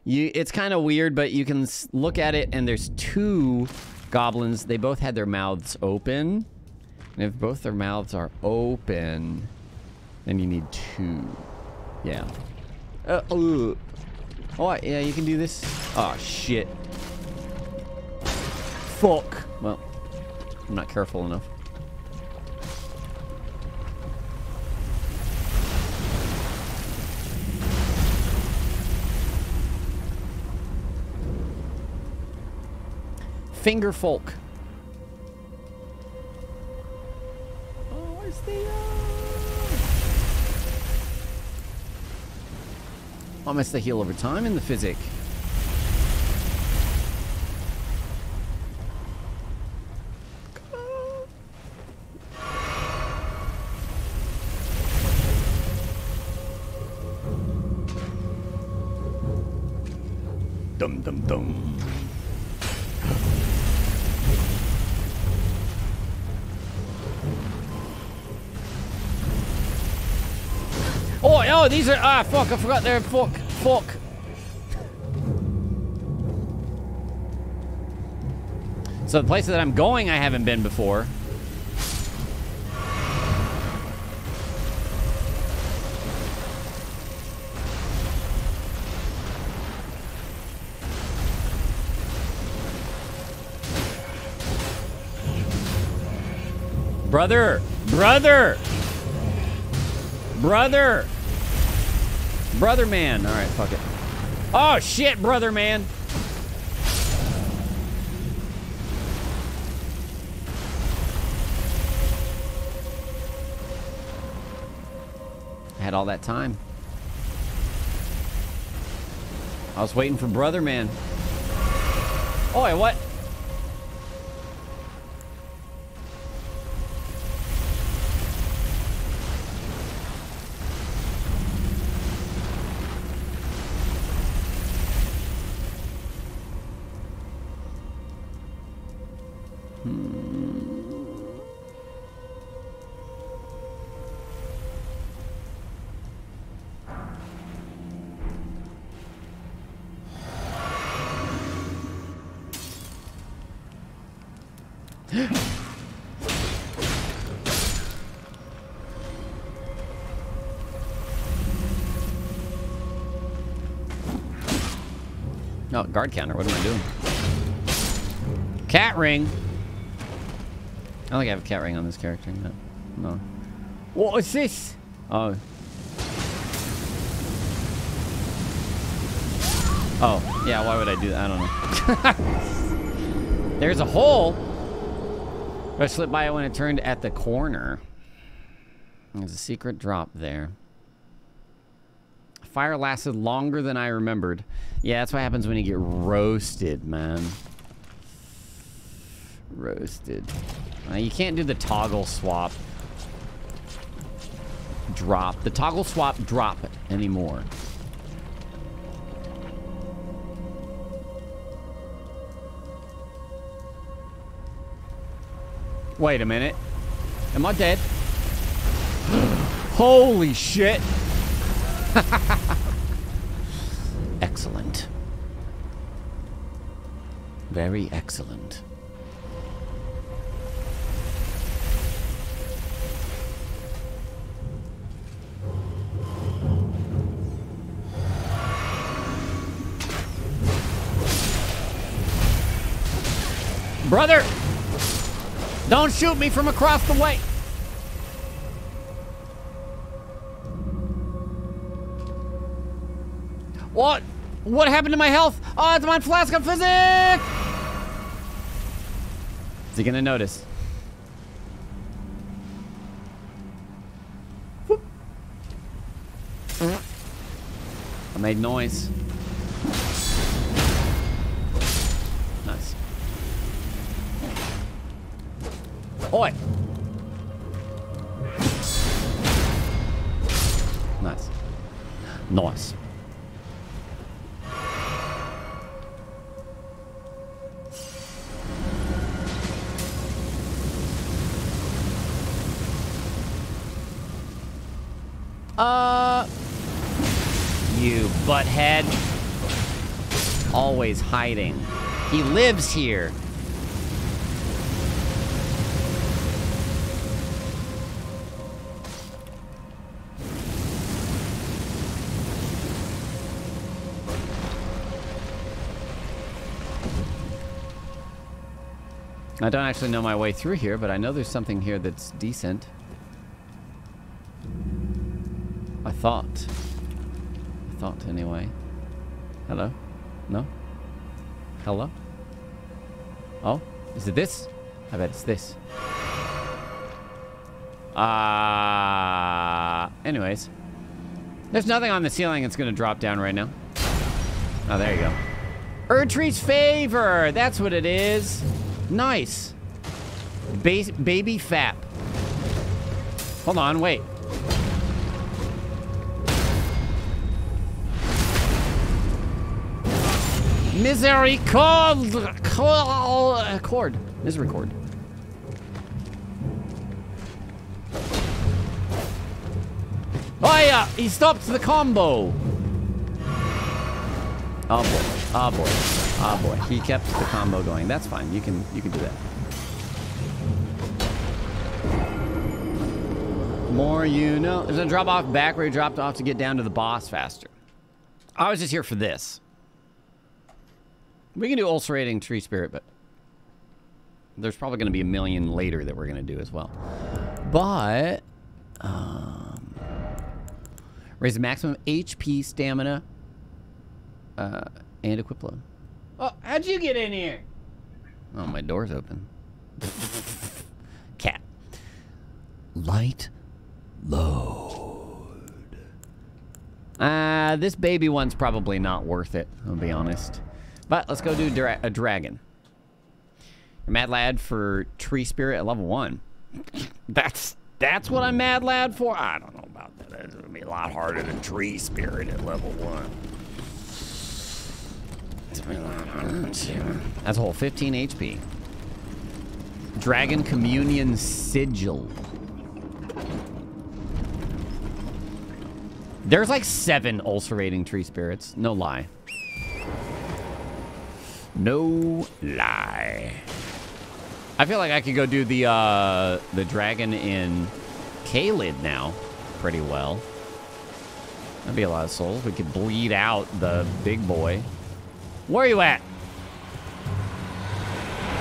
Speaker 1: You, it's kind of weird, but you can look at it and there's two goblins. They both had their mouths open. And if both their mouths are open, then you need two. Yeah. Uh. Oh, yeah, you can do this. Oh, shit. Fuck. Well, I'm not careful enough. Finger folk. Oh, where's the... Uh... Almost the heal over time in the Physick. Dum dum. Oh, oh, these are ah fuck! I forgot they're fuck, fuck. So the place that I'm going, I haven't been before. Brother! Brother! Brother! Brother man. Alright, fuck it. Oh shit, brother man! I had all that time. I was waiting for brother man. Oh, what? Guard counter. What am I doing? Cat ring. I don't think I have a cat ring on this character. No. no. What is this? Oh. Oh, yeah, why would I do that? I don't know. *laughs* There's a hole. I slipped by it when it turned at the corner. There's a secret drop there. Fire lasted longer than I remembered. Yeah, that's what happens when you get roasted, man. Roasted. Uh, you can't do the toggle swap drop. The toggle swap drop anymore. Wait a minute. Am I dead? *gasps* Holy shit. *laughs* excellent. Very excellent. Brother! Don't shoot me from across the way! What? What happened to my health? Oh, it's my flask of physics! Is he gonna notice? I made noise. Nice. Oi! Hiding. He lives here. I don't actually know my way through here, but I know there's something here that's decent. I thought. I thought anyway. Hello? No? Hello? Oh? Is it this? I bet it's this. Ah. Uh, anyways. There's nothing on the ceiling that's gonna drop down right now. Oh, there you go. Erdtree's favor! That's what it is. Nice. Ba baby fap. Hold on, wait. Misericorde! Cord. Misericorde. Oh yeah, he stopped the combo. Oh boy. Oh boy. Oh boy. He kept the combo going. That's fine. You can you can do that. More you know. There's a drop off back where you dropped off to get down to the boss faster. I was just here for this. We can do ulcerating tree spirit, but there's probably going to be a million later that we're going to do as well. But um, raise the maximum HP, stamina, uh, and equip load. Oh, how'd you get in here? Oh, my door's open. Cat.
Speaker 3: Light load.
Speaker 1: Uh, this baby one's probably not worth it, I'll be honest. But let's go do dra a dragon. Mad Lad for Tree Spirit at level one. *laughs* that's that's what I'm Mad Lad for? I don't know about that. That's gonna be a lot harder than Tree Spirit at level one. That's a whole 15 HP. Dragon Communion Sigil. There's like seven ulcerating tree spirits. No lie. No lie. I feel like I could go do the uh, the dragon in Caelid now pretty well. That'd be a lot of souls. We could bleed out the big boy. Where are you at?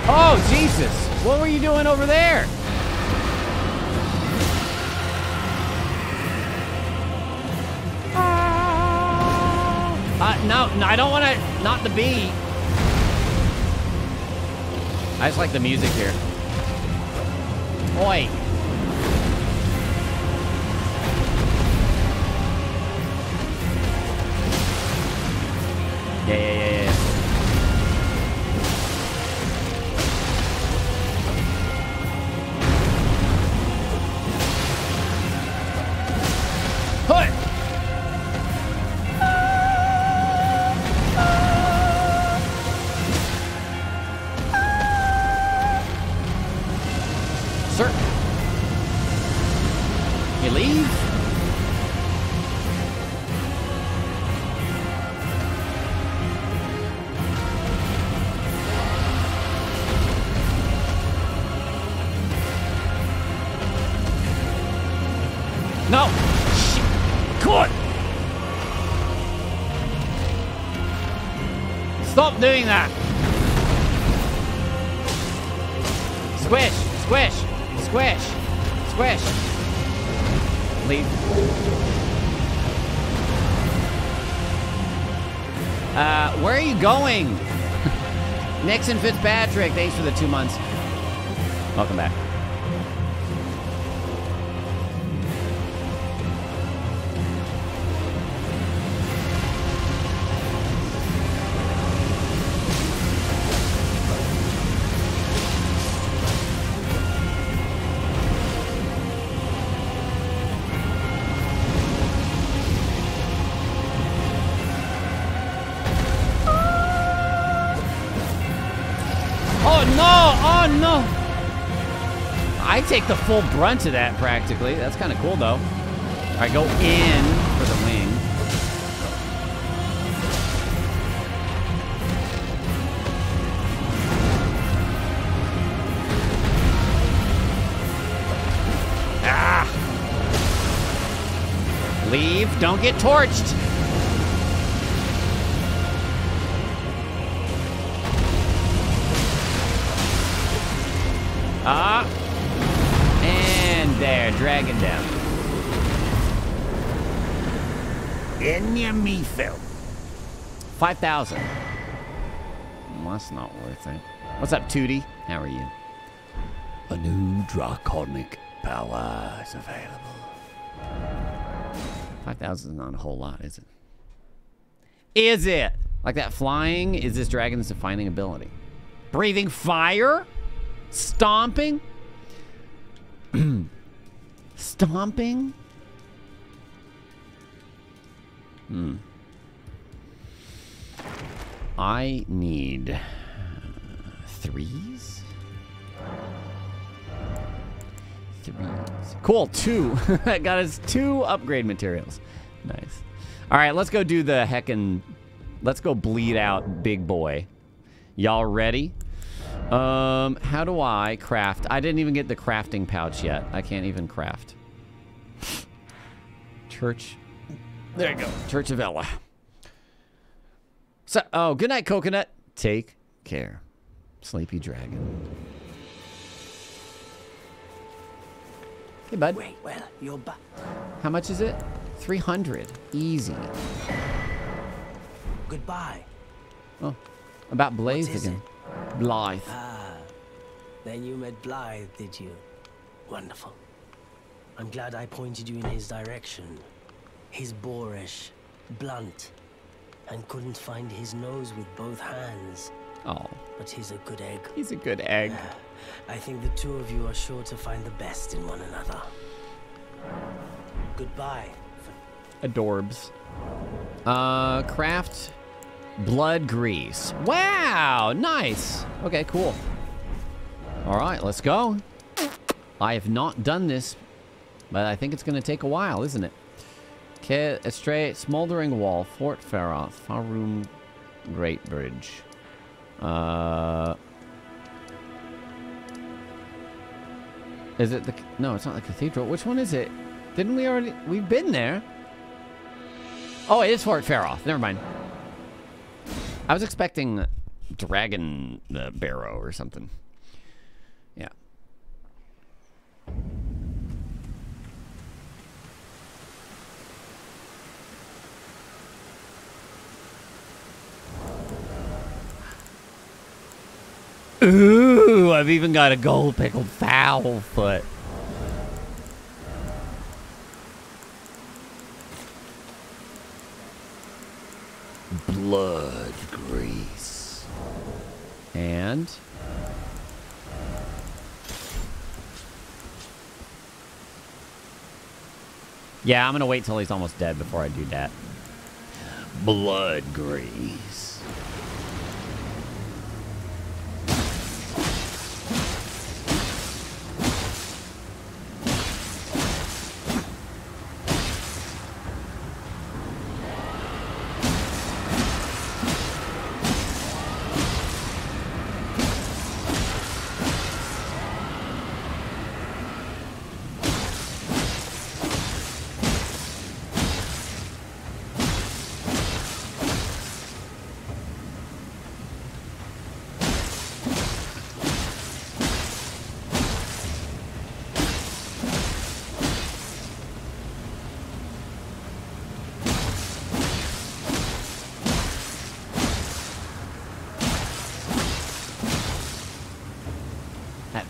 Speaker 1: Oh, Jesus. What were you doing over there? Uh, no, no, I don't want to, not the bee. I just like the music here. Oi! Yeah, yeah, yeah, yeah. Nixon Fitzpatrick, thanks for the two months. Welcome back. Take the full brunt of that practically. That's kind of cool though. All right, go in for the wing. Ah! Leave. Don't get torched. 5,000. Well, that's not worth it. What's up, Tootie? How are you?
Speaker 3: A new draconic power is available.
Speaker 1: 5,000 is not a whole lot, is it? Is it? Like that flying is this dragon's defining ability. Breathing fire? Stomping? *clears throat* Stomping? Hmm. I need threes? Threes. Cool, two. *laughs* Got us two upgrade materials. Nice. All right, let's go do the heckin' let's go bleed out big boy. Y'all ready? Um, how do I craft? I didn't even get the crafting pouch yet. I can't even craft. Church. There you go. Church of Elleh. So, oh, good night, coconut. Take care. Sleepy dragon. Hey, bud.
Speaker 2: Wait, well, you're back.
Speaker 1: How much is it? 300. Easy.
Speaker 2: Goodbye.
Speaker 1: Oh, about
Speaker 2: Blaidd
Speaker 1: again. Blaidd.
Speaker 2: Ah, then you met Blaidd, did you? Wonderful. I'm glad I pointed you in his direction. He's boorish, blunt, and couldn't find his nose with both hands.
Speaker 1: Oh,
Speaker 2: But he's a good egg.
Speaker 1: he's a good egg. *sighs*
Speaker 2: I think the two of you are sure to find the best in one another. Goodbye.
Speaker 1: Adorbs. Uh, craft blood grease. Wow, nice. Okay, cool. All right, let's go. I have not done this, but I think it's going to take a while, isn't it? Okay, a straight smoldering wall, Fort Faroth, Farum Great Bridge. Uh, is it the? No, it's not the cathedral. Which one is it? Didn't we already? We've been there. Oh, it is Fort Faroth. Never mind. I was expecting Dragon uh, Barrow or something. Yeah. Ooh, I've even got a gold pickled fowl foot.
Speaker 3: Blood grease.
Speaker 1: And Yeah, I'm gonna wait till he's almost dead before I do that.
Speaker 3: Blood grease.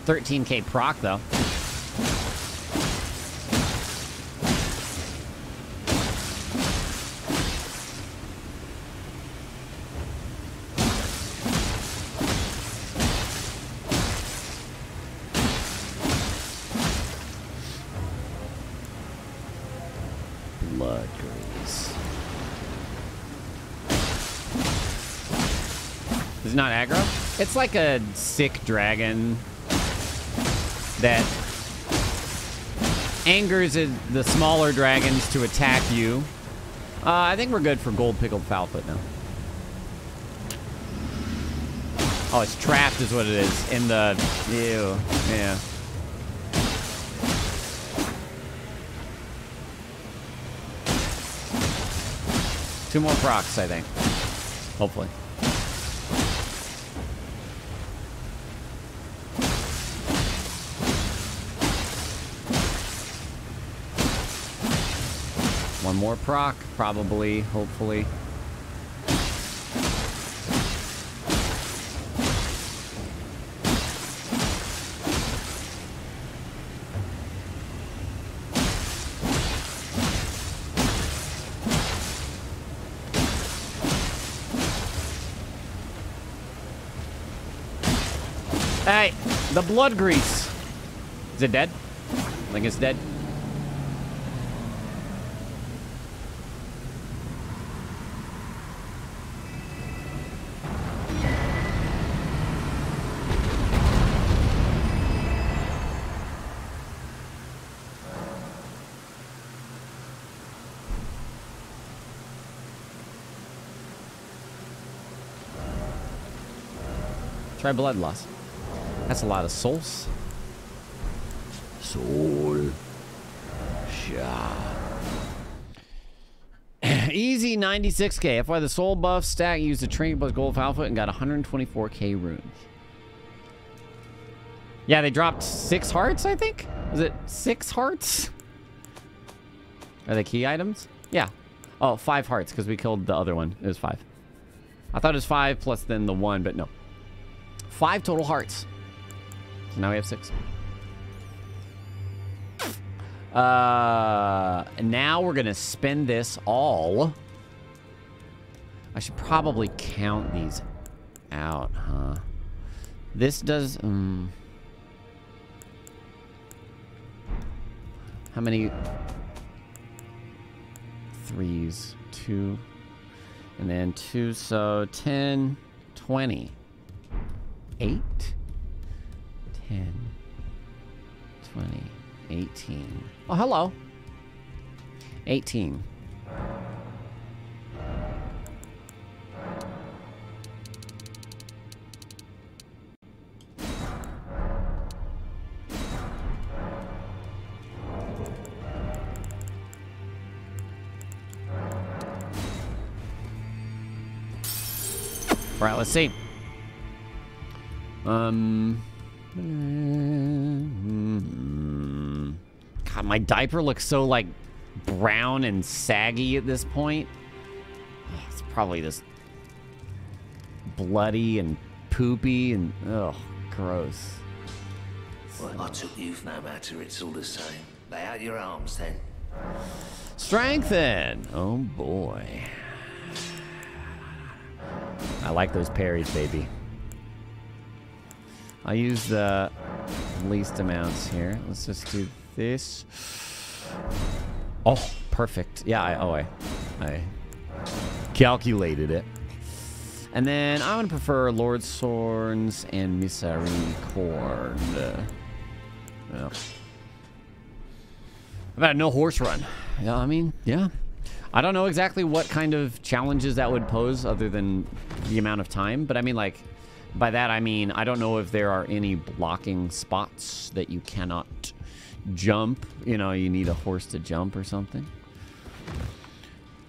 Speaker 1: 13k proc, though.
Speaker 3: Blood grease.
Speaker 1: Is it not aggro? It's like a sick dragon that angers the smaller dragons to attack you. Uh, I think we're good for gold pickled fowlfoot now. Oh, it's trapped is what it is in the... Ew. Yeah. Two more procs, I think. Hopefully. More proc, probably, hopefully. Hey, the blood grease. Is it dead? I think it's dead. Try blood loss. That's a lot of souls.
Speaker 3: Soul. Sha. *clears throat*
Speaker 1: Easy 96k. FY the soul buff stack used a trinket plus gold alpha and got 124k runes. Yeah, they dropped six hearts, I think. Was it six hearts? Are they key items? Yeah. Oh, five hearts because we killed the other one. It was five. I thought it was five plus then the one, but no. Five total hearts. So now we have six. Uh, now we're gonna spend this all. I should probably count these out, huh? This does. Um, how many threes? Two, and then two. So 10, 20, 8, 10, 20. 18. Oh, hello. 18. All right, let's see. Um. God, my diaper looks so like brown and saggy at this point. It's probably just bloody and poopy and ugh, gross.
Speaker 2: Well, I took youth no matter, it's all the same. Lay out your arms then.
Speaker 1: Strengthen. Oh boy. I like those parries, baby. I'll use the least amounts here. Let's just do this. Oh, perfect. Yeah, I, oh, I, I calculated it. And then I'm going to prefer Lordsworn's and Misericorde. Yeah. I've had no horse run. Yeah, I mean, yeah. I don't know exactly what kind of challenges that would pose other than the amount of time, but I mean, like, by that I mean, I don't know if there are any blocking spots that you cannot jump. You know, you need a horse to jump or something.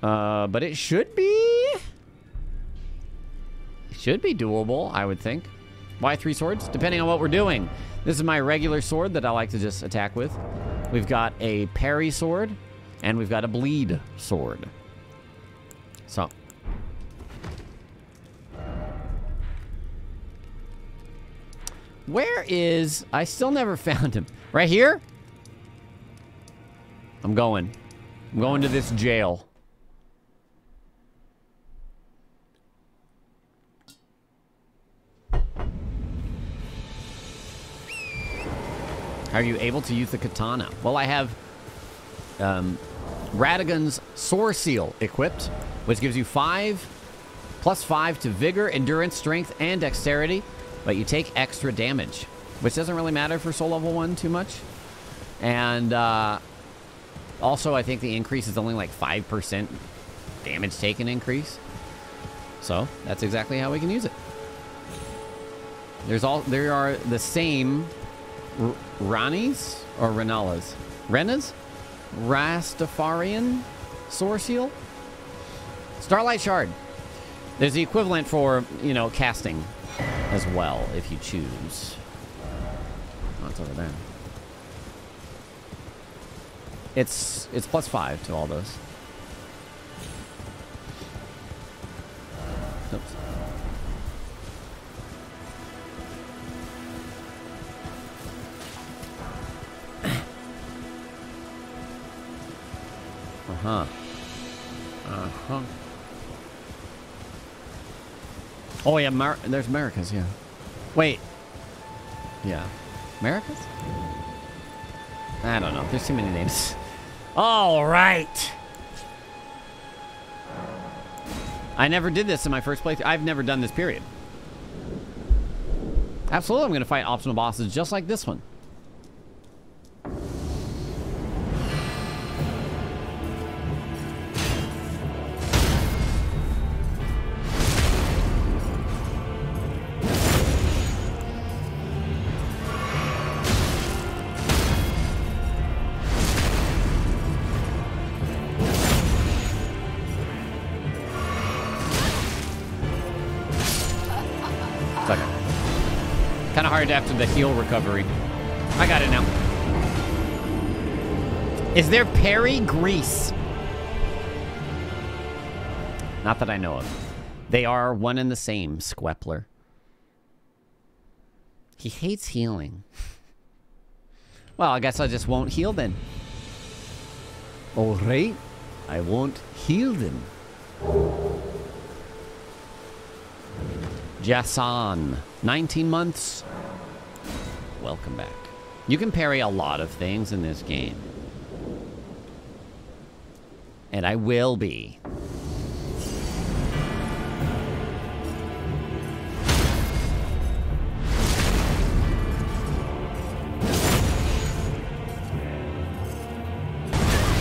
Speaker 1: Uh, but it should be... It should be doable, I would think. Why three swords? Depending on what we're doing. This is my regular sword that I like to just attack with. We've got a parry sword, and we've got a bleed sword. So. Where is... I still never *laughs* found him. Right here? I'm going. I'm going to this jail. Are you able to use the katana? Well, I have um, Radagon's Soreseal equipped, which gives you five plus five to vigor, endurance, strength, and dexterity, but you take extra damage, which doesn't really matter for soul level one too much. And uh, also, I think the increase is only like five percent damage taken increase. So that's exactly how we can use it. There's all there are the same R- Ranni's or Renalas, Renas, Rastafarian Soreseal, Starlight Shard. There's the equivalent for you know casting as well if you choose. Oh, it's over there. It's it's plus five to all those. Oops. Uh-huh. Uh-huh. Oh, yeah, Mar there's Americas, yeah. Wait. Yeah. Americas? I don't know. There's too many names. *laughs* All right. I never did this in my first playthrough. I've never done this, period. Absolutely, I'm going to fight optional bosses just like this one. After the heal recovery. I got it now. Is there Perry Grease? Not that I know of. They are one and the same, Squepler. He hates healing. Well, I guess I just won't heal then. All right. I won't heal them. Jason, 19 months. Welcome back. You can parry a lot of things in this game. And I will be.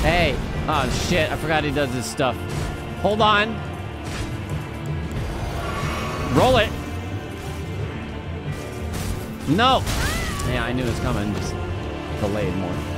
Speaker 1: Hey. Oh, shit. I forgot he does this stuff. Hold on. Roll it. No. Yeah, I knew it was coming. Just delayed more.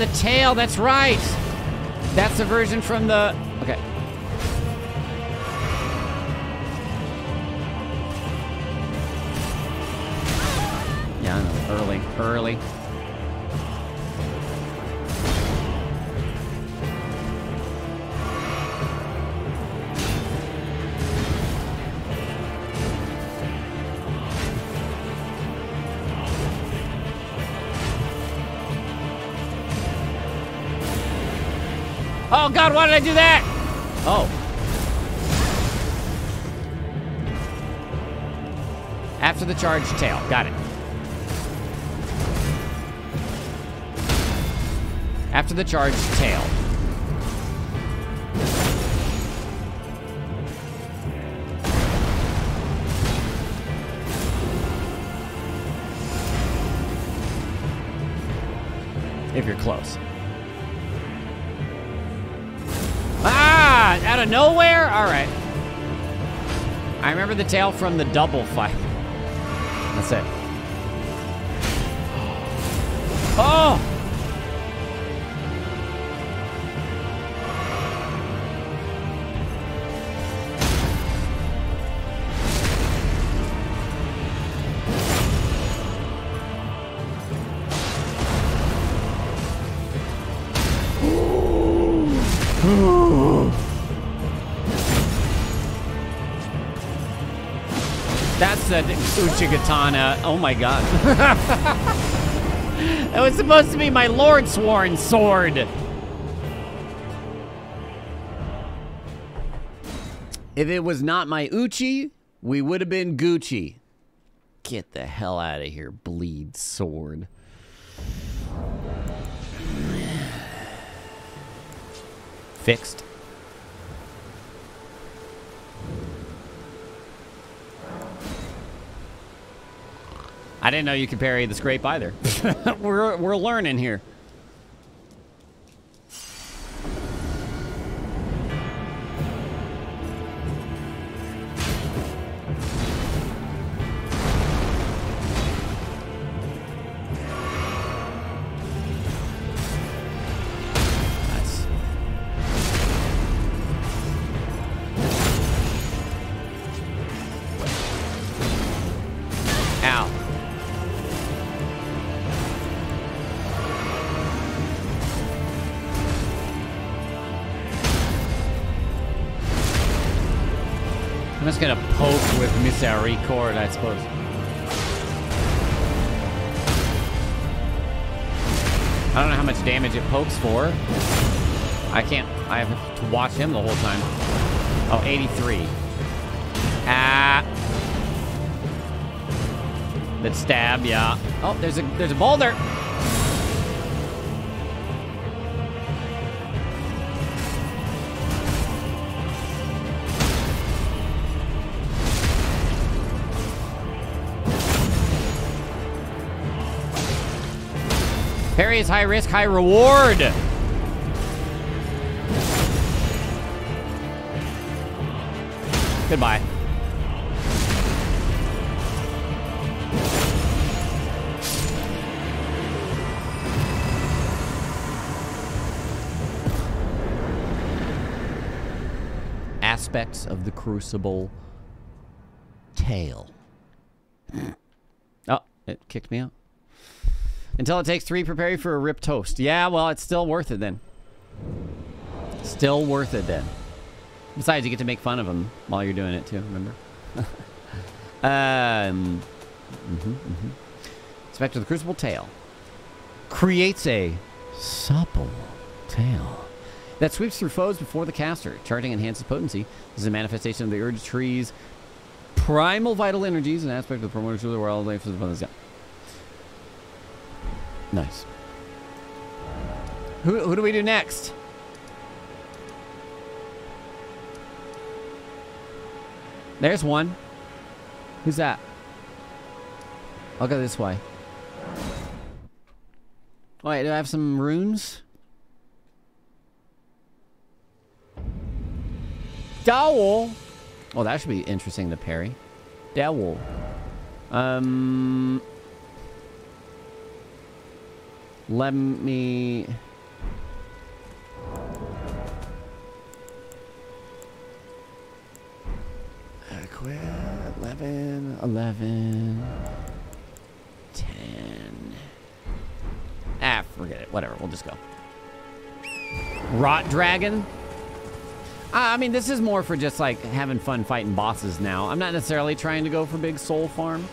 Speaker 1: The tail. That's right. That's the version from the. Okay. Yeah, I know. Early. Early. God, why did I do that? Oh. After the charge, tail. Got it. After the charge, tail. If you're close. Out of nowhere? Alright. I remember the tail from the double fight. That's it. *gasps* Oh! Uchigatana. Oh my god. *laughs* that was supposed to be my Lordsworn sword. If it was not my Uchi, we would have been Gucci. Get the hell out of here, bleed sword. Fixed. I didn't know you could parry the scrape either. *laughs* we're, we're learning here. Much damage it pokes for. I can't, I have to watch him the whole time. Oh, 83. Ah. That stab, yeah. Oh, there's a, there's a boulder. Is high risk, high reward. Goodbye. Aspects of the Crucible tail. *clears throat* Oh, it kicked me out. Until it takes three, prepare you for a ripped toast. Yeah, well, it's still worth it then. Still worth it then. Besides, you get to make fun of them while you're doing it too, remember? *laughs* um, mhm, mhm. Spectre of the Crucible Tail. Creates a supple tail that sweeps through foes before the caster. Charging enhances potency. This is a manifestation of the Erdtree's primal vital energies, an aspect of the promoter of the world life is abundance. Yeah. Nice. Who, who do we do next? There's one. Who's that? I'll go this way. Wait, do I have some runes? Dowel. Oh, that should be interesting to parry. Dowel. Um. Let me. Quit. 11, 11, 10. Ah, forget it. Whatever. We'll just go. Rot Dragon. Uh, I mean, this is more for just like having fun fighting bosses now. I'm not necessarily trying to go for big soul farm.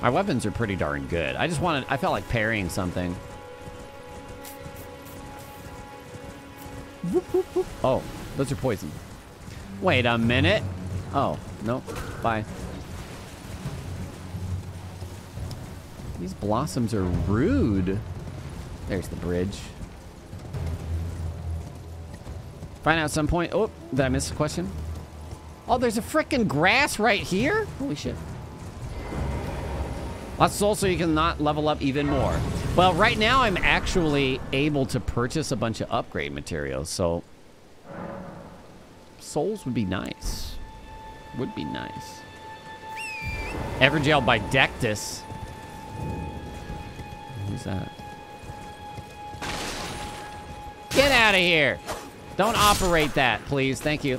Speaker 1: My weapons are pretty darn good. I just wanted, I felt like parrying something. Oh, those are poison. Wait a minute. Oh, no. Bye. These blossoms are rude. There's the bridge. Find out some point. Oh, did I miss a question? Oh, there's a freaking grass right here? Holy shit. Lots of souls so you can not level up even more. Well, right now I'm actually able to purchase a bunch of upgrade materials, so souls would be nice. Would be nice. Evergaol by Dectus. Who's that? Get out of here. Don't operate that, please. Thank you.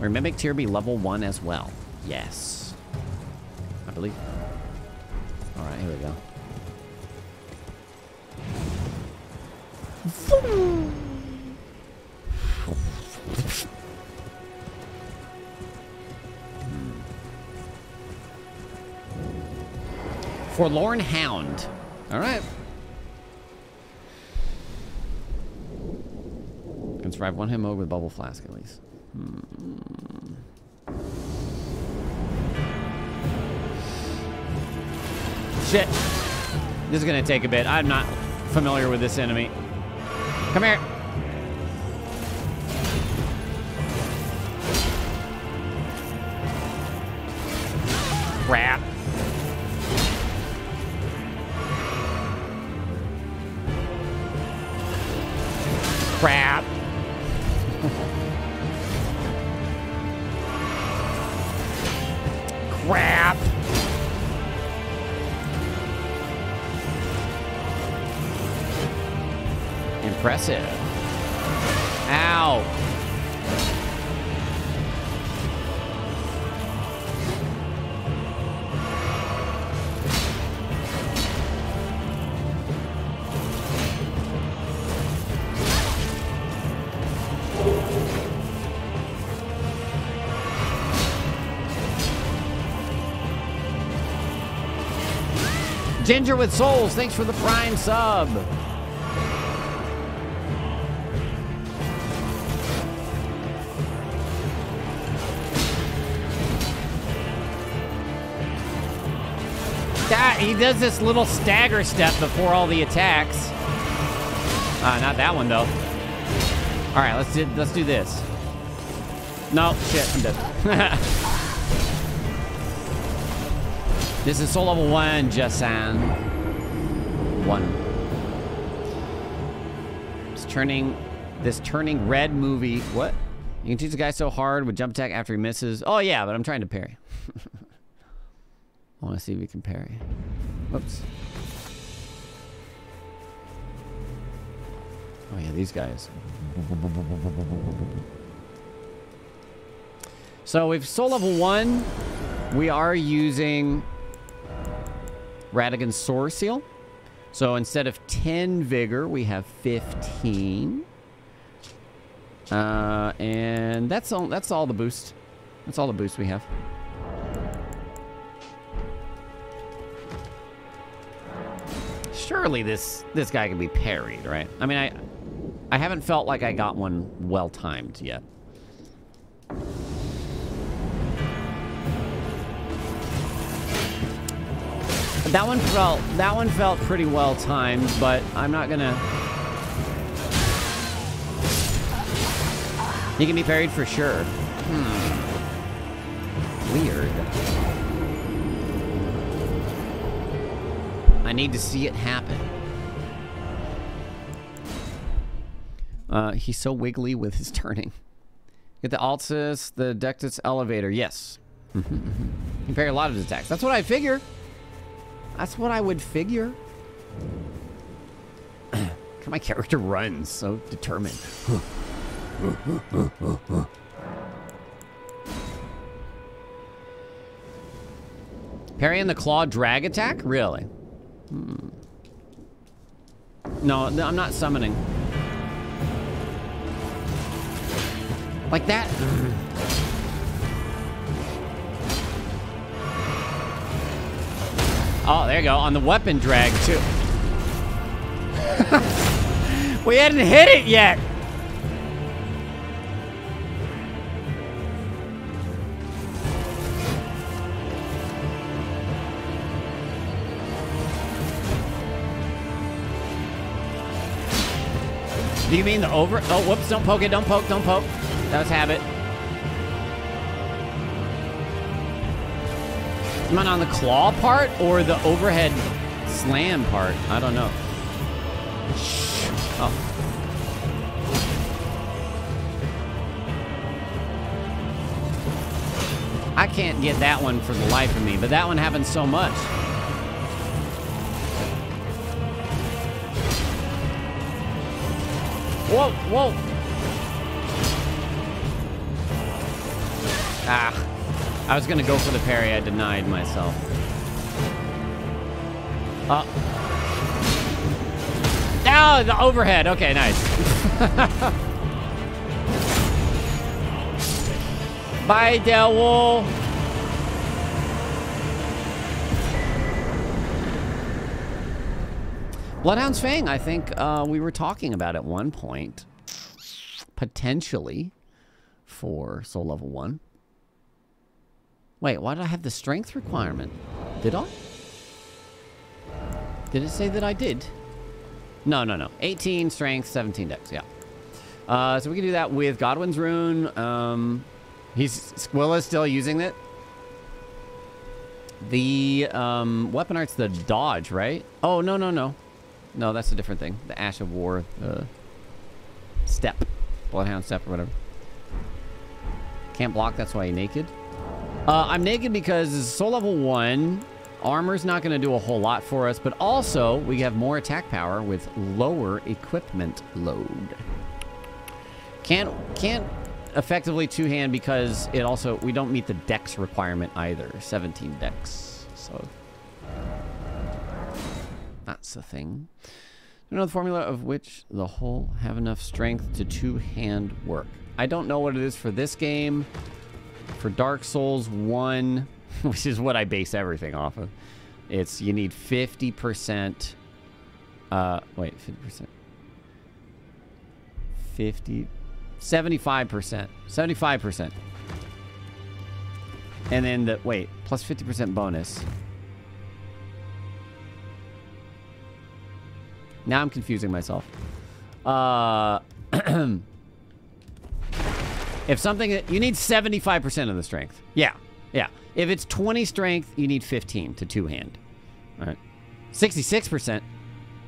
Speaker 1: Will Mimic Tear be level 1 as well? Yes. Believe. Alright, here we go. Forlorn Hound. Alright. Can survive one hit mode with bubble flask at least. Hmm. Shit. This is gonna take a bit. I'm not familiar with this enemy. Come here. Ginger with souls, thanks for the prime sub. That, he does this little stagger step before all the attacks. Uh, not that one though. All right, let's do let's do this. No, shit, I'm dead. *laughs* this is soul level one, Jasan. One. It's turning this turning red movie. What? You can teach a guy so hard with jump attack after he misses. Oh yeah, but I'm trying to parry. *laughs* I want to see if we can parry. Whoops. Oh yeah, these guys. So we've soul level one. We are using Radagon's Soreseal. So instead of 10 vigor, we have 15. Uh, and that's all. That's all the boost. That's all the boost we have. Surely this this guy can be parried, right? I mean, I I haven't felt like I got one well timed yet. That one felt that one felt pretty well timed, but I'm not gonna. He can be parried for sure. Hmm. Weird. I need to see it happen. Uh, he's so wiggly with his *laughs* turning. Get the Altus, the Dectus Elevator. Yes. *laughs* you can parry a lot of his attacks. That's what I figure. That's what I would figure. *clears throat* My character runs so determined. Parry and the claw drag attack? Really? Hmm. No, I'm not summoning. Like that? Oh, there you go. On the weapon drag, too. *laughs* we hadn't hit it yet. Do you mean the over? Oh, whoops, don't poke it, don't poke, don't poke. That was habit. Am I on the claw part or the overhead slam part? I don't know. Oh. I can't get that one for the life of me, but that one happens so much. Whoa, whoa. Ah. I was gonna go for the parry, I denied myself. Uh. Ah, the overhead. Okay, nice. *laughs* Bye, Devil. Bloodhound's Fang, I think uh, we were talking about at one point, potentially for Soul Level 1. Wait, why did I have the strength requirement? Did I? Did it say that I did? No, no, no. 18 strength, 17 dex, yeah. Uh, so we can do that with Godwin's Rune. Um, he's Squilla's still using it. The um, weapon art's the dodge, right? Oh, no, no, no. No, that's a different thing. The Ash of War uh, step. Bloodhound step or whatever. Can't block, that's why you're naked. Uh, I'm naked because it's soul level 1. Armor's not going to do a whole lot for us, but also we have more attack power with lower equipment load. Can't can't effectively two-hand because it also we don't meet the dex requirement either. 17 dex. So that's the thing. You know the formula of which the whole have enough strength to two-hand work. I don't know what it is for this game. For Dark Souls 1, *laughs* which is what I base everything off of, it's you need 50%. Uh, wait, 50%. 50. 75%. 75%. And then the, wait, plus 50% bonus. Now I'm confusing myself. Uh, *clears throat* if something, you need 75% of the strength. Yeah, yeah. If it's 20 strength, you need 15 to two hand. All right. 66%.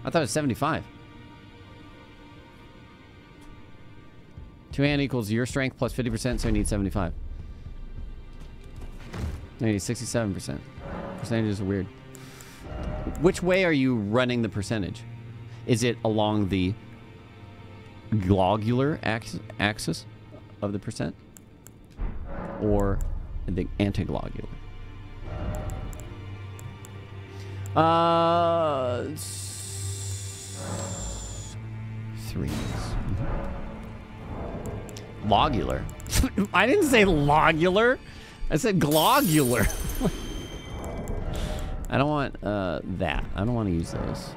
Speaker 1: I thought it was 75. Two hand equals your strength plus 50%, so you need 75. No, you need 67%. Percentages are weird. Which way are you running the percentage? Is it along the globular axis of the percent? Or the antiglobular? Uh, threes. Logular. *laughs* I didn't say logular. I said globular. *laughs* I don't want uh, that. I don't want to use those.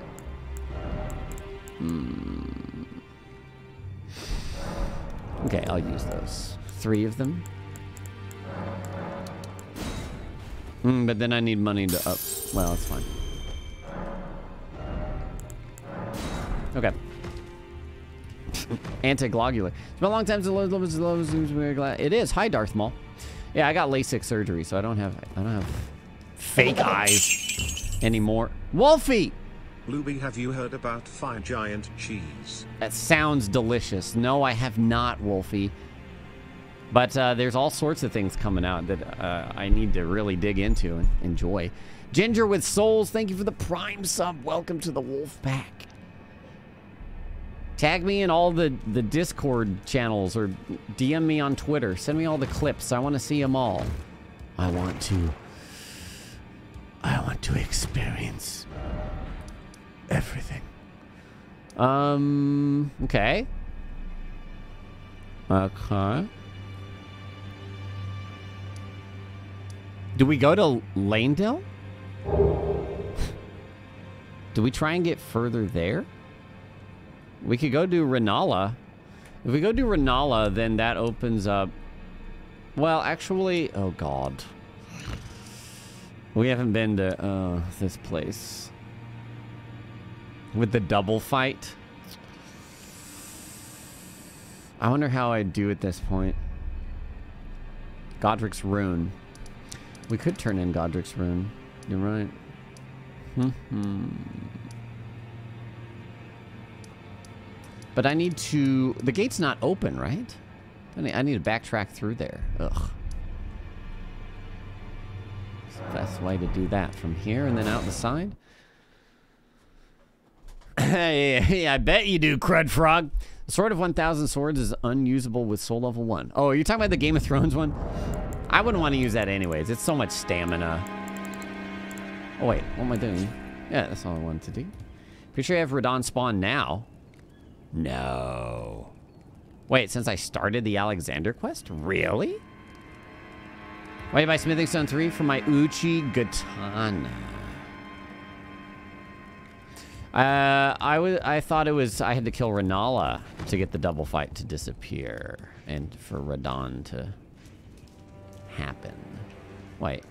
Speaker 1: Hmm. Okay, I'll use those. Three of them. Mm, but then I need money to up. Well, it's fine. Okay. *laughs* Antiglobular. It's been a long time since It is. Hi, Darth Maul. Yeah, I got LASIK surgery, so I don't have I don't have fake *laughs* eyes anymore. Wolfie!
Speaker 10: Blueby, have you heard about Fire Giant cheese?
Speaker 1: That sounds delicious. No, I have not, Wolfie. But uh, there's all sorts of things coming out that uh, I need to really dig into and enjoy. Ginger with Souls, thank you for the Prime sub. Welcome to the Wolf Pack. Tag me in all the, the Discord channels or DM me on Twitter. Send me all the clips. I want to see them all.
Speaker 3: I want to... I want to experience everything.
Speaker 1: Um, okay. Okay. Do we go to Leyndell? Do we try and get further there? We could go do Renala. If we go do Renala, then that opens up... Well, actually... Oh, God. We haven't been to uh, this place. With the double fight. I wonder how I do at this point. Godrick's Rune. We could turn in Godrick's Rune. You're right. Hmm. But I need to... The gate's not open, right? I need, I need to backtrack through there. Ugh. best way to do that. From here and then out the side. *coughs* hey, I bet you do, Crud Frog. Sword of 1,000 Swords is unusable with soul level 1. Oh, you're you talking about the Game of Thrones one? I wouldn't want to use that anyways. It's so much stamina. Oh, wait. What am I doing? Yeah, that's all I wanted to do. Pretty sure I have Radahn spawn now. No. Wait, since I started the Alexander quest? Really? Why buy Smithing Stone 3 for my Uchi Katana? Uh, I was I thought it was I had to kill Renala to get the double fight to disappear and for Radahn to happen. Wait.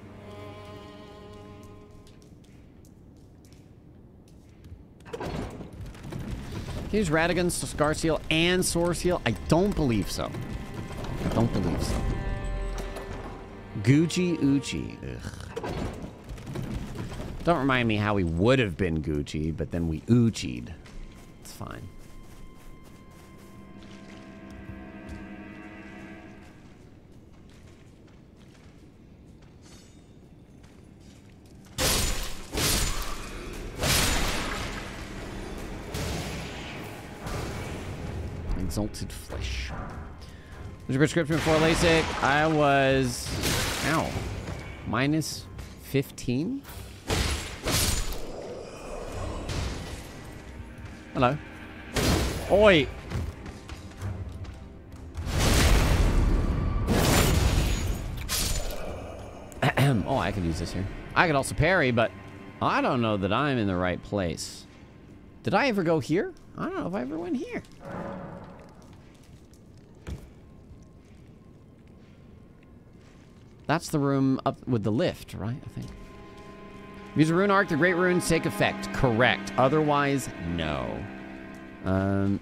Speaker 1: Use Radagon, Scarseal, and Soreseal? I don't believe so. I don't believe so. Gucci Uchi. Ugh. Don't remind me how we would have been Gucci, but then we Uchi'd. It's fine. Exalted flesh. What's your prescription for LASIK? I was... Ow. Minus 15? Hello. Oi! *clears throat* oh, I could use this here. I could also parry, but I don't know that I'm in the right place. Did I ever go here? I don't know if I ever went here. That's the room up with the lift, right? I think. Use a rune arc, the great runes take effect. Correct. Otherwise, no. Um,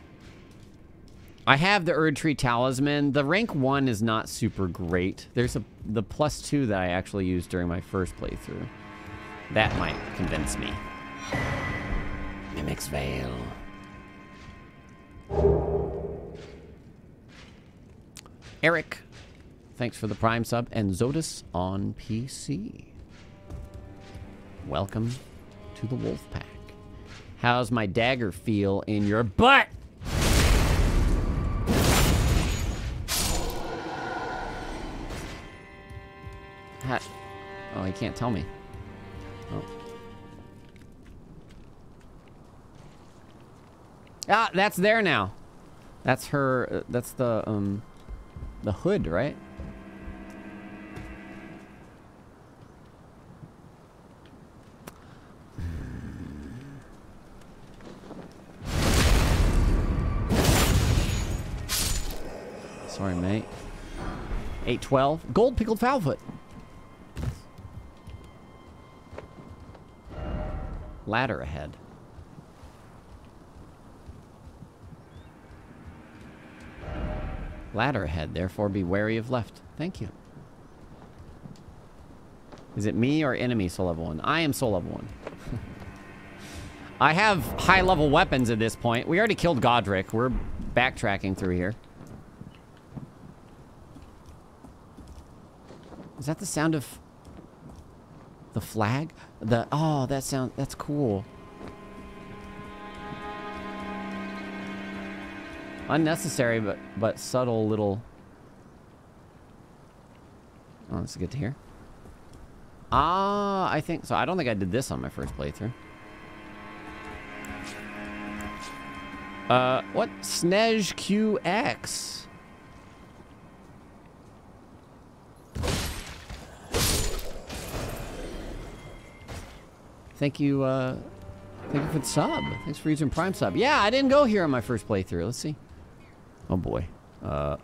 Speaker 1: I have the Erdtree Talisman. The rank 1 is not super great. There's a the plus 2 that I actually used during my first playthrough. That might convince me. Mimic's Veil. Eric, thanks for the Prime sub. And Zodus on PC. Welcome to the Wolf Pack. How's my dagger feel in your butt? Oh, he can't tell me. Oh. Ah, that's there now. That's her, uh, that's the, um, the hood, right? 812. Gold pickled fowlfoot. Ladder ahead. Ladder ahead, therefore be wary of left. Thank you. Is it me or enemy soul level 1? I am soul level 1. *laughs* I have high level weapons at this point. We already killed Godrick. We're backtracking through here. Is that the sound of the flag? The oh, that sound that's cool. Unnecessary but but subtle little Oh, that's good to hear. Ah, I think so. I don't think I did this on my first playthrough. Uh, what? Snej QX. Thank you, uh, thank you for the sub. Thanks for using Prime sub. Yeah, I didn't go here on my first playthrough. Let's see. Oh boy. Uh.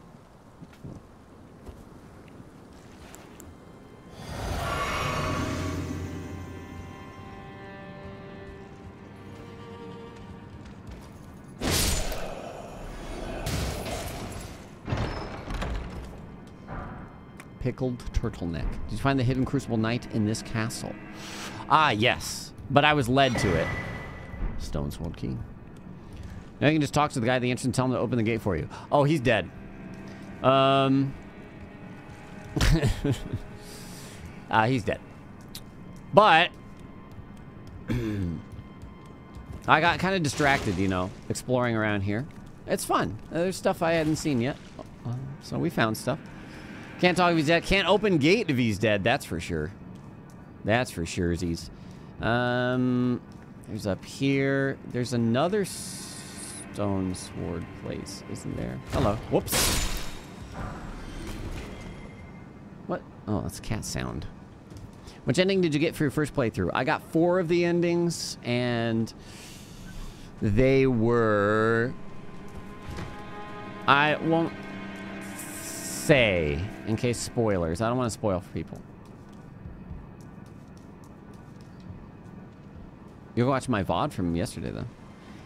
Speaker 1: Turtleneck. Did you find the hidden crucible knight in this castle? Ah, yes. But I was led to it. Stonesword Key. Now you can just talk to the guy at the entrance and tell him to open the gate for you. Oh, he's dead. Um. Uh, *laughs* he's dead. But *clears throat* I got kind of distracted, you know, exploring around here. It's fun. There's stuff I hadn't seen yet. Uh, So we found stuff. Can't talk if he's dead. Can't open gate if he's dead. That's for sure. That's for sure. He's. Um, there's up here. There's another stone sword place, isn't there? Hello. Whoops. What? Oh, that's cat sound. Which ending did you get for your first playthrough? I got four of the endings, and they were. I won't say in case spoilers. I don't want to spoil for people. You can watch my VOD from yesterday, though.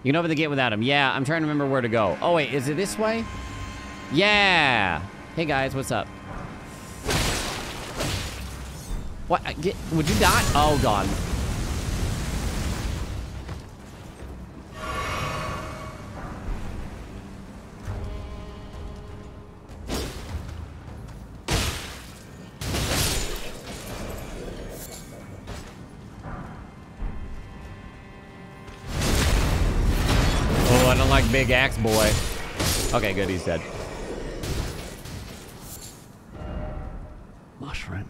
Speaker 1: You can open the gate without him. Yeah, I'm trying to remember where to go. Oh, wait, is it this way? Yeah! Hey, guys, what's up? What? Get, would you die? Oh, God. Big Axe Boy. Okay, good, he's dead.
Speaker 3: Mushroom.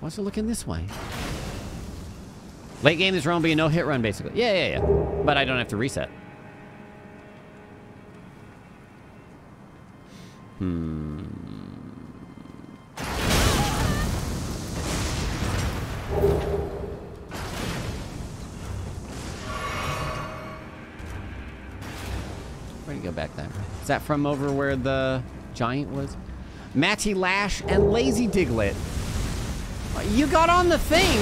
Speaker 1: Why's it looking this way? Late game, this run will be a no-hit run, basically. Yeah, yeah, yeah. But I don't have to reset. Hmm. Go back there? Is that from over where the giant was? Matty Lash and Lazy Diglett. You got on the thing.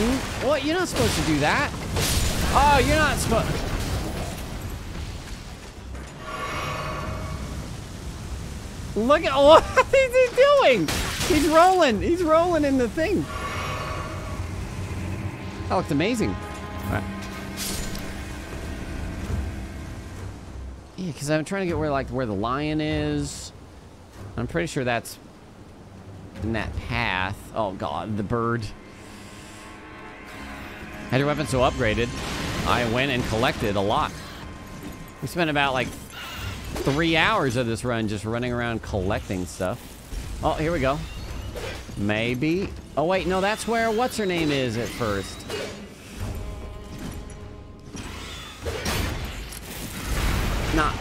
Speaker 1: What? You're not supposed to do that. Oh, you're not supposed. Look at *laughs* what is he doing? He's rolling. He's rolling in the thing. That looked amazing. All right. Yeah, because I'm trying to get where like where the lion is. I'm pretty sure that's in that path. Oh god, the bird. Had your weapon so upgraded, I went and collected a lot. We spent about like three hours of this run just running around collecting stuff. Oh, here we go. Maybe. Oh wait, no, that's where what's her name is at first. Not.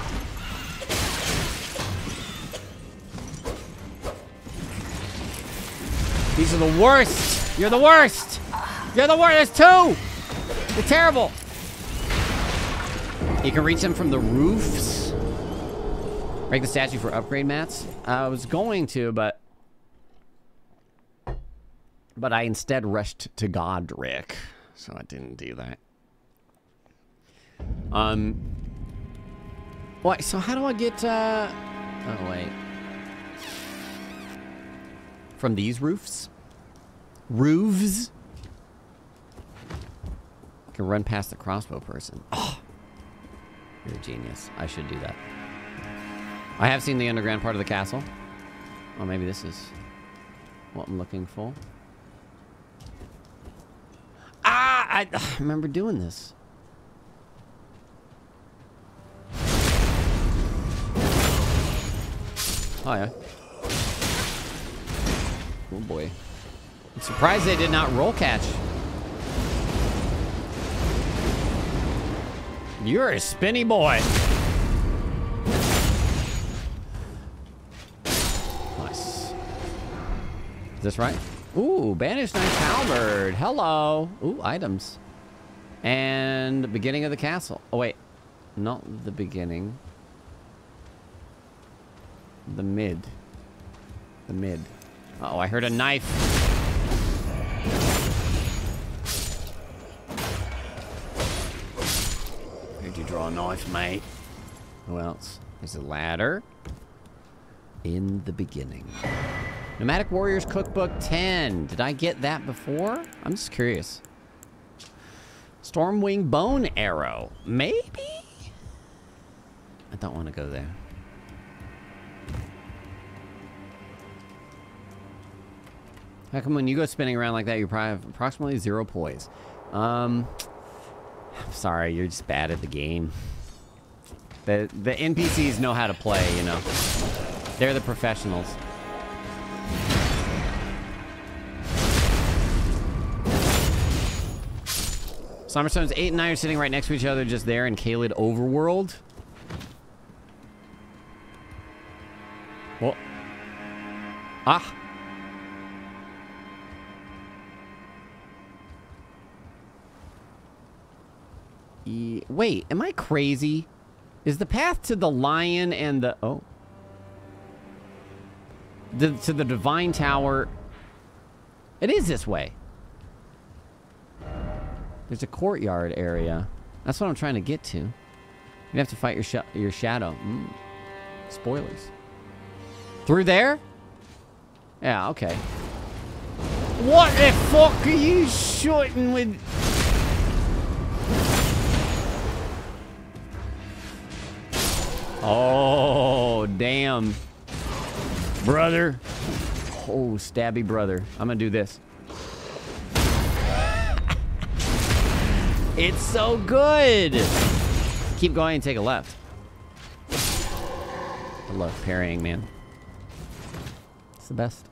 Speaker 1: These are the worst. You're the worst. You're the worst. There's two. You're terrible. You can reach them from the roofs. Break the statue for upgrade mats. I was going to, but but I instead rushed to Godrick, so I didn't do that. Um. What? So how do I get? uh... Oh wait. From these roofs? Roofs? I can run past the crossbow person. Oh, you're a genius. I should do that. I have seen the underground part of the castle. Oh, maybe this is what I'm looking for. Ah! I, I remember doing this. Oh. Oh, boy. I'm surprised they did not roll catch. You're a spinny boy. Nice. Is this right? Ooh, Banished Knight's Halberd. Hello. Ooh, items. And beginning of the castle. Oh, wait. Not the beginning. The mid. The mid. Uh oh, I heard a knife. Heard you draw a knife, mate. Who else? There's a ladder. In the beginning. Nomadic Warriors Cookbook 10. Did I get that before? I'm just curious. Stormwing Bone Arrow. Maybe? I don't want to go there. How come when you go spinning around like that, you probably have approximately zero poise? Um, I'm sorry, you're just bad at the game. The the NPCs know how to play, you know. They're the professionals. Somberstones 8 and 9 are sitting right next to each other just there in Caelid Overworld. Am I crazy? Is the path to the lion and the... Oh. The, to the divine tower... It is this way. There's a courtyard area. That's what I'm trying to get to. You have to fight your sh your shadow. Mm. Spoilers. Through there? Yeah, okay. What the fuck are you shooting with? Oh, damn. Brother. Oh, stabby brother. I'm gonna do this. It's so good. Keep going and take a left. I love parrying, man. It's the best.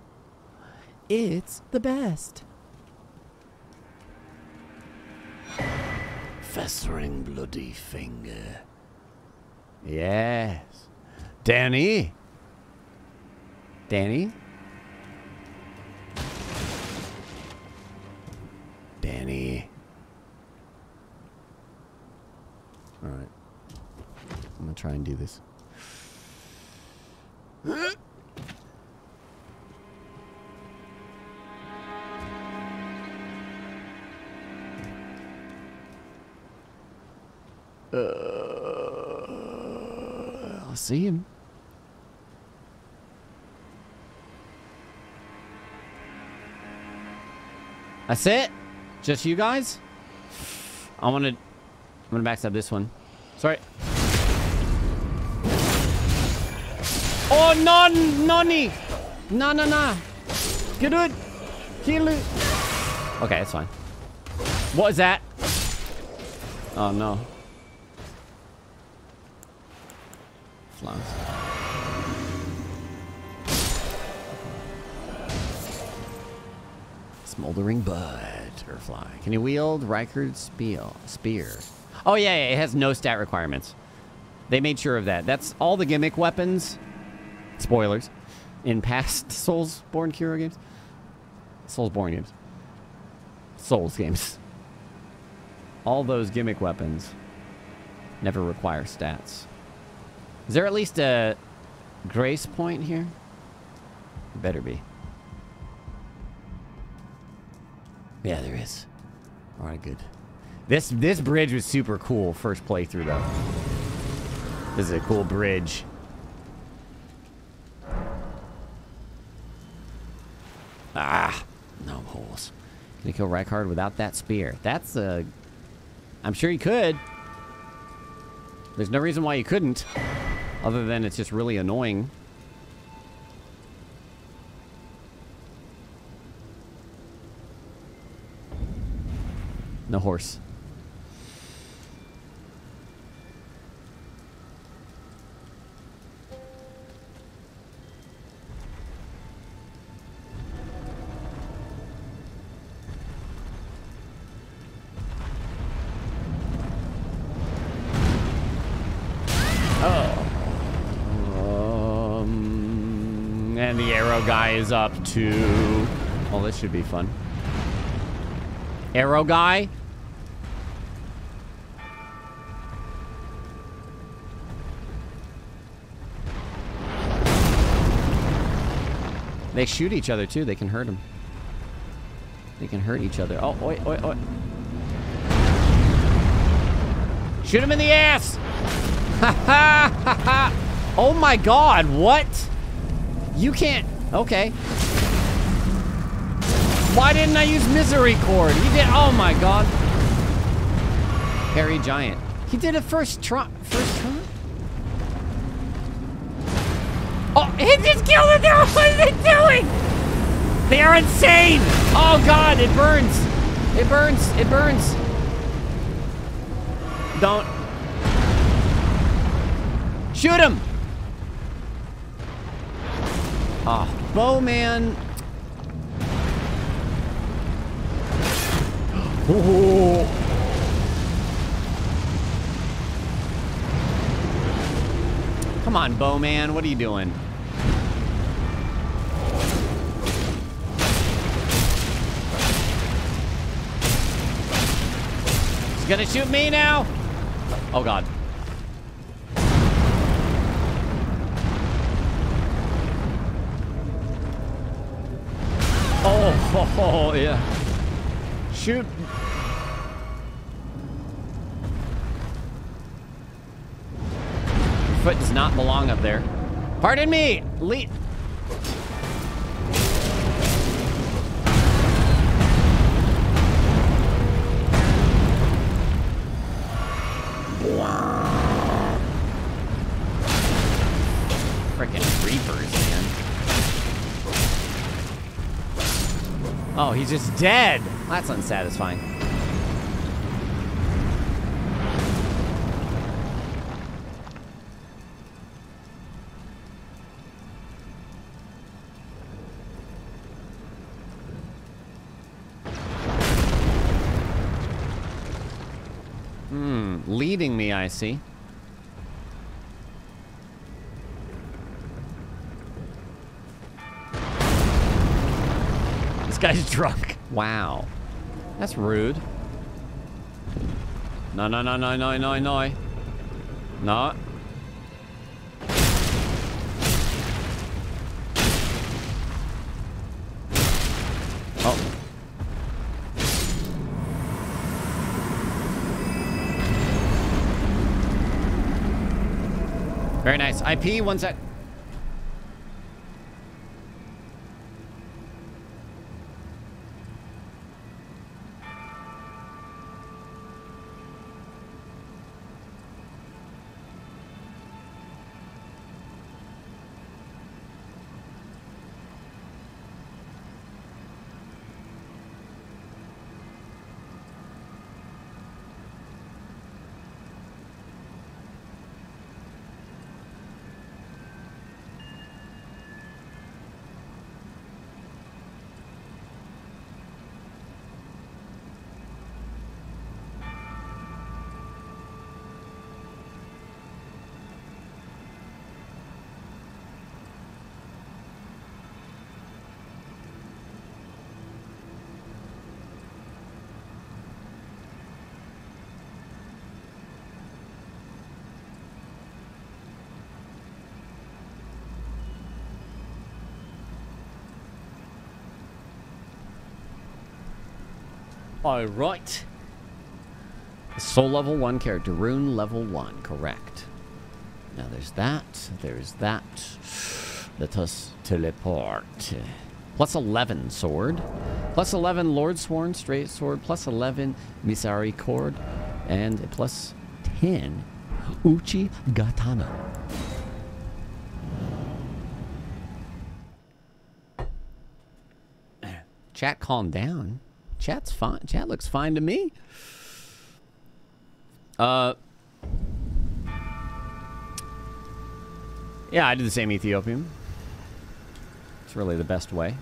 Speaker 1: It's the best.
Speaker 3: Festering bloody finger.
Speaker 1: Yes. Danny. Danny?
Speaker 3: Danny.
Speaker 1: All right. I'm going to try and do this. See him. That's it? Just you guys? I want to... I'm going to backstab this one. Sorry. Oh, no, nonny! No, no, no. Get it. Kill it. Okay, that's fine. What is that? Oh, no. Flies. Smoldering butterfly. Can you wield Rykard's spear? Spear. Oh yeah, yeah, it has no stat requirements. They made sure of that. That's all the gimmick weapons. Spoilers. In past *laughs* Soulsborne Kiro games. Soulsborne games. Souls games. All those gimmick weapons never require stats. Is there at least a grace point here? Better be. Yeah, there is. All right, good. This this bridge was super cool first playthrough though. This is a cool bridge. Ah, no holes. Can he kill Rykard without that spear? That's a. I'm sure he could. There's no reason why you couldn't, other than it's just really annoying. No horse. To... Oh, this should be fun. Arrow guy? They shoot each other too. They can hurt them. They can hurt each other. Oh, oi, oi, oi. Shoot him in the ass! Ha ha ha ha! Oh my god, what? You can't. Okay. Why didn't I use Misericorde? He did. Oh my god. Harry Giant. He did it first try. First try? Oh, he just killed it. *laughs* What is it doing? They are insane. Oh God, it burns. It burns. It burns. Don't. Shoot him. Ah, oh, bowman. Come on, bowman. What are you doing? He's gonna shoot me now? Oh, God. Oh *laughs* yeah. Shoot. Foot does not belong up there. Pardon me. Le Freaking reapers, man. Oh, he's just dead. That's unsatisfying. Guy's *laughs* drunk. Wow. That's rude. No, no, no, no, no, no, no. No. Oh. Very nice. IP, one sec. All right. Soul level one character, rune level one, correct. Now there's that, there's that. Let us teleport. Plus 11 sword. Plus 11 Lordsworn straight sword. Plus 11 Misericorde. And plus 10 Uchi Gatana. Chat, calm down. Chat's fine. Chat looks fine to me. Uh. Yeah, I did the same Ethiopian. It's really the best way.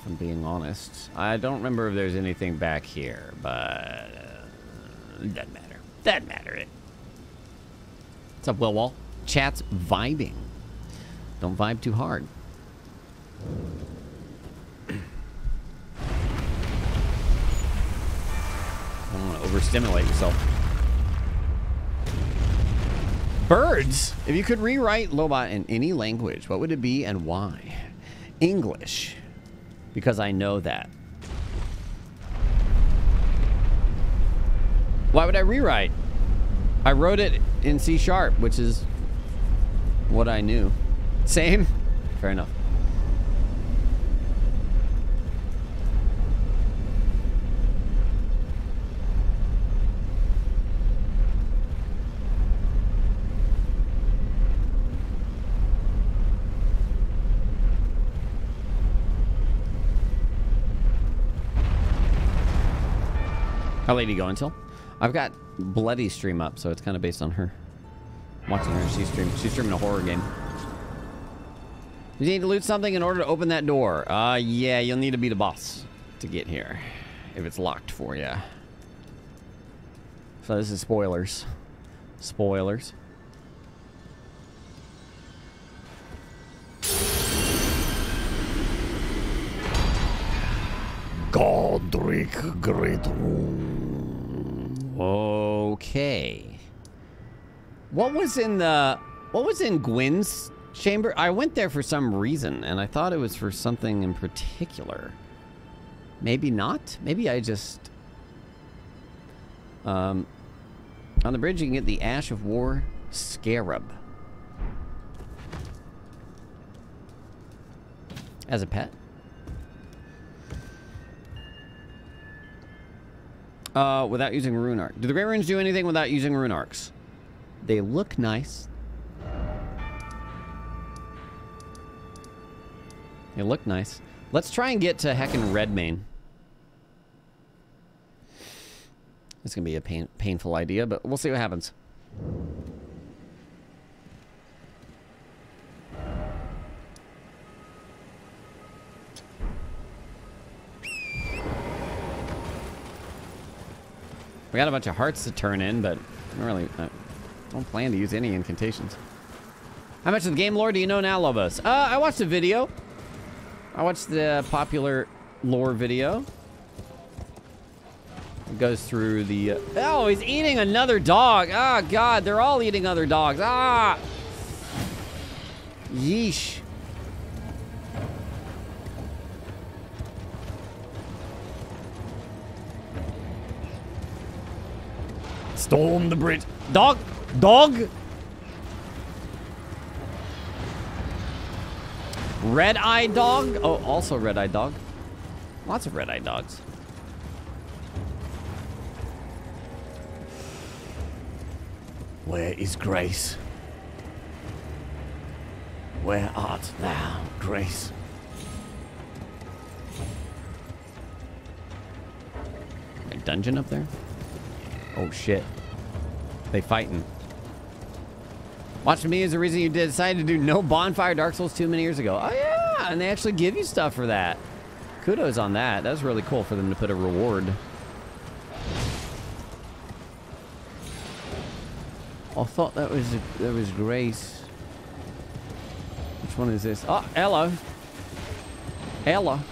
Speaker 1: If I'm being honest. I don't remember if there's anything back here, but... Uh, doesn't matter. Doesn't matter. What's up, Will Wall? Chat's vibing. Don't vibe too hard. To overstimulate yourself. Birds. If you could rewrite Lobot in any language, what would it be and why? English. Because I know that. Why would I rewrite? I wrote it in C sharp, which is what I knew. Same? Fair enough. How late are you going till? I've got Bloody stream up, so it's kind of based on her. I'm watching her. She's streaming. She's streaming a horror game. You need to loot something in order to open that door. Uh, yeah, you'll need to be the boss to get here. If it's locked for you. So this is spoilers. Spoilers.
Speaker 3: Godrick Great
Speaker 1: Okay. What was in the what was in Gwyn's chamber? I went there for some reason and I thought it was for something in particular. Maybe not. Maybe I just um on the bridge you can get the Ash of War Scarab. As a pet? Uh, without using rune arc. Do the Great Runes do anything without using rune arcs? They look nice. They look nice. Let's try and get to heckin' Redmane. It's gonna be a pain painful idea, but we'll see what happens. We got a bunch of hearts to turn in, but I don't really I don't plan to use any incantations. How much of the game lore do you know now, Lobos? Uh, I watched a video. I watched the popular lore video. It goes through the... Uh, oh, he's eating another dog. Ah, oh, God, they're all eating other dogs. Ah! Yeesh.
Speaker 3: Storm the bridge.
Speaker 1: Dog! Dog! Red-eyed dog? Oh, also red-eyed dog. Lots of red-eyed dogs.
Speaker 3: Where is Grace? Where art thou, Grace?
Speaker 1: A dungeon up there? Oh shit. They fighting. Watching me is the reason you decided to do no bonfire Dark Souls 2 many years ago. Oh yeah, and they actually give you stuff for that. Kudos on that. That was really cool for them to put a reward. I thought that was that was Grace. Which one is this? Oh, Ella. Ella.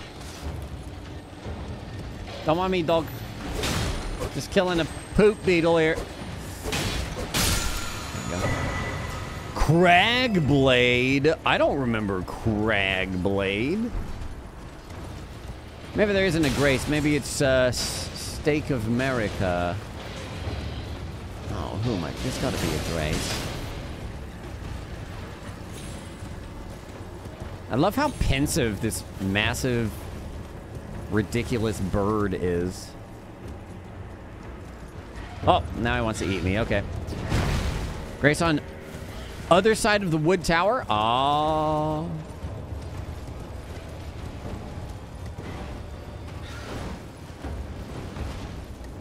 Speaker 1: Don't mind me, dog. Just killing a poop beetle here. Cragblade. I don't remember Cragblade. Maybe there isn't a Grace. Maybe it's uh, Stake of Marika. Oh, who am I? There's got to be a Grace. I love how pensive this massive, ridiculous bird is. Oh, now he wants to eat me. Okay. Grace on other side of the wood tower. Ah!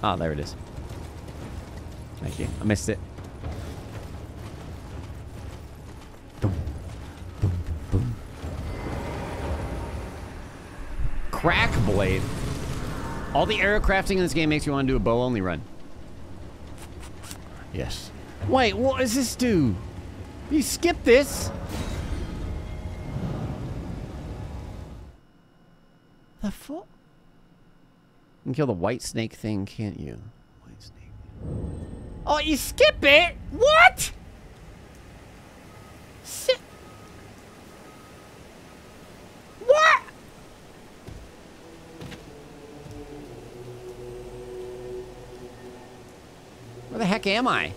Speaker 1: Oh, there it is. Thank you. I missed it. Boom. Boom. Boom. Crack blade. All the arrow crafting in this game makes you want to do a bow only run.
Speaker 3: Yes.
Speaker 1: Wait, what does this do? You skip this? The fuck? You can kill the white snake thing, can't you? White snake. Oh, you skip it? What? Si what? Where the heck am I?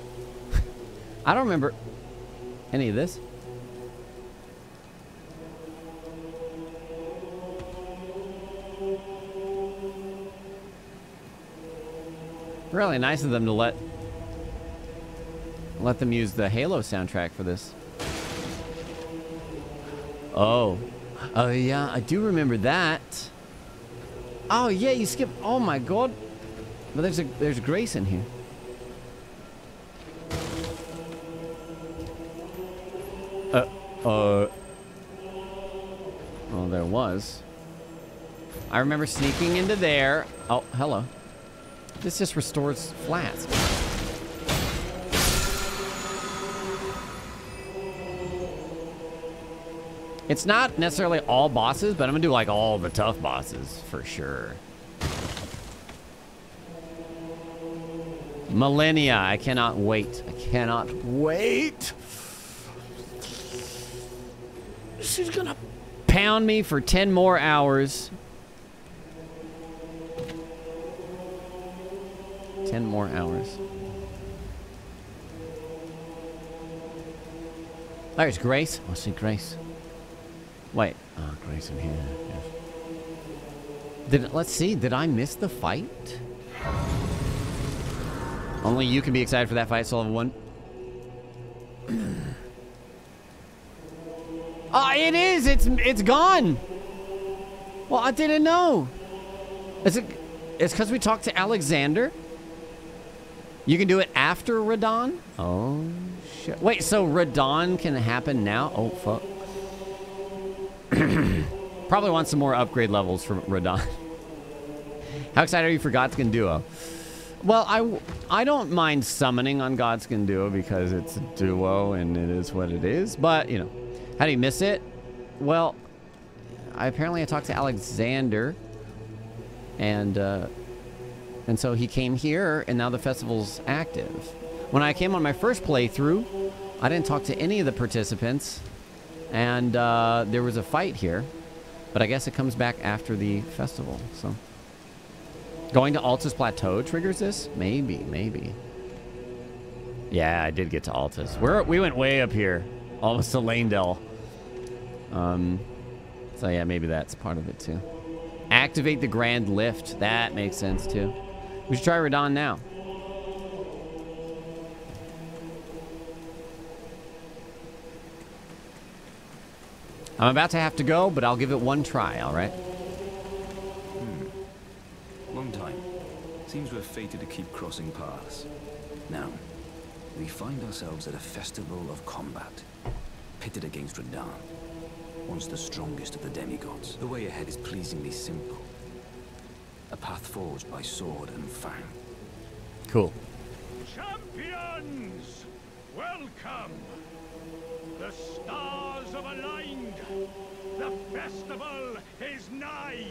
Speaker 1: I don't remember any of this. Really nice of them to let let them use the Halo soundtrack for this. Oh. Oh yeah, I do remember that. Oh yeah, you skip. Oh my god. But there's a there's grace in here. Uh. Oh, there was. I remember sneaking into there. Oh, hello. This just restores flats. It's not necessarily all bosses, but I'm gonna do like all the tough bosses for sure. Malenia, I cannot wait. I cannot wait. She's gonna pound me for 10 more hours. 10 more hours. There's Grace. I see Grace. Wait. Oh, Grace in here. Yes. Did let's see. Did I miss the fight? Only you can be excited for that fight, Sullivan one. Oh, it is. It's it's gone. Well, I didn't know. Is it? It's because we talked to Alexander. You can do it after Radahn. Oh shit! Wait, so Radahn can happen now? Oh fuck. *clears throat* Probably want some more upgrade levels from Radahn. *laughs* How excited are you for Godskin Duo? Well, I, I don't mind summoning on Godskin Duo because it's a duo and it is what it is. But, you know, how do you miss it? Well, I apparently I talked to Alexander and uh, and so he came here and now the festival's active. When I came on my first playthrough, I didn't talk to any of the participants and uh, there was a fight here, but I guess it comes back after the festival. So going to Altus Plateau triggers this? Maybe, maybe. Yeah, I did get to Altus. We're, we went way up here, almost to Leyndell. Um, so yeah, maybe that's part of it too. Activate the Grand Lift. That makes sense too. We should try Radahn now. I'm about to have to go, but I'll give it one try, all right?
Speaker 6: Long time. Seems we're fated to keep crossing paths. Now, we find ourselves at a festival of combat, pitted against Radahn, once the strongest of the demigods. The way ahead is pleasingly simple. A path forged by sword and fang.
Speaker 1: Cool.
Speaker 11: Champions! Welcome! The stars have aligned. The festival is nigh.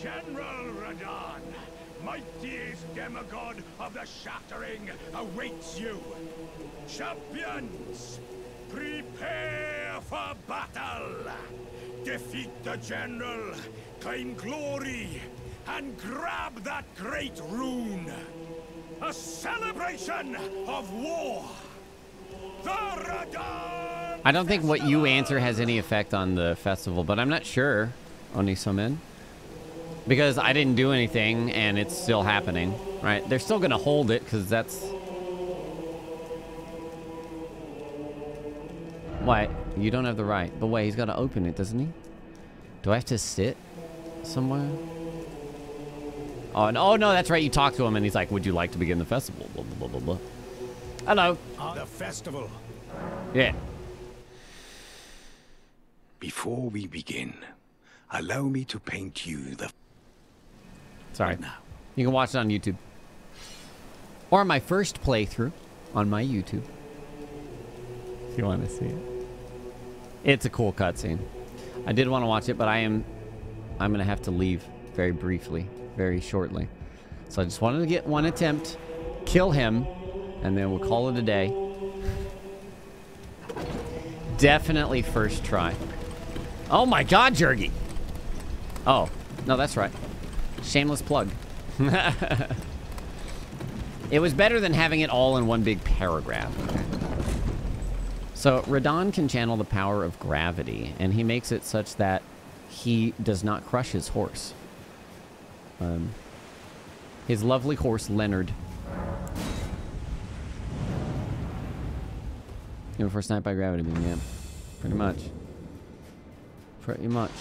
Speaker 11: General Radahn, mightiest demigod of the Shattering, awaits you. Champions, prepare for battle. Defeat the General, claim glory, and grab that great rune. A celebration of war. The Radahn
Speaker 1: I don't think what you answer has any effect on the festival, but I'm not sure, Onisomen. Because I didn't do anything and it's still happening, right? They're still going to hold it because that's... What? You don't have the right. But wait, he's got to open it, doesn't he? Do I have to sit somewhere? Oh, no, oh, no, that's right. You talk to him and he's like, would you like to begin the festival? Blah, blah, blah, blah, blah. Hello.
Speaker 11: The festival.
Speaker 1: Yeah.
Speaker 8: Before we begin, allow me to paint you the
Speaker 1: Sorry. Now You can watch it on YouTube. Or my first playthrough on my YouTube. You want to see it. It's a cool cutscene. I did want to watch it, but I am I'm gonna have to leave very briefly, very shortly. So I just wanted to get one attempt, kill him, and then we'll call it a day. Definitely first try. Oh my god, Jergy! Oh, no, that's right. Shameless plug. *laughs* it was better than having it all in one big paragraph. So Radahn can channel the power of gravity, and he makes it such that he does not crush his horse. Um, his lovely horse, Leonard. You know, first night by gravity beam, yeah. Pretty much. Pretty much.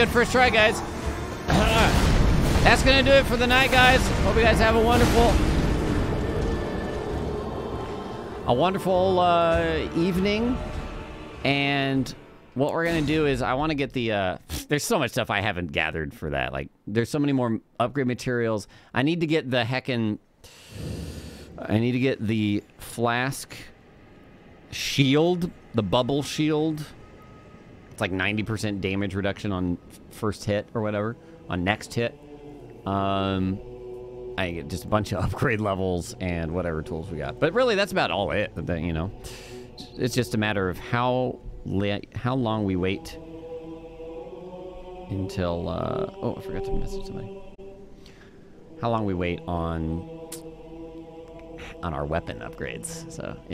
Speaker 1: Good first try, guys. *clears throat* That's gonna do it for the night, guys. Hope you guys have a wonderful, a wonderful uh, evening. And what we're gonna do is, I want to get the. Uh, there's so much stuff I haven't gathered for that. Like, there's so many more upgrade materials. I need to get the heckin'. I need to get the flask shield, the bubble shield. It's like 90% damage reduction on first hit or whatever, on next hit. Um, I get just a bunch of *laughs* upgrade levels and whatever tools we got. But really, that's about all it. You know, it's just a matter of how how long we wait until. Uh, oh, I forgot to message somebody. How long we wait on on our weapon upgrades. So